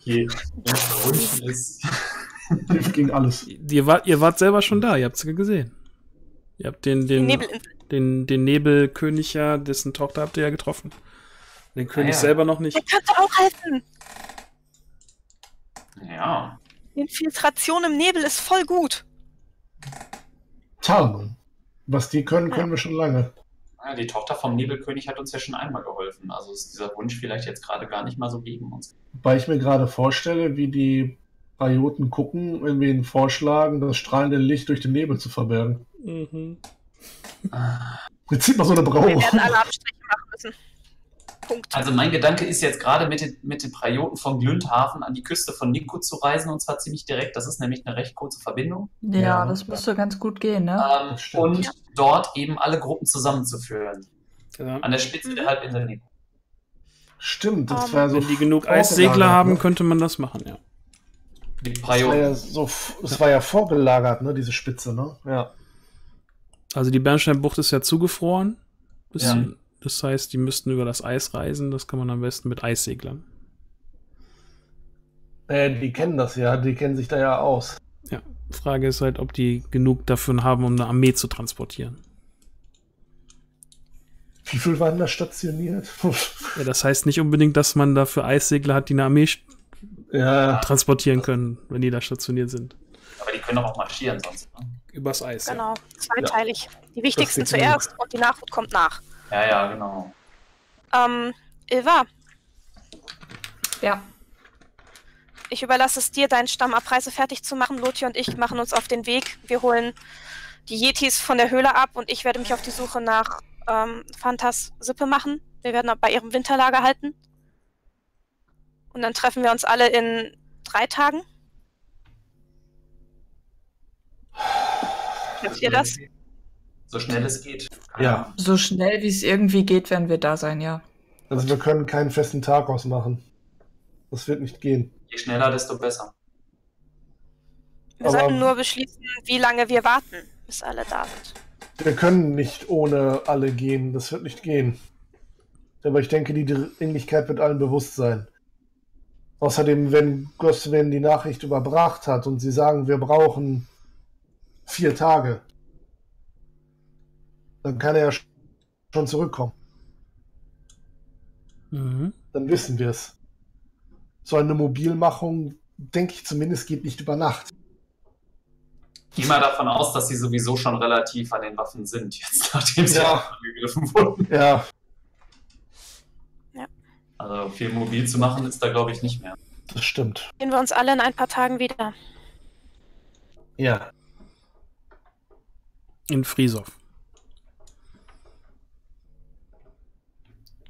Hier, wenn es verwunschen ist. Hilft gegen alles. Ihr wart, ihr wart selber schon da, ihr habt's ja gesehen. Ihr habt den, den, Nebelinsel. Den, den Nebelkönig ja, dessen Tochter habt ihr ja getroffen. Den König ja. selber noch nicht. Der könnte auch helfen. Ja. Infiltration im Nebel ist voll gut. Tarnung. Was die können, können wir schon lange. Ja, Die Tochter vom Nebelkönig hat uns ja schon einmal geholfen. Also ist dieser Wunsch vielleicht jetzt gerade gar nicht mal so gegen uns. Wobei ich mir gerade vorstelle, wie die Prioten gucken, wenn wir ihnen vorschlagen, das strahlende Licht durch den Nebel zu verbergen. Mhm. Jetzt zieht man so eine Wir Braue. werden alle Abstriche machen müssen. Punkt. Also mein Gedanke ist jetzt gerade mit den, mit den Prioten von Glündhafen an die Küste von Nico zu reisen und zwar ziemlich direkt. Das ist nämlich eine recht kurze Verbindung. Ja, Ja. das müsste ganz gut gehen, ne? Ähm, und dort eben alle Gruppen zusammenzuführen. Ja. An der Spitze der Mhm. Halbinsel Nico. Stimmt, das Ähm, wäre so. Wenn die genug Eissegler haben, ne? könnte man das machen, ja. Die Das war ja so, es war ja vorgelagert, ne, diese Spitze, ne? Ja. Also die Bernsteinbucht ist ja zugefroren. Ja. Das heißt, die müssten über das Eis reisen. Das kann man am besten mit Eisseglern. Äh, die kennen das ja, die kennen sich da ja aus. Frage ist halt, ob die genug dafür haben, um eine Armee zu transportieren. Wie viel waren da stationiert? Ja, das heißt nicht unbedingt, dass man dafür Eissegler hat, die eine Armee ja, transportieren können, wenn die da stationiert sind. aber die können doch auch marschieren sonst. Ne? Übers Eis. Genau, zweiteilig. Die wichtigsten zuerst und die Nachwuchs kommt nach. Ja, ja, genau. Ähm, Ilva, Ja. ich überlasse es dir, deinen Stamm Abreise fertig zu machen. Lothi und ich machen uns auf den Weg. Wir holen die Yetis von der Höhle ab und ich werde mich auf die Suche nach ähm, Fantas Sippe machen. Wir werden bei ihrem Winterlager halten. Und dann treffen wir uns alle in drei Tagen. Habt ihr das? So schnell es geht. Ja. So schnell wie es irgendwie geht, werden wir da sein, ja. also wir können keinen festen Tag ausmachen. Das wird nicht gehen. Je schneller, desto besser. Wir Aber- sollten nur beschließen, wie lange wir warten, bis alle da sind. Wir können nicht ohne alle gehen. Das wird nicht gehen. Aber ich denke, die Dringlichkeit wird allen bewusst sein. Außerdem, wenn Goswin die Nachricht überbracht hat und sie sagen, wir brauchen vier Tage, dann kann er ja schon zurückkommen. Mhm. Dann wissen wir es. So eine Mobilmachung, denke ich zumindest, geht nicht über Nacht. Geh mal davon aus, dass sie sowieso schon relativ an den Waffen sind, jetzt nachdem sie Ja. angegriffen wurden. Ja, Also viel mobil zu machen ist da, glaube ich, nicht mehr. das stimmt. Sehen wir uns alle in ein paar Tagen wieder. Ja. In Friesov.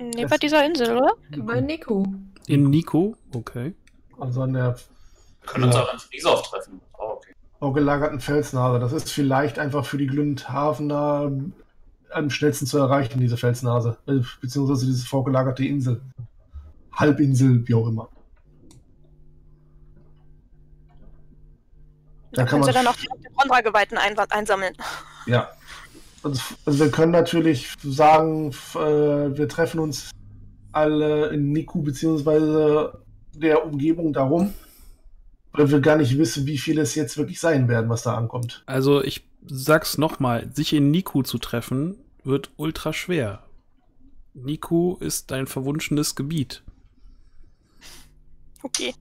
Neben Das- dieser Insel, oder? Bei Nico. In Nico, okay. Also an der Wir können uns auch in Friesov treffen. Oh, okay. vorgelagerten Felsnase. Das ist vielleicht einfach für die Glündhafener am schnellsten zu erreichen, diese Felsnase. Äh, Beziehungsweise diese vorgelagerte Insel. Halbinsel, wie auch immer. Da kann können sie man- dann auch die Rondra-Geweihten ein einsammeln. Ja. Also, also wir können natürlich sagen, äh, wir treffen uns alle in Niku beziehungsweise der Umgebung darum, weil wir gar nicht wissen, wie viele es jetzt wirklich sein werden, was da ankommt. Also ich sag's nochmal, sich in Niku zu treffen, wird ultra schwer. Niku ist ein verwunschenes Gebiet. Okay.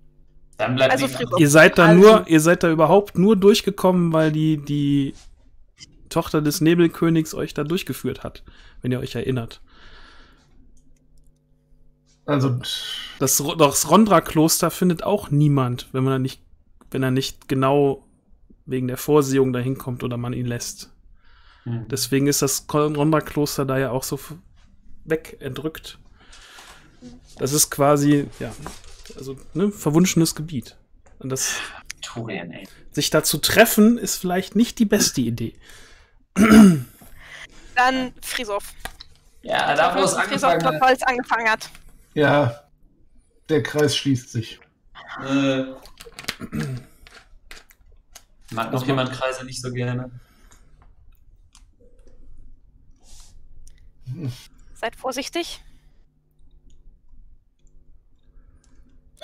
Dann bleibt Also. Ihr seid da Also- nur, ihr seid da überhaupt nur durchgekommen, weil die, die Tochter des Nebelkönigs euch da durchgeführt hat, wenn ihr euch erinnert. Also, Das, das Rondra-Kloster findet auch niemand, wenn man da nicht, wenn er nicht genau wegen der Vorsehung dahin kommt oder man ihn lässt. Hm. Deswegen ist das Rondra-Kloster da ja auch so weg entrückt. Das ist quasi, ja, also, ne, verwunschenes Gebiet. Und das, Turien, ey. sich da zu treffen, ist vielleicht nicht die beste Idee. Dann Frisow. Ja, da wo es angefangen hat. Protokolls angefangen hat. ja, der Kreis schließt sich. Äh, mag noch jemand Kreise nicht so gerne? Seid vorsichtig.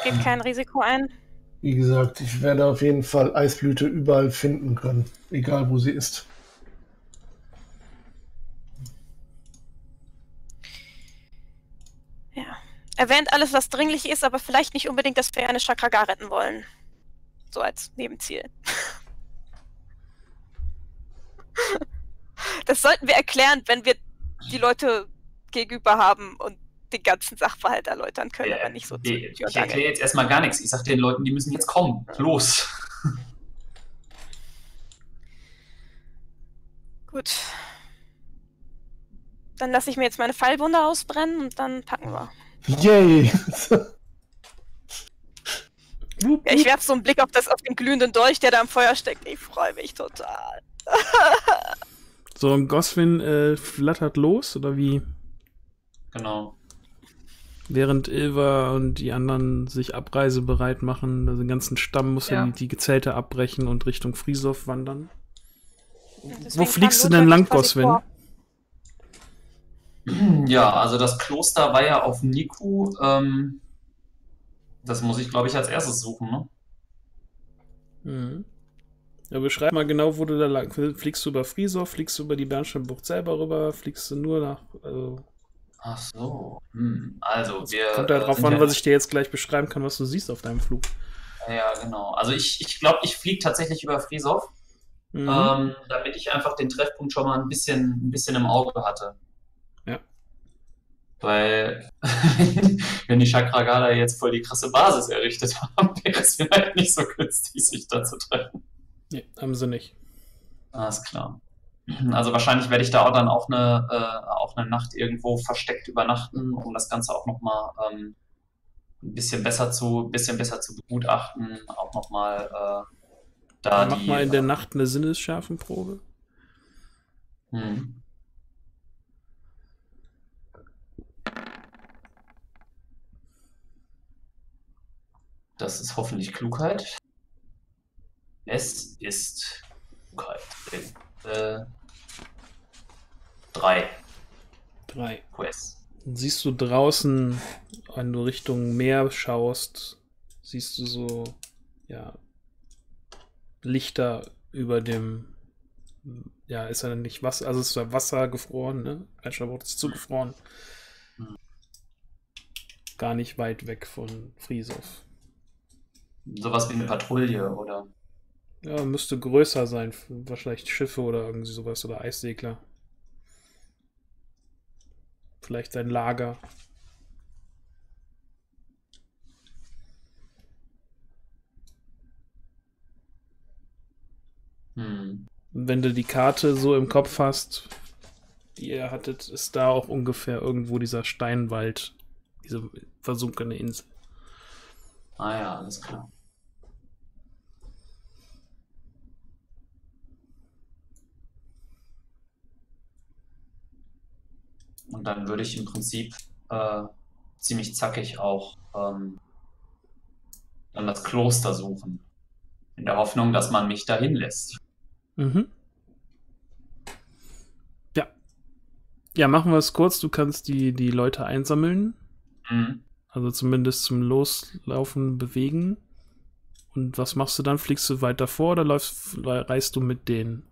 Geht kein Risiko ein. Wie gesagt, ich werde auf jeden Fall Eisblüte überall finden können, egal wo sie ist. Ja. Erwähnt alles, was dringlich ist, aber vielleicht nicht unbedingt, dass wir eine Chakragar retten wollen. So als Nebenziel. Das sollten wir erklären, wenn wir die Leute gegenüber haben und den ganzen Sachverhalt erläutern können, Ja, aber nicht so die- Tür ich erkläre jetzt erstmal gar nichts. Ich sag den Leuten, die müssen jetzt kommen. Los. Gut. Dann lasse ich mir jetzt meine Fallwunde ausbrennen und dann packen wir. Yay! Ja, ich werfe so einen Blick auf, das, auf den glühenden Dolch, der da im Feuer steckt. Ich freue mich total. So, und Goswin äh, flattert los, oder wie? Genau. Während Ilva und die anderen sich abreisebereit machen. Also den ganzen Stamm muss ja, Ja. die, die Zelte abbrechen und Richtung Frieshof wandern. Deswegen Wo fliegst du denn lang, Goswin? Ja, also das Kloster war ja auf Niku. Ähm, das muss ich, glaube ich, als erstes suchen, ne? Mhm. Ja, beschreib mal genau, wo du da lang fliegst. du über Frieshof, fliegst du über die Bernsteinbucht selber rüber, fliegst du nur nach. Also, Ach so. Hm. Also, wir. kommt ja drauf sind an, ja- was ich dir jetzt gleich beschreiben kann, was du siehst auf deinem Flug. Ja, genau. Also, ich, ich glaube, ich fliege tatsächlich über Frieshof, Mhm. ähm, damit ich einfach den Treffpunkt schon mal ein bisschen, ein bisschen im Auge hatte. Ja. Weil, wenn die Chakragala jetzt voll die krasse Basis errichtet haben, wäre es vielleicht nicht so günstig, sich da zu treffen. Nee, haben sie nicht. Alles klar. Also wahrscheinlich werde ich da auch dann auch eine, äh, auch eine Nacht irgendwo versteckt übernachten, um das Ganze auch nochmal ähm, ein bisschen besser zu, bisschen besser zu begutachten, auch nochmal äh, da Mach die. mal in der Nacht eine Sinnesschärfenprobe. Hm. Das ist hoffentlich Klugheit. Es ist Klugheit. Äh, drei Drei. Dann siehst du draußen, wenn du Richtung Meer schaust, siehst du so, ja, Lichter über dem, ja, ist ja nicht Wasser, also es ist ja Wasser gefroren, ne? Gletscherbucht ist zugefroren. Hm. Gar nicht weit weg von Frieshof. Sowas wie eine Patrouille oder. Ja, müsste größer sein, wahrscheinlich Schiffe oder irgendwie sowas oder Eissegler. Vielleicht ein Lager. Hm. Wenn du die Karte so im Kopf hast, die ihr hattet, ist da auch ungefähr irgendwo dieser Steinwald, diese versunkene Insel. Ah ja, alles klar. Und dann würde ich im Prinzip äh, ziemlich zackig auch ähm, dann das Kloster suchen. In der Hoffnung, dass man mich dahin lässt. Mhm. Ja. Ja, machen wir es kurz. Du kannst die, die Leute einsammeln. Mhm. Also zumindest zum Loslaufen bewegen. Und was machst du dann? Fliegst du weiter vor oder läufst, reist du mit denen?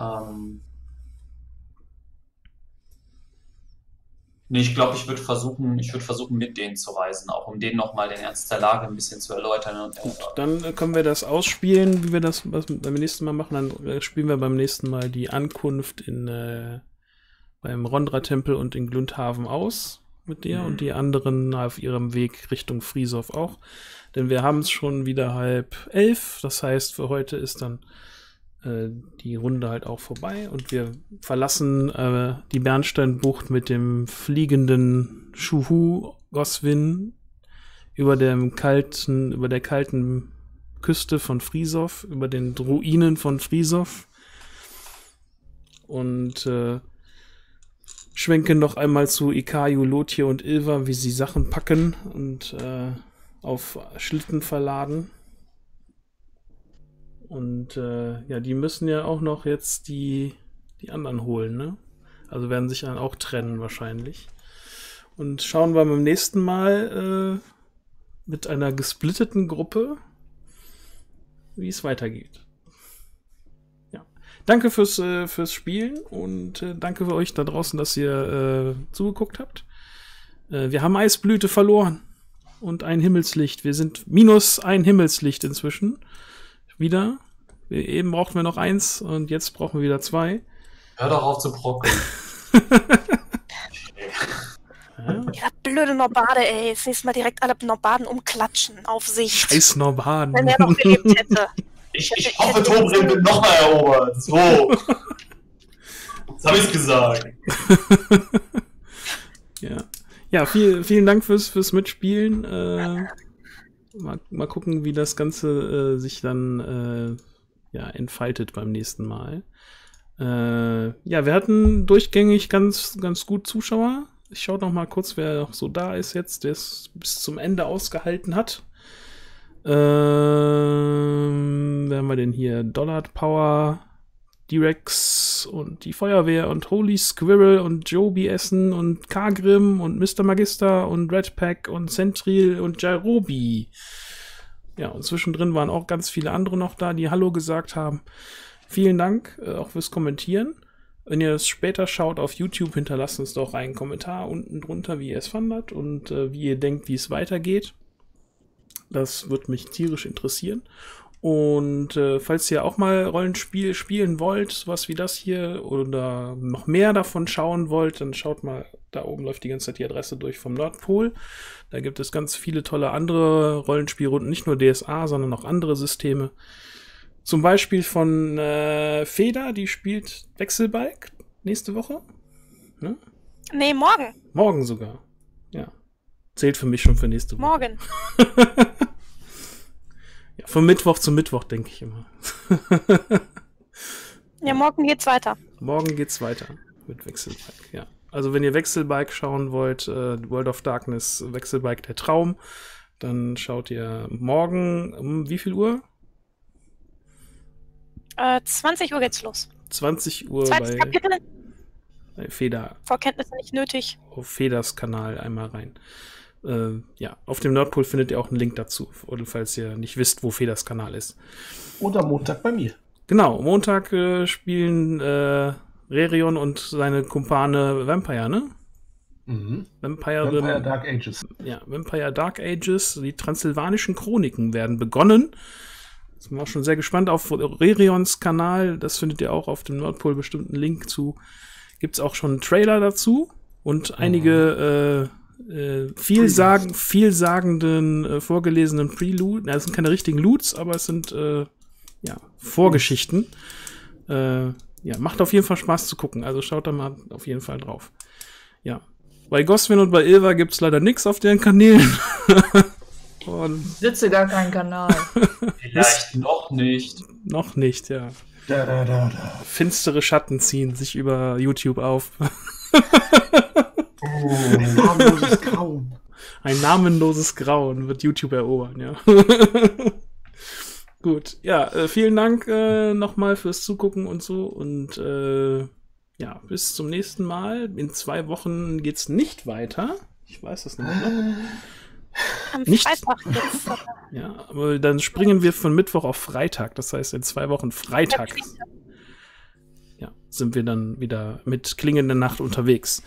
Ähm, nee, ich glaube, ich würde versuchen, ich würde versuchen, mit denen zu reisen, auch um denen nochmal den Ernst der Lage ein bisschen zu erläutern. Und, Gut, dann äh, können wir das ausspielen, wie wir das beim nächsten Mal machen. Dann äh, spielen wir beim nächsten Mal die Ankunft in äh, beim Rondra-Tempel und in Glundhaven aus mit dir Mhm. und die anderen auf ihrem Weg Richtung Frieshof auch. Denn wir haben es schon wieder halb elf. Das heißt, für heute ist dann äh, die Runde halt auch vorbei und wir verlassen äh, die Bernsteinbucht mit dem fliegenden Schuhu Goswin über dem kalten, über der kalten Küste von Frieshof, über den Ruinen von Frieshof und äh, schwenken noch einmal zu Ikayu, Lothir und Ilva, wie sie Sachen packen und äh, auf Schlitten verladen. Und äh, ja, die müssen ja auch noch jetzt die, die anderen holen, ne? Also werden sich dann auch trennen wahrscheinlich. Und schauen wir beim nächsten Mal äh, mit einer gesplitteten Gruppe, wie es weitergeht. Ja. Danke fürs, äh, fürs Spielen und äh, danke für euch da draußen, dass ihr äh, zugeguckt habt. Äh, wir haben Eisblüte verloren und ein Himmelslicht. Wir sind minus ein Himmelslicht inzwischen. Wieder. Eben brauchten wir noch eins und jetzt brauchen wir wieder zwei. Hör doch auf zu brocken. Ja. Ja, blöde Norbade, ey. Das nächste Mal direkt alle Nobaden umklatschen. Auf Sicht. Scheiß Norbaden. Wenn er noch gelebt hätte. Ich, ich hoffe, Tobrin wird nochmal erobert. So. Jetzt habe ich gesagt. Ja, ja viel, vielen Dank fürs, fürs Mitspielen. Äh, mal, mal gucken, wie das Ganze äh, sich dann äh, ja, entfaltet beim nächsten Mal. Äh, ja, wir hatten durchgängig ganz, ganz gut Zuschauer. Ich schaue noch mal kurz, wer noch so da ist jetzt, der es bis zum Ende ausgehalten hat. Ähm, wer haben wir denn hier? Dollard Power, D-Rex und die Feuerwehr und Holy Squirrel und Joby Essen und Kagrim und Mr. Magister und Red Pack und Centril und Jairobi. Ja, und zwischendrin waren auch ganz viele andere noch da, die Hallo gesagt haben. Vielen Dank äh, auch fürs Kommentieren. Wenn ihr das später schaut auf YouTube, hinterlasst uns doch einen Kommentar unten drunter, wie ihr es fandet und äh, wie ihr denkt, wie es weitergeht. Das wird mich tierisch interessieren. Und äh, falls ihr auch mal Rollenspiel spielen wollt, sowas wie das hier, oder noch mehr davon schauen wollt, dann schaut mal, da oben läuft die ganze Zeit die Adresse durch vom Nordpol. Da gibt es ganz viele tolle andere Rollenspielrunden, nicht nur DSA, sondern auch andere Systeme. Zum Beispiel von äh, Feder, die spielt Wechselbike nächste Woche. Ne? Nee, morgen. Morgen sogar. Ja. Zählt für mich schon für nächste Woche. Morgen. Ja, von Mittwoch zu Mittwoch, denke ich immer. Ja, morgen geht's weiter. Morgen geht's weiter mit Wechselbike, ja. Also wenn ihr Wechselbike schauen wollt, äh, World of Darkness, Wechselbike der Traum, dann schaut ihr morgen um wie viel Uhr? Äh, 20 Uhr geht's los. 20 Uhr Zweites bei, Kapitel. bei Feder, Vorkenntnisse nicht nötig. auf Feders Kanal einmal rein. Äh, ja, auf dem Nordpol findet ihr auch einen Link dazu, oder falls ihr nicht wisst, wo Feders Kanal ist. Oder Montag bei mir. Genau, Montag äh, spielen äh, Rerion und seine Kumpane Vampire, ne? Mhm. Vampire, Vampire Dark Ages. ja, Vampire Dark Ages, die transsilvanischen Chroniken werden begonnen. Sind wir auch schon sehr gespannt auf Rerions Kanal. Das findet ihr auch auf dem Nordpol bestimmten Link zu. Gibt's auch schon einen Trailer dazu und einige äh, äh, vielsagen, vielsagenden äh, vorgelesenen Prelude. Das sind keine richtigen Loots, aber es sind äh, ja, Vorgeschichten. Äh, ja, macht auf jeden Fall Spaß zu gucken. Also schaut da mal auf jeden Fall drauf. Ja. Bei Goswin und bei Ilva gibt's leider nichts auf deren Kanälen. und Sitze gar keinen Kanal. Vielleicht noch nicht. noch nicht, ja. Da, da, da, da. Finstere Schatten ziehen sich über YouTube auf. Oh, ein namenloses Grauen. Ein namenloses Grauen wird YouTube erobern, ja. Gut, ja, äh, vielen Dank äh, nochmal fürs Zugucken und so und äh, ja, bis zum nächsten Mal. In zwei Wochen geht's nicht weiter. Ich weiß es noch. Am Nicht- Freitag geht's. Ja, aber dann springen wir von Mittwoch auf Freitag. Das heißt, in zwei Wochen Freitag ja, sind wir dann wieder mit klingender Nacht unterwegs.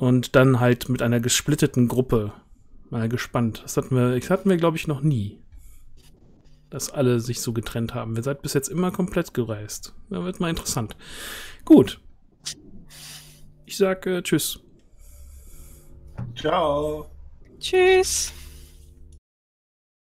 Und dann halt mit einer gesplitteten Gruppe. Mal gespannt. Das hatten wir, das hatten wir, glaube ich, noch nie. Dass alle sich so getrennt haben. Wir seid bis jetzt immer komplett gereist. Da wird mal interessant. Gut. Ich sag äh, Tschüss. Ciao. Tschüss.